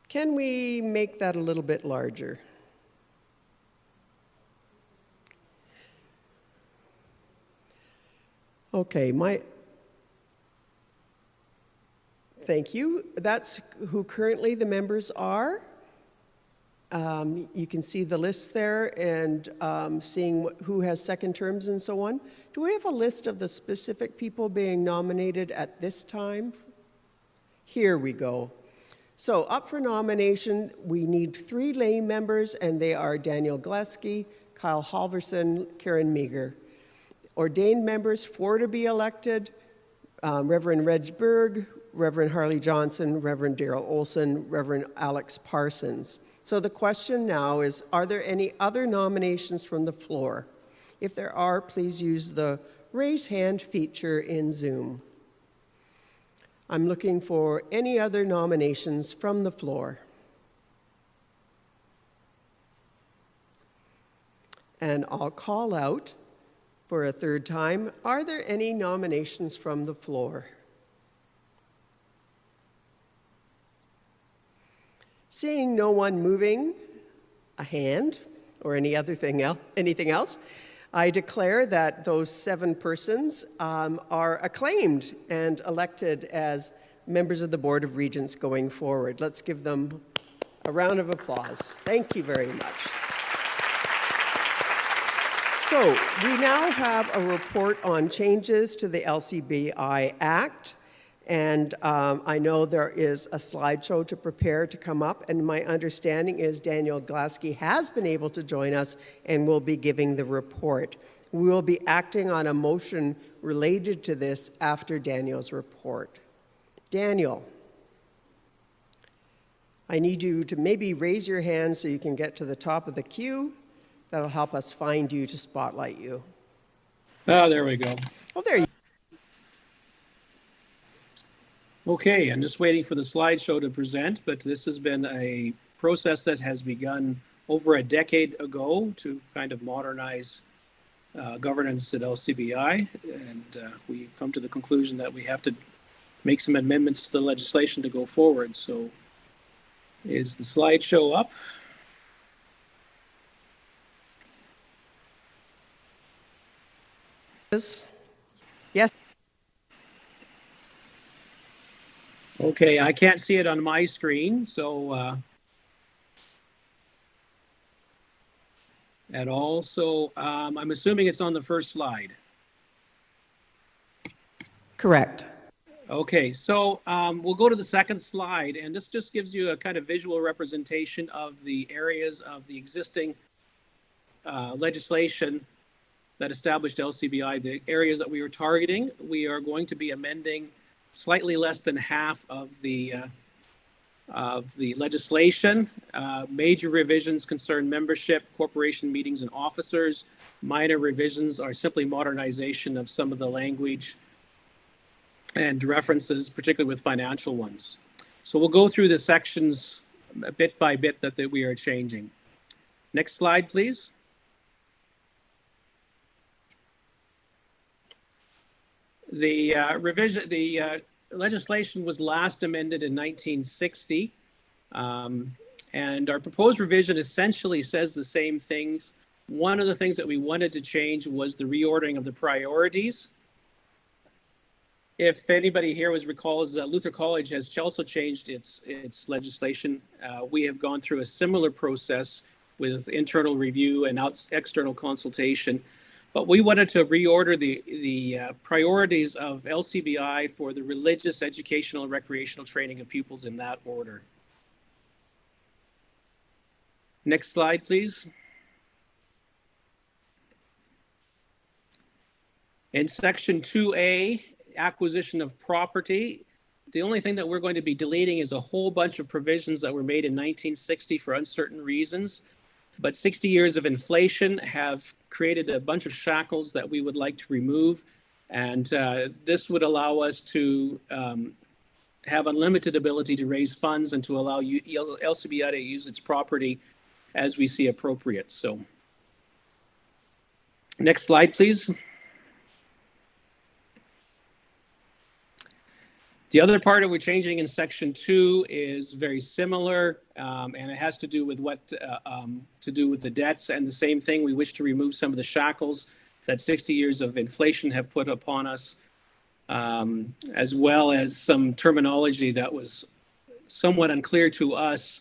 Can we make that a little bit larger? Okay, my, thank you. That's who currently the members are. Um, you can see the list there and um, seeing who has second terms and so on. Do we have a list of the specific people being nominated at this time? Here we go. So up for nomination, we need three lay members, and they are Daniel Gillespie, Kyle Halverson, Karen Meager. Ordained members, four to be elected, um, Reverend Reg Berg, Reverend Harley Johnson, Reverend Daryl Olson, Reverend Alex Parsons. So the question now is, are there any other nominations from the floor? If there are, please use the raise hand feature in Zoom. I'm looking for any other nominations from the floor. And I'll call out for a third time, are there any nominations from the floor? Seeing no one moving a hand or any other thing el- anything else, I declare that those seven persons um, are acclaimed and elected as members of the Board of Regents going forward. Let's give them a round of applause. Thank you very much. So we now have a report on changes to the LCBI Act. And um, I know there is a slideshow to prepare to come up, and my understanding is Daniel Glasky has been able to join us and will be giving the report. We will be acting on a motion related to this after Daniel's report. Daniel, I need you to maybe raise your hand so you can get to the top of the queue. That'll help us find you to spotlight you. Ah, there we go. Oh, there you Okay, I'm just waiting for the slideshow to present, but this has been a process that has begun over a decade ago to kind of modernize uh, governance at LCBI. And uh, we come to the conclusion that we have to make some amendments to the legislation to go forward. So is the slideshow up? Yes. Okay, I can't see it on my screen, so uh, at all. So um, I'm assuming it's on the first slide. Correct. Okay, so um, we'll go to the second slide, and this just gives you a kind of visual representation of the areas of the existing uh, legislation that established LCBI, the areas that we were targeting. We are going to be amending slightly less than half of the uh, of the legislation. Uh, major revisions concern membership, corporation meetings, and officers. Minor revisions are simply modernization of some of the language and references, particularly with financial ones. So we'll go through the sections bit by bit that, that we are changing. Next slide, please. The uh, revision, the uh, legislation was last amended in 1960, um, and our proposed revision essentially says the same things. One of the things that we wanted to change was the reordering of the priorities. If anybody here was recalls, uh, Luther College has also changed its its legislation. Uh, we have gone through a similar process with internal review and out, external consultation but we wanted to reorder the, the uh, priorities of LCBI for the religious, educational, and recreational training of pupils in that order. Next slide, please. In section 2A, acquisition of property, the only thing that we're going to be deleting is a whole bunch of provisions that were made in 1960 for uncertain reasons. But 60 years of inflation have created a bunch of shackles that we would like to remove. And uh, this would allow us to um, have unlimited ability to raise funds and to allow LCBI to use its property as we see appropriate. So next slide, please. The other part that we're changing in section two is very similar, um, and it has to do with what uh, um, to do with the debts. And the same thing, we wish to remove some of the shackles that 60 years of inflation have put upon us, um, as well as some terminology that was somewhat unclear to us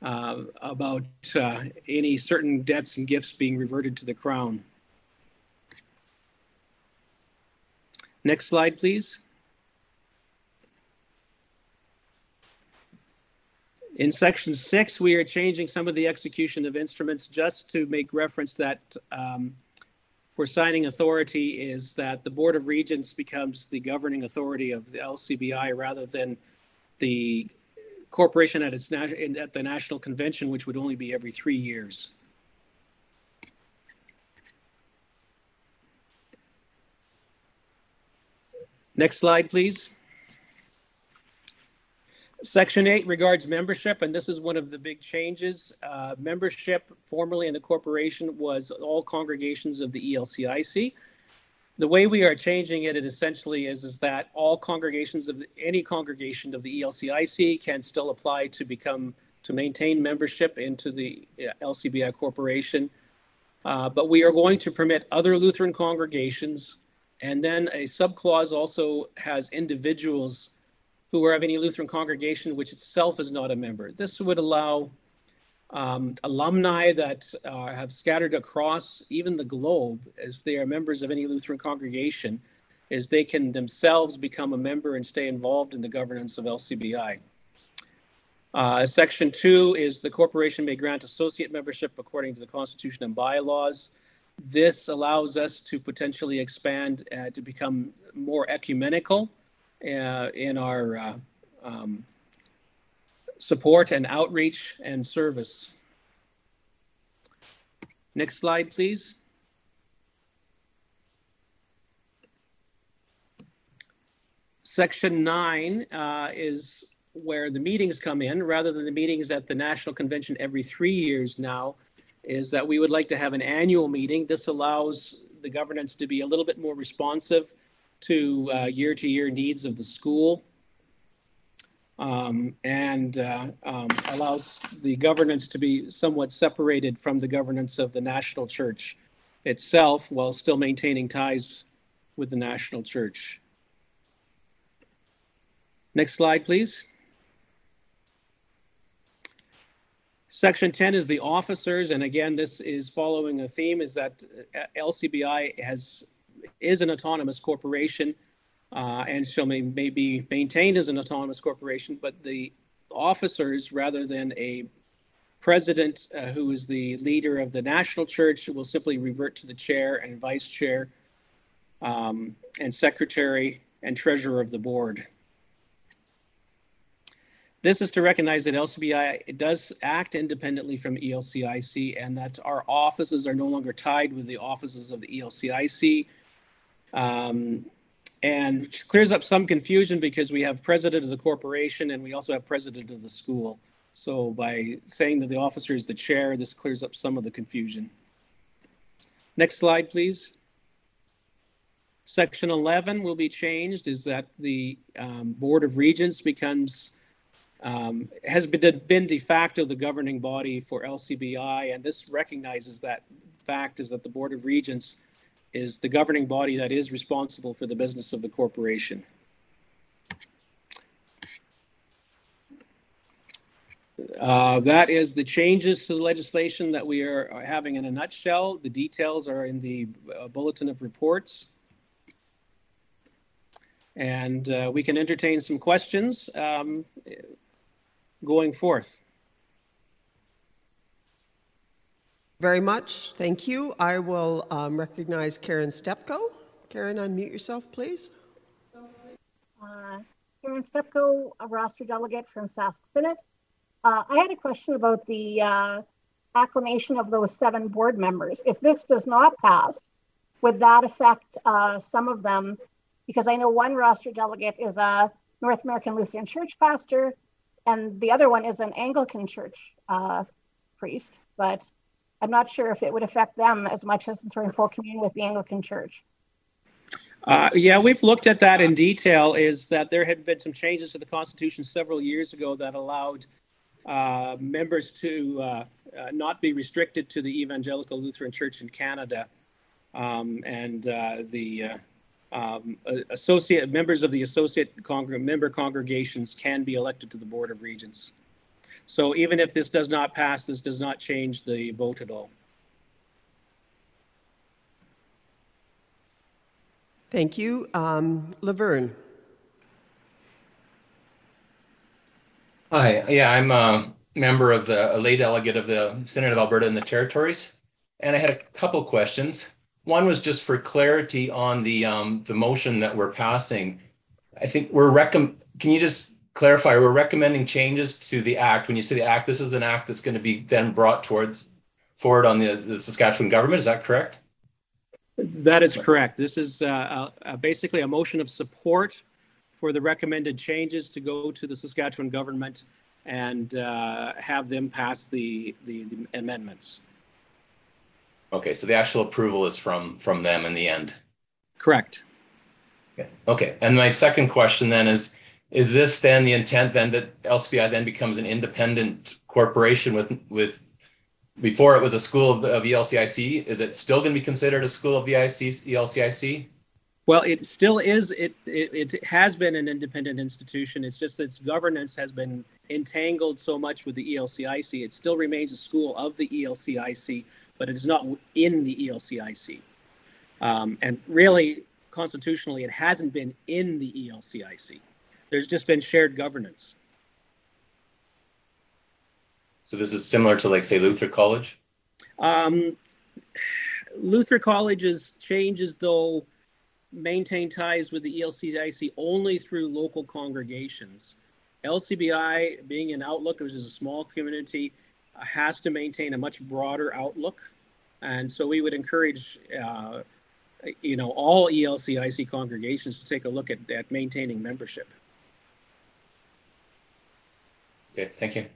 uh, about uh, any certain debts and gifts being reverted to the crown. Next slide, please. In section six, we are changing some of the execution of instruments just to make reference that um, for signing authority is that the Board of Regents becomes the governing authority of the LCBI rather than the corporation at its nat- at the national convention, which would only be every three years. Next slide, please. Section 8 regards membership, and this is one of the big changes. Uh, membership formerly in the corporation was all congregations of the ELCIC. The way we are changing it, it essentially is, is that all congregations of the, any congregation of the ELCIC can still apply to become to maintain membership into the uh, LCBI corporation. Uh, but we are going to permit other Lutheran congregations, and then a subclause also has individuals who are of any Lutheran congregation which itself is not a member. This would allow um, alumni that uh, have scattered across even the globe, as they are members of any Lutheran congregation, is they can themselves become a member and stay involved in the governance of LCBI. Uh, section two is the corporation may grant associate membership according to the Constitution and bylaws. This allows us to potentially expand uh, to become more ecumenical in our uh, um, support and outreach and service. Next slide, please. Section nine uh, is where the meetings come in, rather than the meetings at the National Convention every three years now, is that we would like to have an annual meeting. This allows the governance to be a little bit more responsive to uh, year-to-year needs of the school um, and uh, um, allows the governance to be somewhat separated from the governance of the national church itself while still maintaining ties with the national church. Next slide, please. Section 10 is the officers, and again, this is following a theme is that uh, LCBI has is an autonomous corporation uh, and shall may, may be maintained as an autonomous corporation, but the officers, rather than a president uh, who is the leader of the national church, will simply revert to the chair and vice chair um, and secretary and treasurer of the board. This is to recognize that LCBI does act independently from ELCIC and that our offices are no longer tied with the offices of the ELCIC. Um, and clears up some confusion because we have president of the corporation and we also have president of the school. So by saying that the officer is the chair, this clears up some of the confusion. Next slide, please. Section 11 will be changed is that the um, Board of Regents becomes um, has been, been de facto the governing body for LCBI, and this recognizes that fact is that the Board of Regents is the governing body that is responsible for the business of the corporation. Uh, that is the changes to the legislation that we are having in a nutshell. The details are in the uh, bulletin of reports. And uh, we can entertain some questions. Um, going forth. Very much. Thank you. I will um, recognize Karen Stepko. Karen, unmute yourself, please. Uh, Karen Stepko, a roster delegate from Sask Synod. Uh, I had a question about the uh, acclamation of those seven board members. If this does not pass, would that affect uh, some of them? Because I know one roster delegate is a North American Lutheran Church pastor, and the other one is an Anglican church uh, priest, but I'm not sure if it would affect them as much as since we're in full communion with the Anglican church. Uh, yeah, we've looked at that in detail. Is that there had been some changes to the Constitution several years ago that allowed uh, members to uh, uh not be restricted to the Evangelical Lutheran Church in Canada, um, and uh, the uh, um, associate members of the associate member congregations can be elected to the Board of Regents. So even if this does not pass, this does not change the vote at all. Thank you. Um, Laverne. Hi, yeah, I'm a member of the a lay delegate of the Synod of Alberta and the Territories, and I had a couple questions. One was just for clarity on the um, the motion that we're passing. I think we're recomm. Can you just clarify? We're recommending changes to the act. When you say the act, this is an act that's going to be then brought towards forward on the, the Saskatchewan government. Is that correct? That is correct. This is uh, basically a motion of support for the recommended changes to go to the Saskatchewan government and uh, have them pass the, the the amendments. Okay, so the actual approval is from, from them in the end. Correct. Okay, okay. And my second question then is, is this then the intent then that LCBI then becomes an independent corporation with, with, before it was a school of, of ELCIC, is it still going to be considered a school of E VIC, ELCIC? Well, it still is, it, it, it has been an independent institution. It's just its governance has been entangled so much with the ELCIC. It still remains a school of the ELCIC, but it is not in the ELCIC. Um, and really, constitutionally, it hasn't been in the ELCIC. There's just been shared governance. So this is similar to like, say, Luther College? Um, Luther College's changes, though, maintain ties with the ELCIC only through local congregations. LCBI, being an outlook, which is a small community, has to maintain a much broader outlook. And so we would encourage, uh, you know, all ELCIC congregations to take a look at, at maintaining membership. Okay, thank you.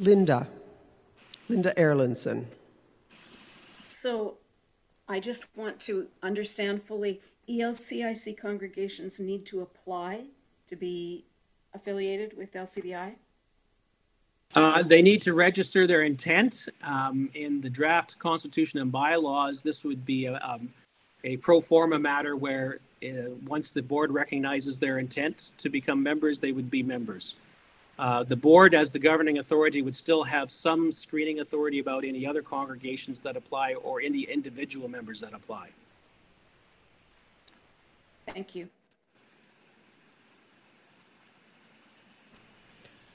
Linda, Linda Erlandson. So I just want to understand fully, ELCIC congregations need to apply to be affiliated with LCBI? Uh, they need to register their intent um, in the draft constitution and bylaws. This would be a, um, a pro forma matter where uh, once the board recognizes their intent to become members, they would be members. Uh, the board, as the governing authority, would still have some screening authority about any other congregations that apply or any individual members that apply. Thank you.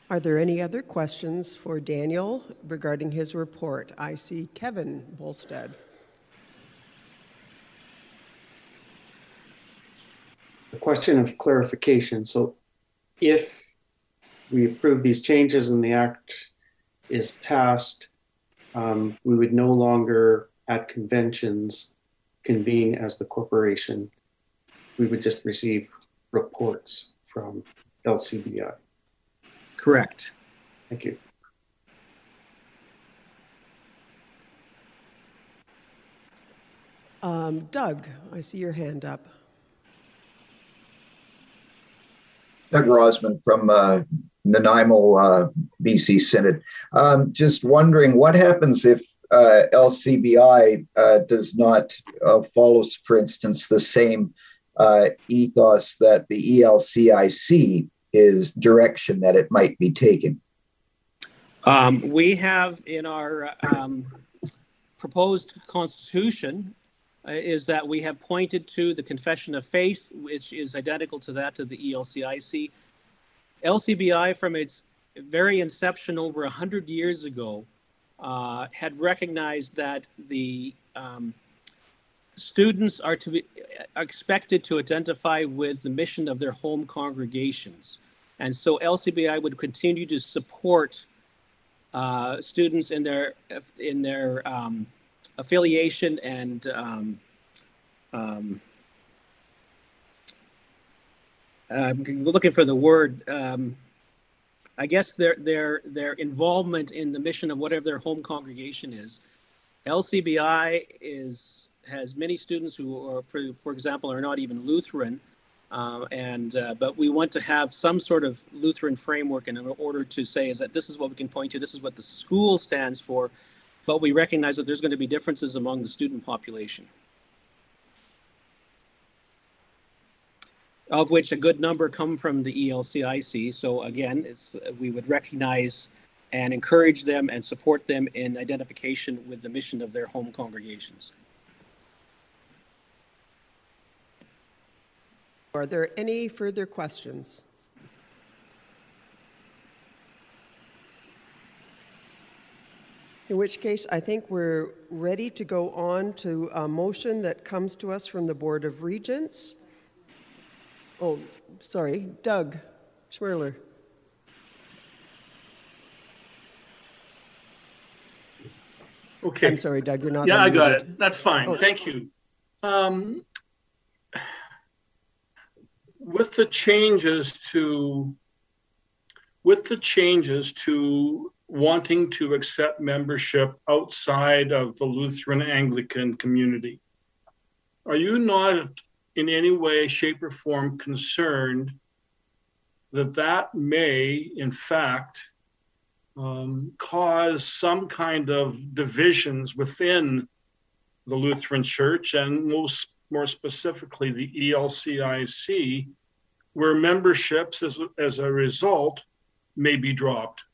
Are there any other questions for Daniel regarding his report? I see Kevin Bolstead. A question of clarification. So if we approve these changes and the act is passed, um, we would no longer at conventions convene as the corporation. We would just receive reports from LCBI. Correct. Thank you. Um, Doug, I see your hand up. Doug Rosman from uh, Nanaimo, uh, BC Synod. Um, just wondering what happens if uh, LCBI uh, does not uh, follow, for instance, the same uh, ethos that the ELCIC is direction that it might be taken. Um, we have in our um, proposed constitution is that we have pointed to the Confession of Faith, which is identical to that of the ELCIC. LCBI, from its very inception over 100 years ago, uh, had recognized that the um, students are to be expected to identify with the mission of their home congregations. And so LCBI would continue to support uh, students in their in their um, affiliation and um, um, I'm looking for the word. Um, I guess their their their involvement in the mission of whatever their home congregation is. LCBI is has many students who are, for, for example, are not even Lutheran, uh, and uh, but we want to have some sort of Lutheran framework in order to say is that this is what we can point to, this is what the school stands for, but we recognize that there's going to be differences among the student population. Of which a good number come from the ELCIC. So again, we would recognize and encourage them and support them in identification with the mission of their home congregations. Are there any further questions? In which case, I think we're ready to go on to a motion that comes to us from the Board of Regents. Oh, sorry, Doug Schmerler. Okay. I'm sorry, Doug, you're not. Yeah, I got it. That's fine. Oh. Thank you. Um, with the changes to, with the changes to wanting to accept membership outside of the Lutheran Anglican community, are you not in any way, shape, or form concerned that that may, in fact, um, cause some kind of divisions within the Lutheran Church and most more specifically the ELCIC, where memberships as, as a result may be dropped.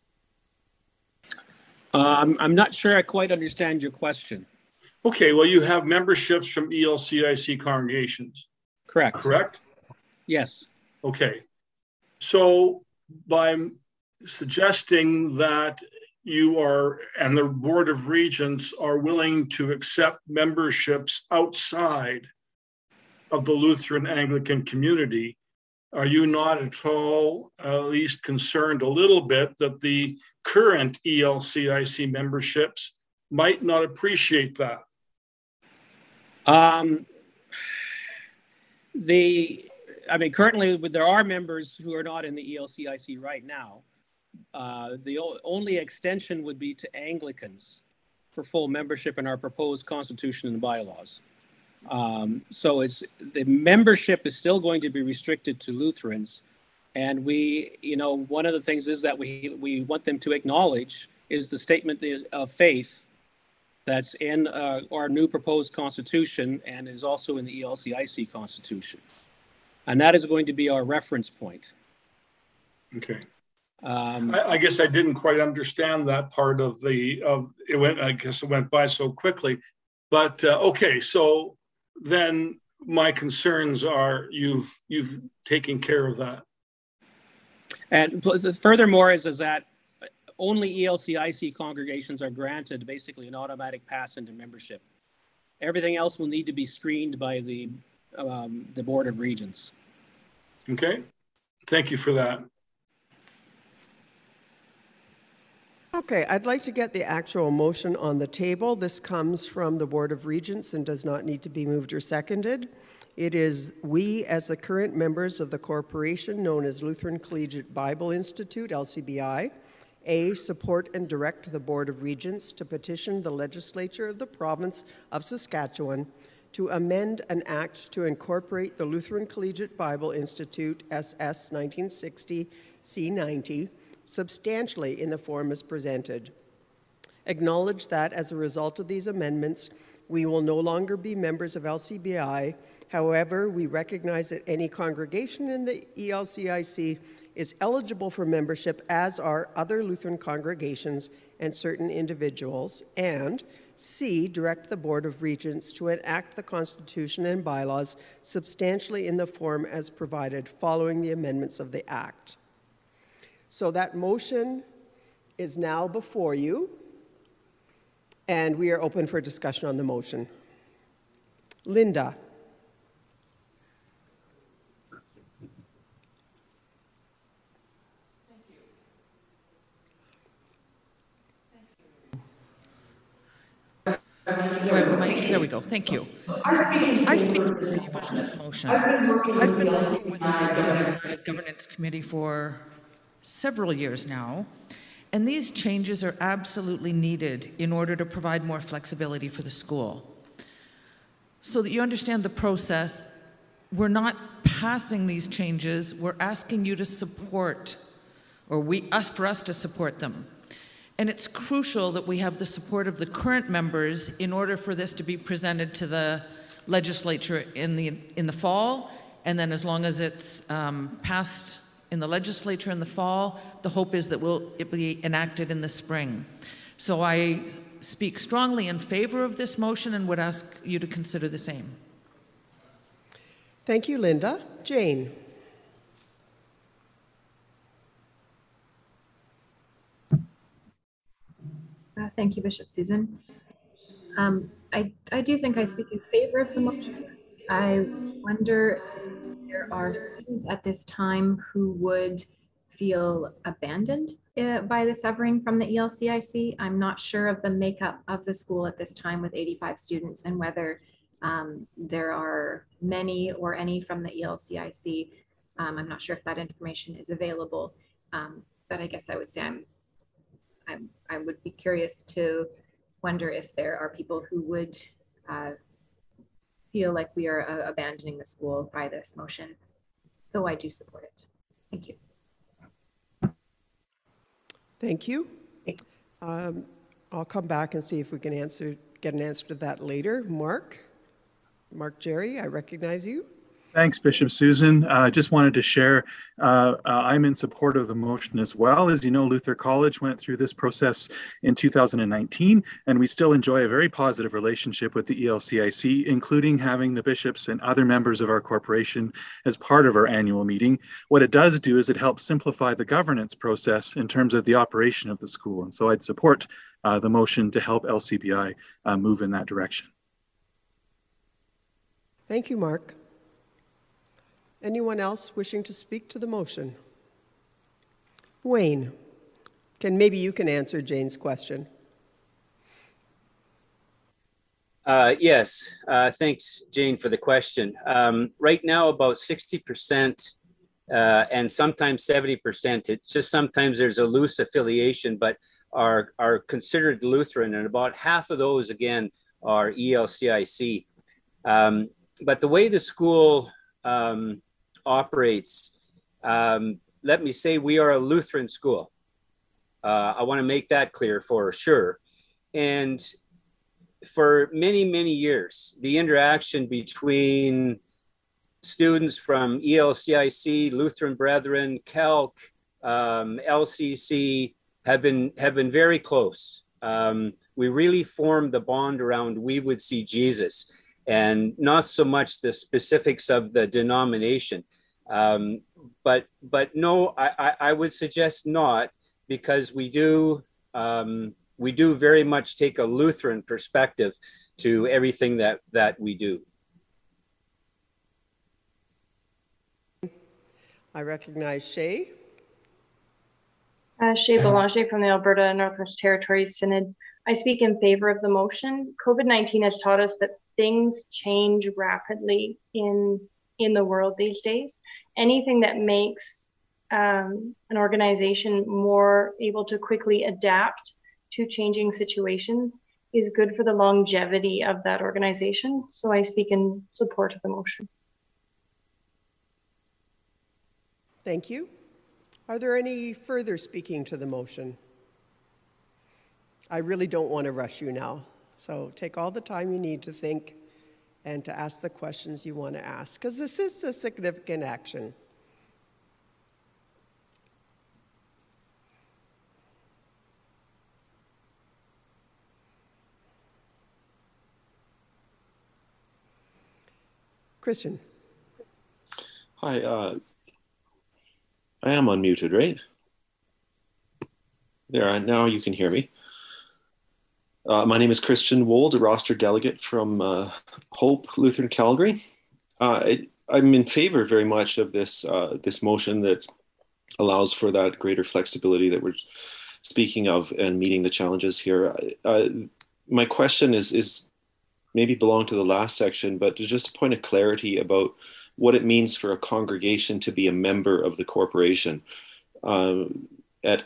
Um, I'm not sure I quite understand your question. Okay, well, you have memberships from ELCIC congregations. Correct. Correct? Yes. Okay. So by suggesting that you are, and the Board of Regents are willing to accept memberships outside of the Lutheran Anglican community, are you not at all, at least concerned a little bit that the current ELCIC memberships might not appreciate that? Um, the, I mean, currently there are members who are not in the ELCIC right now. Uh, the only extension would be to Anglicans for full membership in our proposed constitution and bylaws. Um, so it's the membership is still going to be restricted to Lutherans, and we, you know, one of the things is that we we want them to acknowledge is the statement of faith that's in uh, our new proposed constitution and is also in the ELCIC constitution, and that is going to be our reference point. Okay. Um, I, I guess I didn't quite understand that part of the, of, it went, I guess it went by so quickly. But, uh, okay, so then my concerns are you've, you've taken care of that. And furthermore, is, is that only ELCIC congregations are granted basically an automatic pass into membership. Everything else will need to be screened by the, um, the Board of Regents. Okay? Thank you for that. Okay, I'd like to get the actual motion on the table. This comes from the Board of Regents and does not need to be moved or seconded. It is we, as the current members of the corporation known as Lutheran Collegiate Bible Institute, LCBI, A, support and direct the Board of Regents to petition the legislature of the province of Saskatchewan to amend an act to incorporate the Lutheran Collegiate Bible Institute, SS 1960 C90, substantially in the form as presented. Acknowledge that as a result of these amendments, we will no longer be members of LCBI. However, we recognize that any congregation in the ELCIC is eligible for membership, as are other Lutheran congregations and certain individuals. And C, direct the Board of Regents to enact the Constitution and bylaws substantially in the form as provided following the amendments of the Act. So that motion is now before you, and we are open for discussion on the motion. Linda? Do I have a mic? There we go. Thank you. I speak in favor of this motion. I've been working with the Governance Committee for several years now, and these changes are absolutely needed in order to provide more flexibility for the school. So that you understand the process, we're not passing these changes, we're asking you to support, or we, us, for us to support them. And it's crucial that we have the support of the current members in order for this to be presented to the legislature in the, in the fall. And then as long as it's um, passed in the legislature in the fall, the hope is that will it will be enacted in the spring. So I speak strongly in favor of this motion and would ask you to consider the same. Thank you, Linda. Jane? Uh, Thank you, Bishop Susan. Um, I, I do think I speak in favor of the motion. I wonder if there are students at this time who would feel abandoned uh, by the severing from the ELCIC. I'm not sure of the makeup of the school at this time with 85 students and whether um, there are many or any from the ELCIC. Um, I'm not sure if that information is available, um, but I guess I would say I'm, I'm, I would be curious to wonder if there are people who would uh, feel like we are uh, abandoning the school by this motion, though I do support it. Thank you. Thank you. Um, I'll come back and see if we can answer, get an answer to that later. Mark? Mark Jerry, I recognize you. Thanks, Bishop Susan. I uh, just wanted to share, uh, uh, I'm in support of the motion as well. As you know, Luther College went through this process in 2019, and we still enjoy a very positive relationship with the ELCIC, including having the bishops and other members of our corporation as part of our annual meeting. What it does do is it helps simplify the governance process in terms of the operation of the school. And so I'd support uh, the motion to help LCBI uh, move in that direction. Thank you, Mark. Anyone else wishing to speak to the motion? Wayne, can maybe you can answer Jane's question? Uh, yes, uh, thanks, Jane, for the question. Um, right now, about 60% uh, and sometimes 70%, it's just sometimes there's a loose affiliation, but are, are considered Lutheran, and about half of those, again, are ELCIC. Um, but the way the school um, operates, um, let me say we are a Lutheran school. Uh, I want to make that clear for sure. And for many, many years, the interaction between students from ELCIC, Lutheran Brethren, CALC, um, LCC have been have been very close. Um, we really formed the bond around we would see Jesus, and not so much the specifics of the denomination. Um, but but no, I, I, I would suggest not because we do um, we do very much take a Lutheran perspective to everything that that we do. I recognize Shay. Uh, Shay Belanger from the Alberta Northwest Territories Synod. I speak in favor of the motion. COVID 19 has taught us that things change rapidly in, in the world these days. Anything that makes um, an organization more able to quickly adapt to changing situations is good for the longevity of that organization. So I speak in support of the motion. Thank you. Are there any further speaking to the motion? I really don't want to rush you now. So take all the time you need to think and to ask the questions you want to ask, because this is a significant action. Christian. Hi, uh, I am unmuted, right? There, now you can hear me. Uh, my name is Christian Wold, a roster delegate from uh, Hope Lutheran Calgary. Uh, I, I'm in favor very much of this uh, this motion that allows for that greater flexibility that we're speaking of and meeting the challenges here. Uh, my question is is maybe belong to the last section, but just a point of clarity about what it means for a congregation to be a member of the corporation. Um, at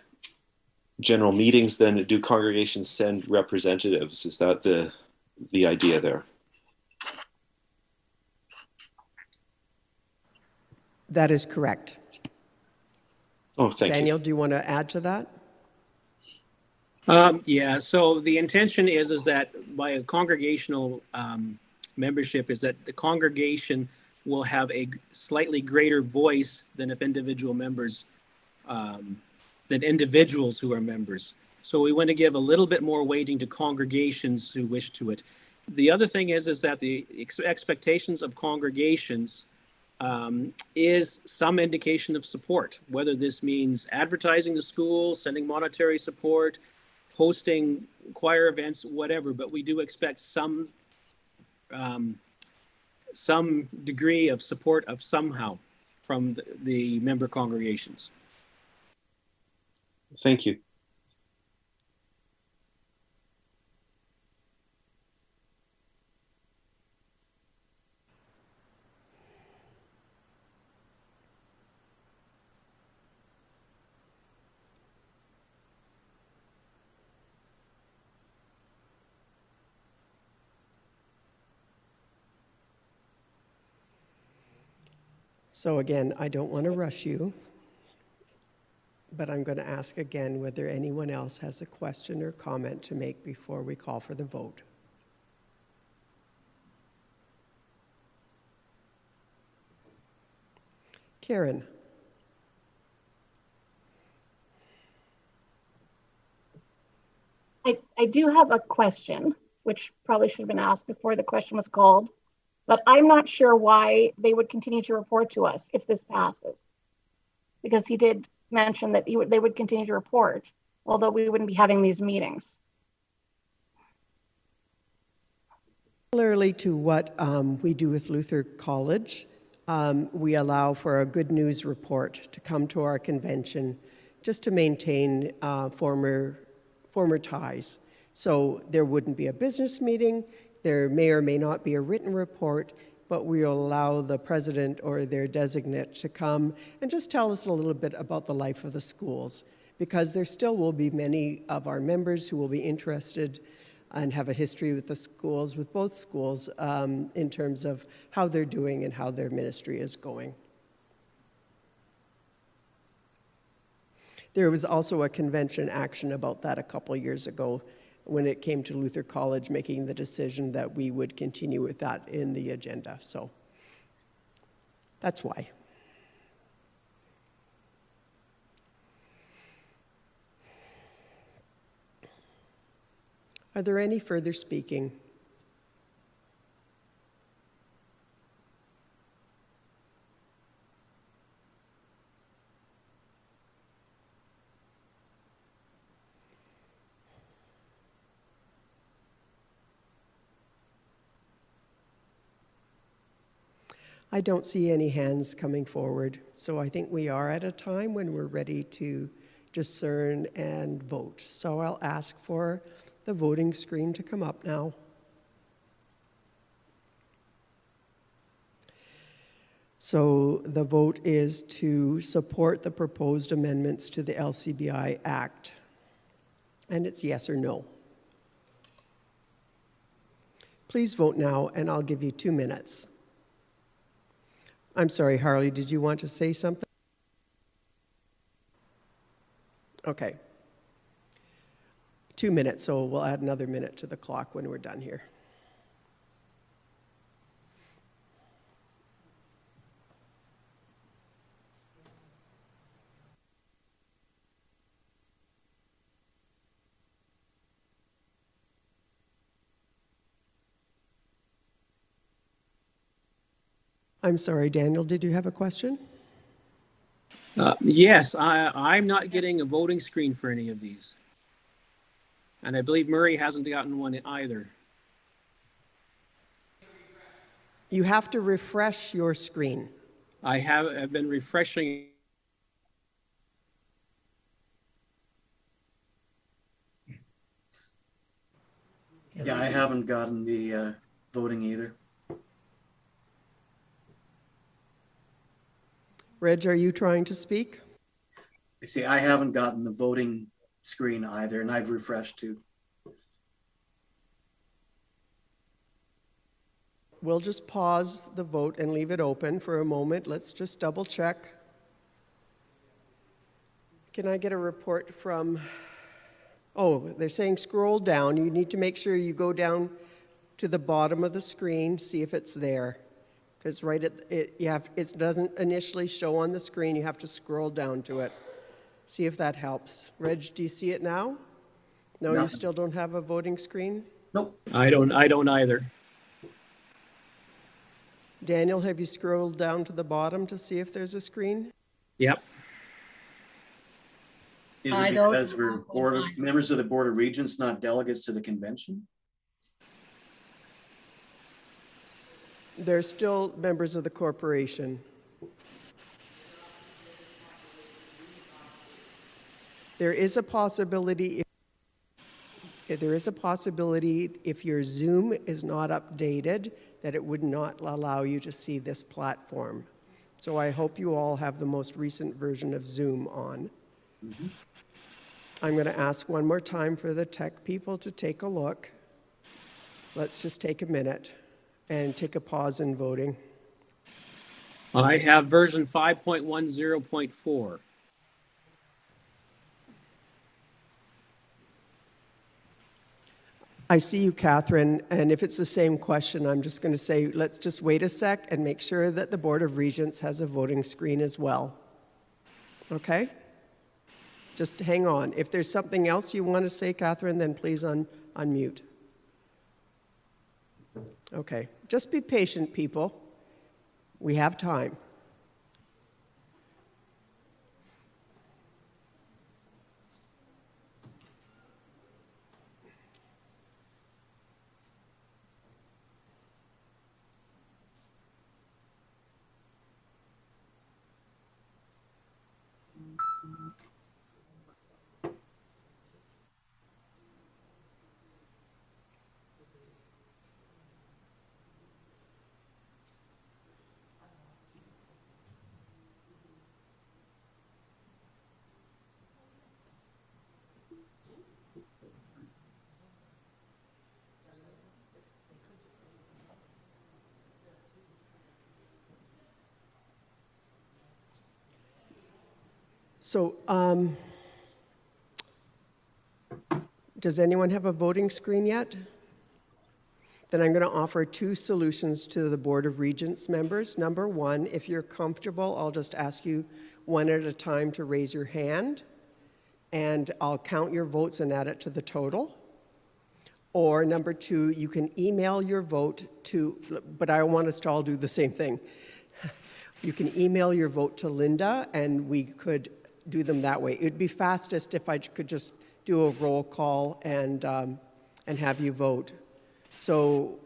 general meetings, then do congregations send representatives? Is that the the idea there? That is correct. Oh, thank you Daniel, you. do you want to add to that? Um, yeah, so the intention is, is that by a congregational um, membership is that the congregation will have a slightly greater voice than if individual members, um, than individuals who are members. So we want to give a little bit more weighting to congregations who wish to it. The other thing is, is that the ex- expectations of congregations um, is some indication of support, whether this means advertising the school, sending monetary support, hosting choir events, whatever. But we do expect some um, some degree of support of somehow from the, the member congregations. Thank you. So again, I don't want to rush you, but I'm going to ask again whether anyone else has a question or comment to make before we call for the vote. Karen. I, I do have a question, which probably should have been asked before the question was called, but I'm not sure why they would continue to report to us if this passes. Because he did mention that would, they would continue to report, although we wouldn't be having these meetings. Similarly to what um, we do with Luther College, um, we allow for a good news report to come to our convention just to maintain uh, former, former ties. So there wouldn't be a business meeting, there may or may not be a written report, but we allow the president or their designate to come and just tell us a little bit about the life of the schools, because there still will be many of our members who will be interested and have a history with the schools, with both schools, um, in terms of how they're doing and how their ministry is going. There was also a convention action about that a couple years ago when it came to Luther College making the decision that we would continue with that in the agenda. So that's why. Are there any further speaking? I don't see any hands coming forward, so I think we are at a time when we're ready to discern and vote. So I'll ask for the voting screen to come up now. So the vote is to support the proposed amendments to the LCBI Act. And it's yes or no. Please vote now, and I'll give you two minutes. I'm sorry, Harley, did you want to say something? Okay. Two minutes, so we'll add another minute to the clock when we're done here. I'm sorry, Daniel, did you have a question? Uh, yes, I, I'm not getting a voting screen for any of these. And I believe Murray hasn't gotten one either. You have to refresh your screen. I have I've been refreshing. Yeah, I haven't gotten the uh, voting either. Reg, are you trying to speak? You see, I haven't gotten the voting screen either, and I've refreshed too. We'll just pause the vote and leave it open for a moment. Let's just double check. Can I get a report from, oh, they're saying scroll down. You need to make sure you go down to the bottom of the screen, see if it's there. Because right at it, you have, it doesn't initially show on the screen. You have to scroll down to it. See if that helps. Reg, do you see it now? No, you still don't have a voting screen? Nope. I don't I don't either. Daniel, have you scrolled down to the bottom to see if there's a screen? Yep. Is I it don't because we're board of, members of the Board of Regents, not delegates to the convention? They're still members of the corporation. There is a possibility, if there is a possibility if your Zoom is not updated, that it would not allow you to see this platform. So I hope you all have the most recent version of Zoom on. Mm-hmm. I'm going to ask one more time for the tech people to take a look. Let's just take a minute and take a pause in voting. I have version 5.10.4. I see you, Catherine, and if it's the same question, I'm just going to say, let's just wait a sec and make sure that the Board of Regents has a voting screen as well. Okay? Just hang on. If there's something else you want to say, Catherine, then please un- unmute. Okay, just be patient, people. We have time. So, um, does anyone have a voting screen yet? Then I'm going to offer two solutions to the Board of Regents members. Number one, if you're comfortable, I'll just ask you one at a time to raise your hand, and I'll count your votes and add it to the total. Or number two, you can email your vote to, but I want us to all do the same thing. You can email your vote to Linda, and we could do them that way. It'd be fastest if I could just do a roll call and, um, and have you vote. So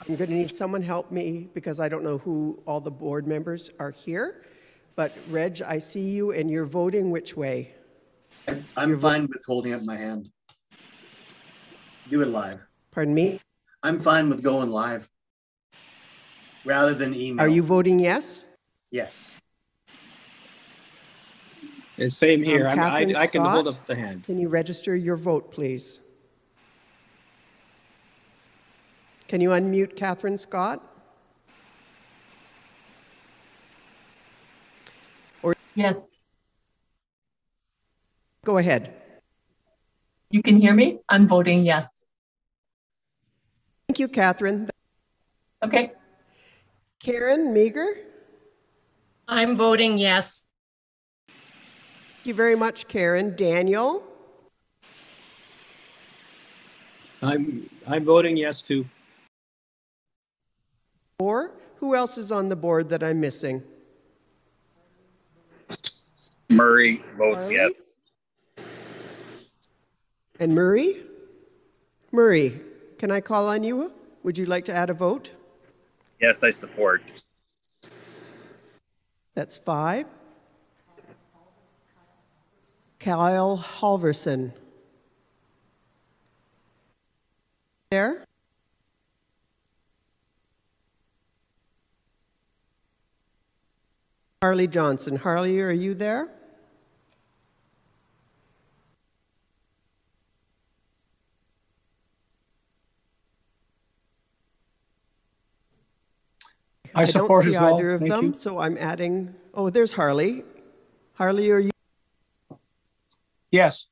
I'm going to need someone help me because I don't know who all the board members are here. But Reg, I see you and you're voting which way? I'm fine with holding up my hand. Do it live. Pardon me? I'm fine with going live rather than email. Are you voting yes? Yes. And same here. Um, I'm- I, I can hold up the hand. Can you register your vote, please? Can you unmute Catherine Scott? Or Yes, go ahead. you can hear me? I'm voting yes. Thank you, Catherine. Okay. Karen Meager? I'm voting yes. Thank you very much, Karen. Daniel? I'm, I'm voting yes too. Or who else is on the board that I'm missing? Murray votes Harley? yes. And Murray? Murray, can I call on you? Would you like to add a vote? Yes, I support. That's five. Kyle Halverson. There? Harley Johnson. Harley, are you there? I support don't as see well. either of Thank them, you. so I'm adding, oh, there's Harley. Harley, are you? Yes,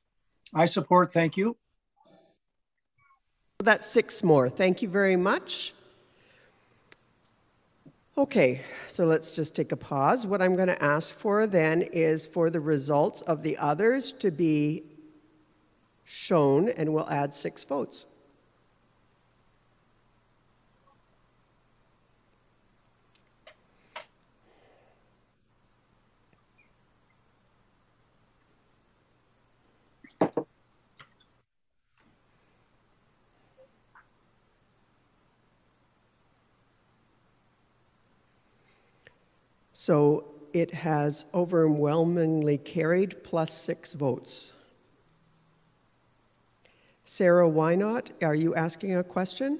I support. Thank you. That's six more. Thank you very much. Okay, so let's just take a pause. What I'm going to ask for then is for the results of the others to be shown, and we'll add six votes. So it has overwhelmingly carried plus six votes. Sarah Wynot, are you asking a question?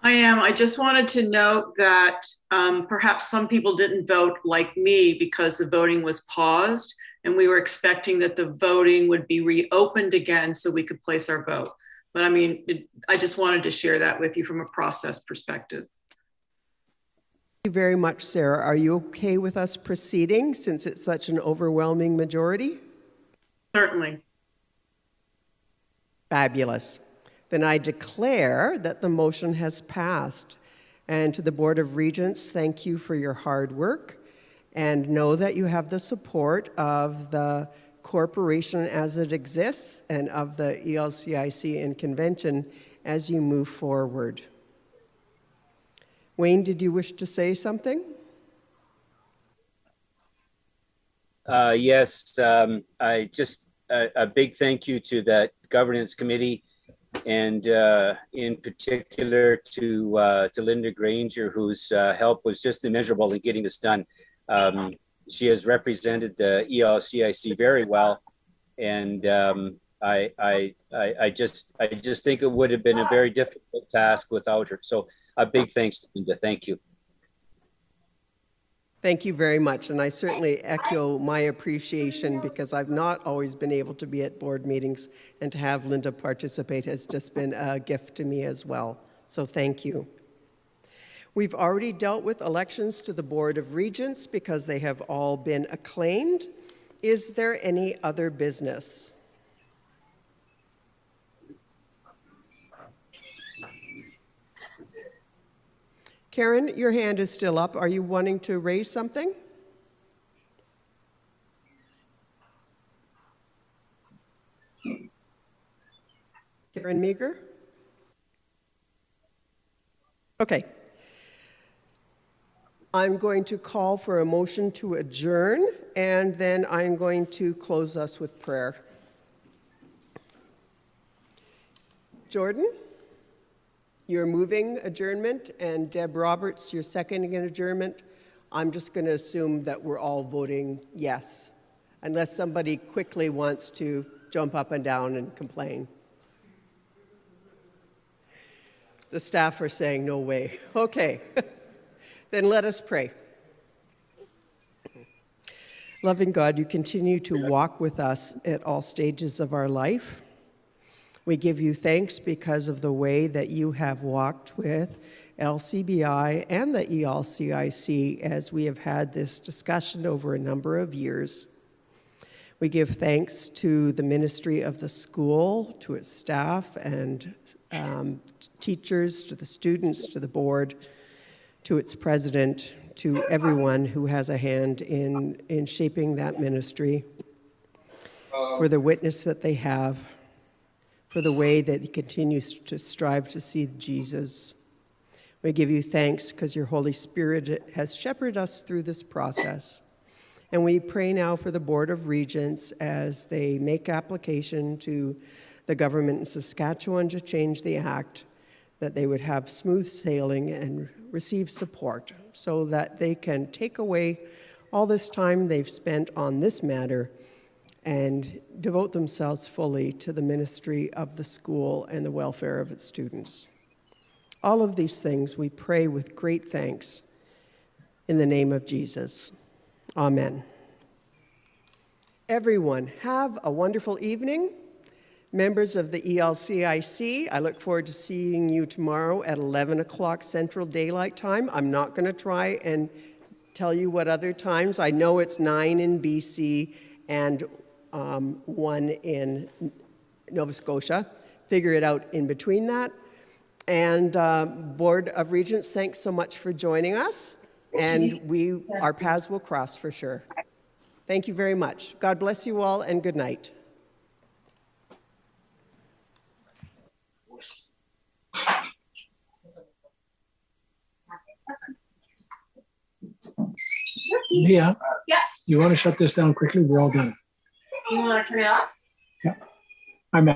I am. I just wanted to note that um, perhaps some people didn't vote like me because the voting was paused and we were expecting that the voting would be reopened again so we could place our vote. But I mean, it, I just wanted to share that with you from a process perspective. Thank you very much, Sarah. Are you okay with us proceeding since it's such an overwhelming majority? Certainly. Fabulous. Then I declare that the motion has passed. And to the Board of Regents, thank you for your hard work. And know that you have the support of the corporation as it exists and of the ELCIC and convention as you move forward. Wayne, did you wish to say something? Uh, yes, um, I just a, a big thank you to that governance committee, and uh, in particular to uh, to Linda Granger, whose uh, help was just immeasurable in getting this done. Um, she has represented the ELCIC very well, and um, I, I I I just I just think it would have been a very difficult task without her. So a big thanks to Linda. Thank you. Thank you very much, and I certainly echo my appreciation because I've not always been able to be at board meetings, and to have Linda participate has just been a gift to me as well. So thank you. We've already dealt with elections to the Board of Regents because they have all been acclaimed. Is there any other business? Karen, your hand is still up. Are you wanting to raise something? Karen Meager? Okay. I'm going to call for a motion to adjourn, and then I'm going to close us with prayer. Jordan? You're moving adjournment, and Deb Roberts, you're seconding an adjournment. I'm just going to assume that we're all voting yes, unless somebody quickly wants to jump up and down and complain. The staff are saying no way. Okay, then let us pray. Loving God, you continue to walk with us at all stages of our life. We give you thanks because of the way that you have walked with LCBI and the ELCIC as we have had this discussion over a number of years. We give thanks to the ministry of the school, to its staff and um, teachers, to the students, to the board, to its president, to everyone who has a hand in, in shaping that ministry, for the witness that they have for the way that he continues to strive to see Jesus. We give you thanks because your Holy Spirit has shepherded us through this process. And we pray now for the Board of Regents as they make application to the government in Saskatchewan to change the act, that they would have smooth sailing and receive support so that they can take away all this time they've spent on this matter and devote themselves fully to the ministry of the school and the welfare of its students. All of these things we pray with great thanks in the name of Jesus. Amen. Everyone, have a wonderful evening. Members of the ELCIC, I look forward to seeing you tomorrow at 11 o'clock Central Daylight Time. I'm not going to try and tell you what other times. I know it's 9 in BC and um, one in Nova Scotia. Figure it out in between that. And uh, Board of Regents, thanks so much for joining us. And we, our paths will cross for sure. Thank you very much. God bless you all and good night. Mia, Yeah. you want to shut this down quickly? We're all done. You want to turn it off? Yeah. I'm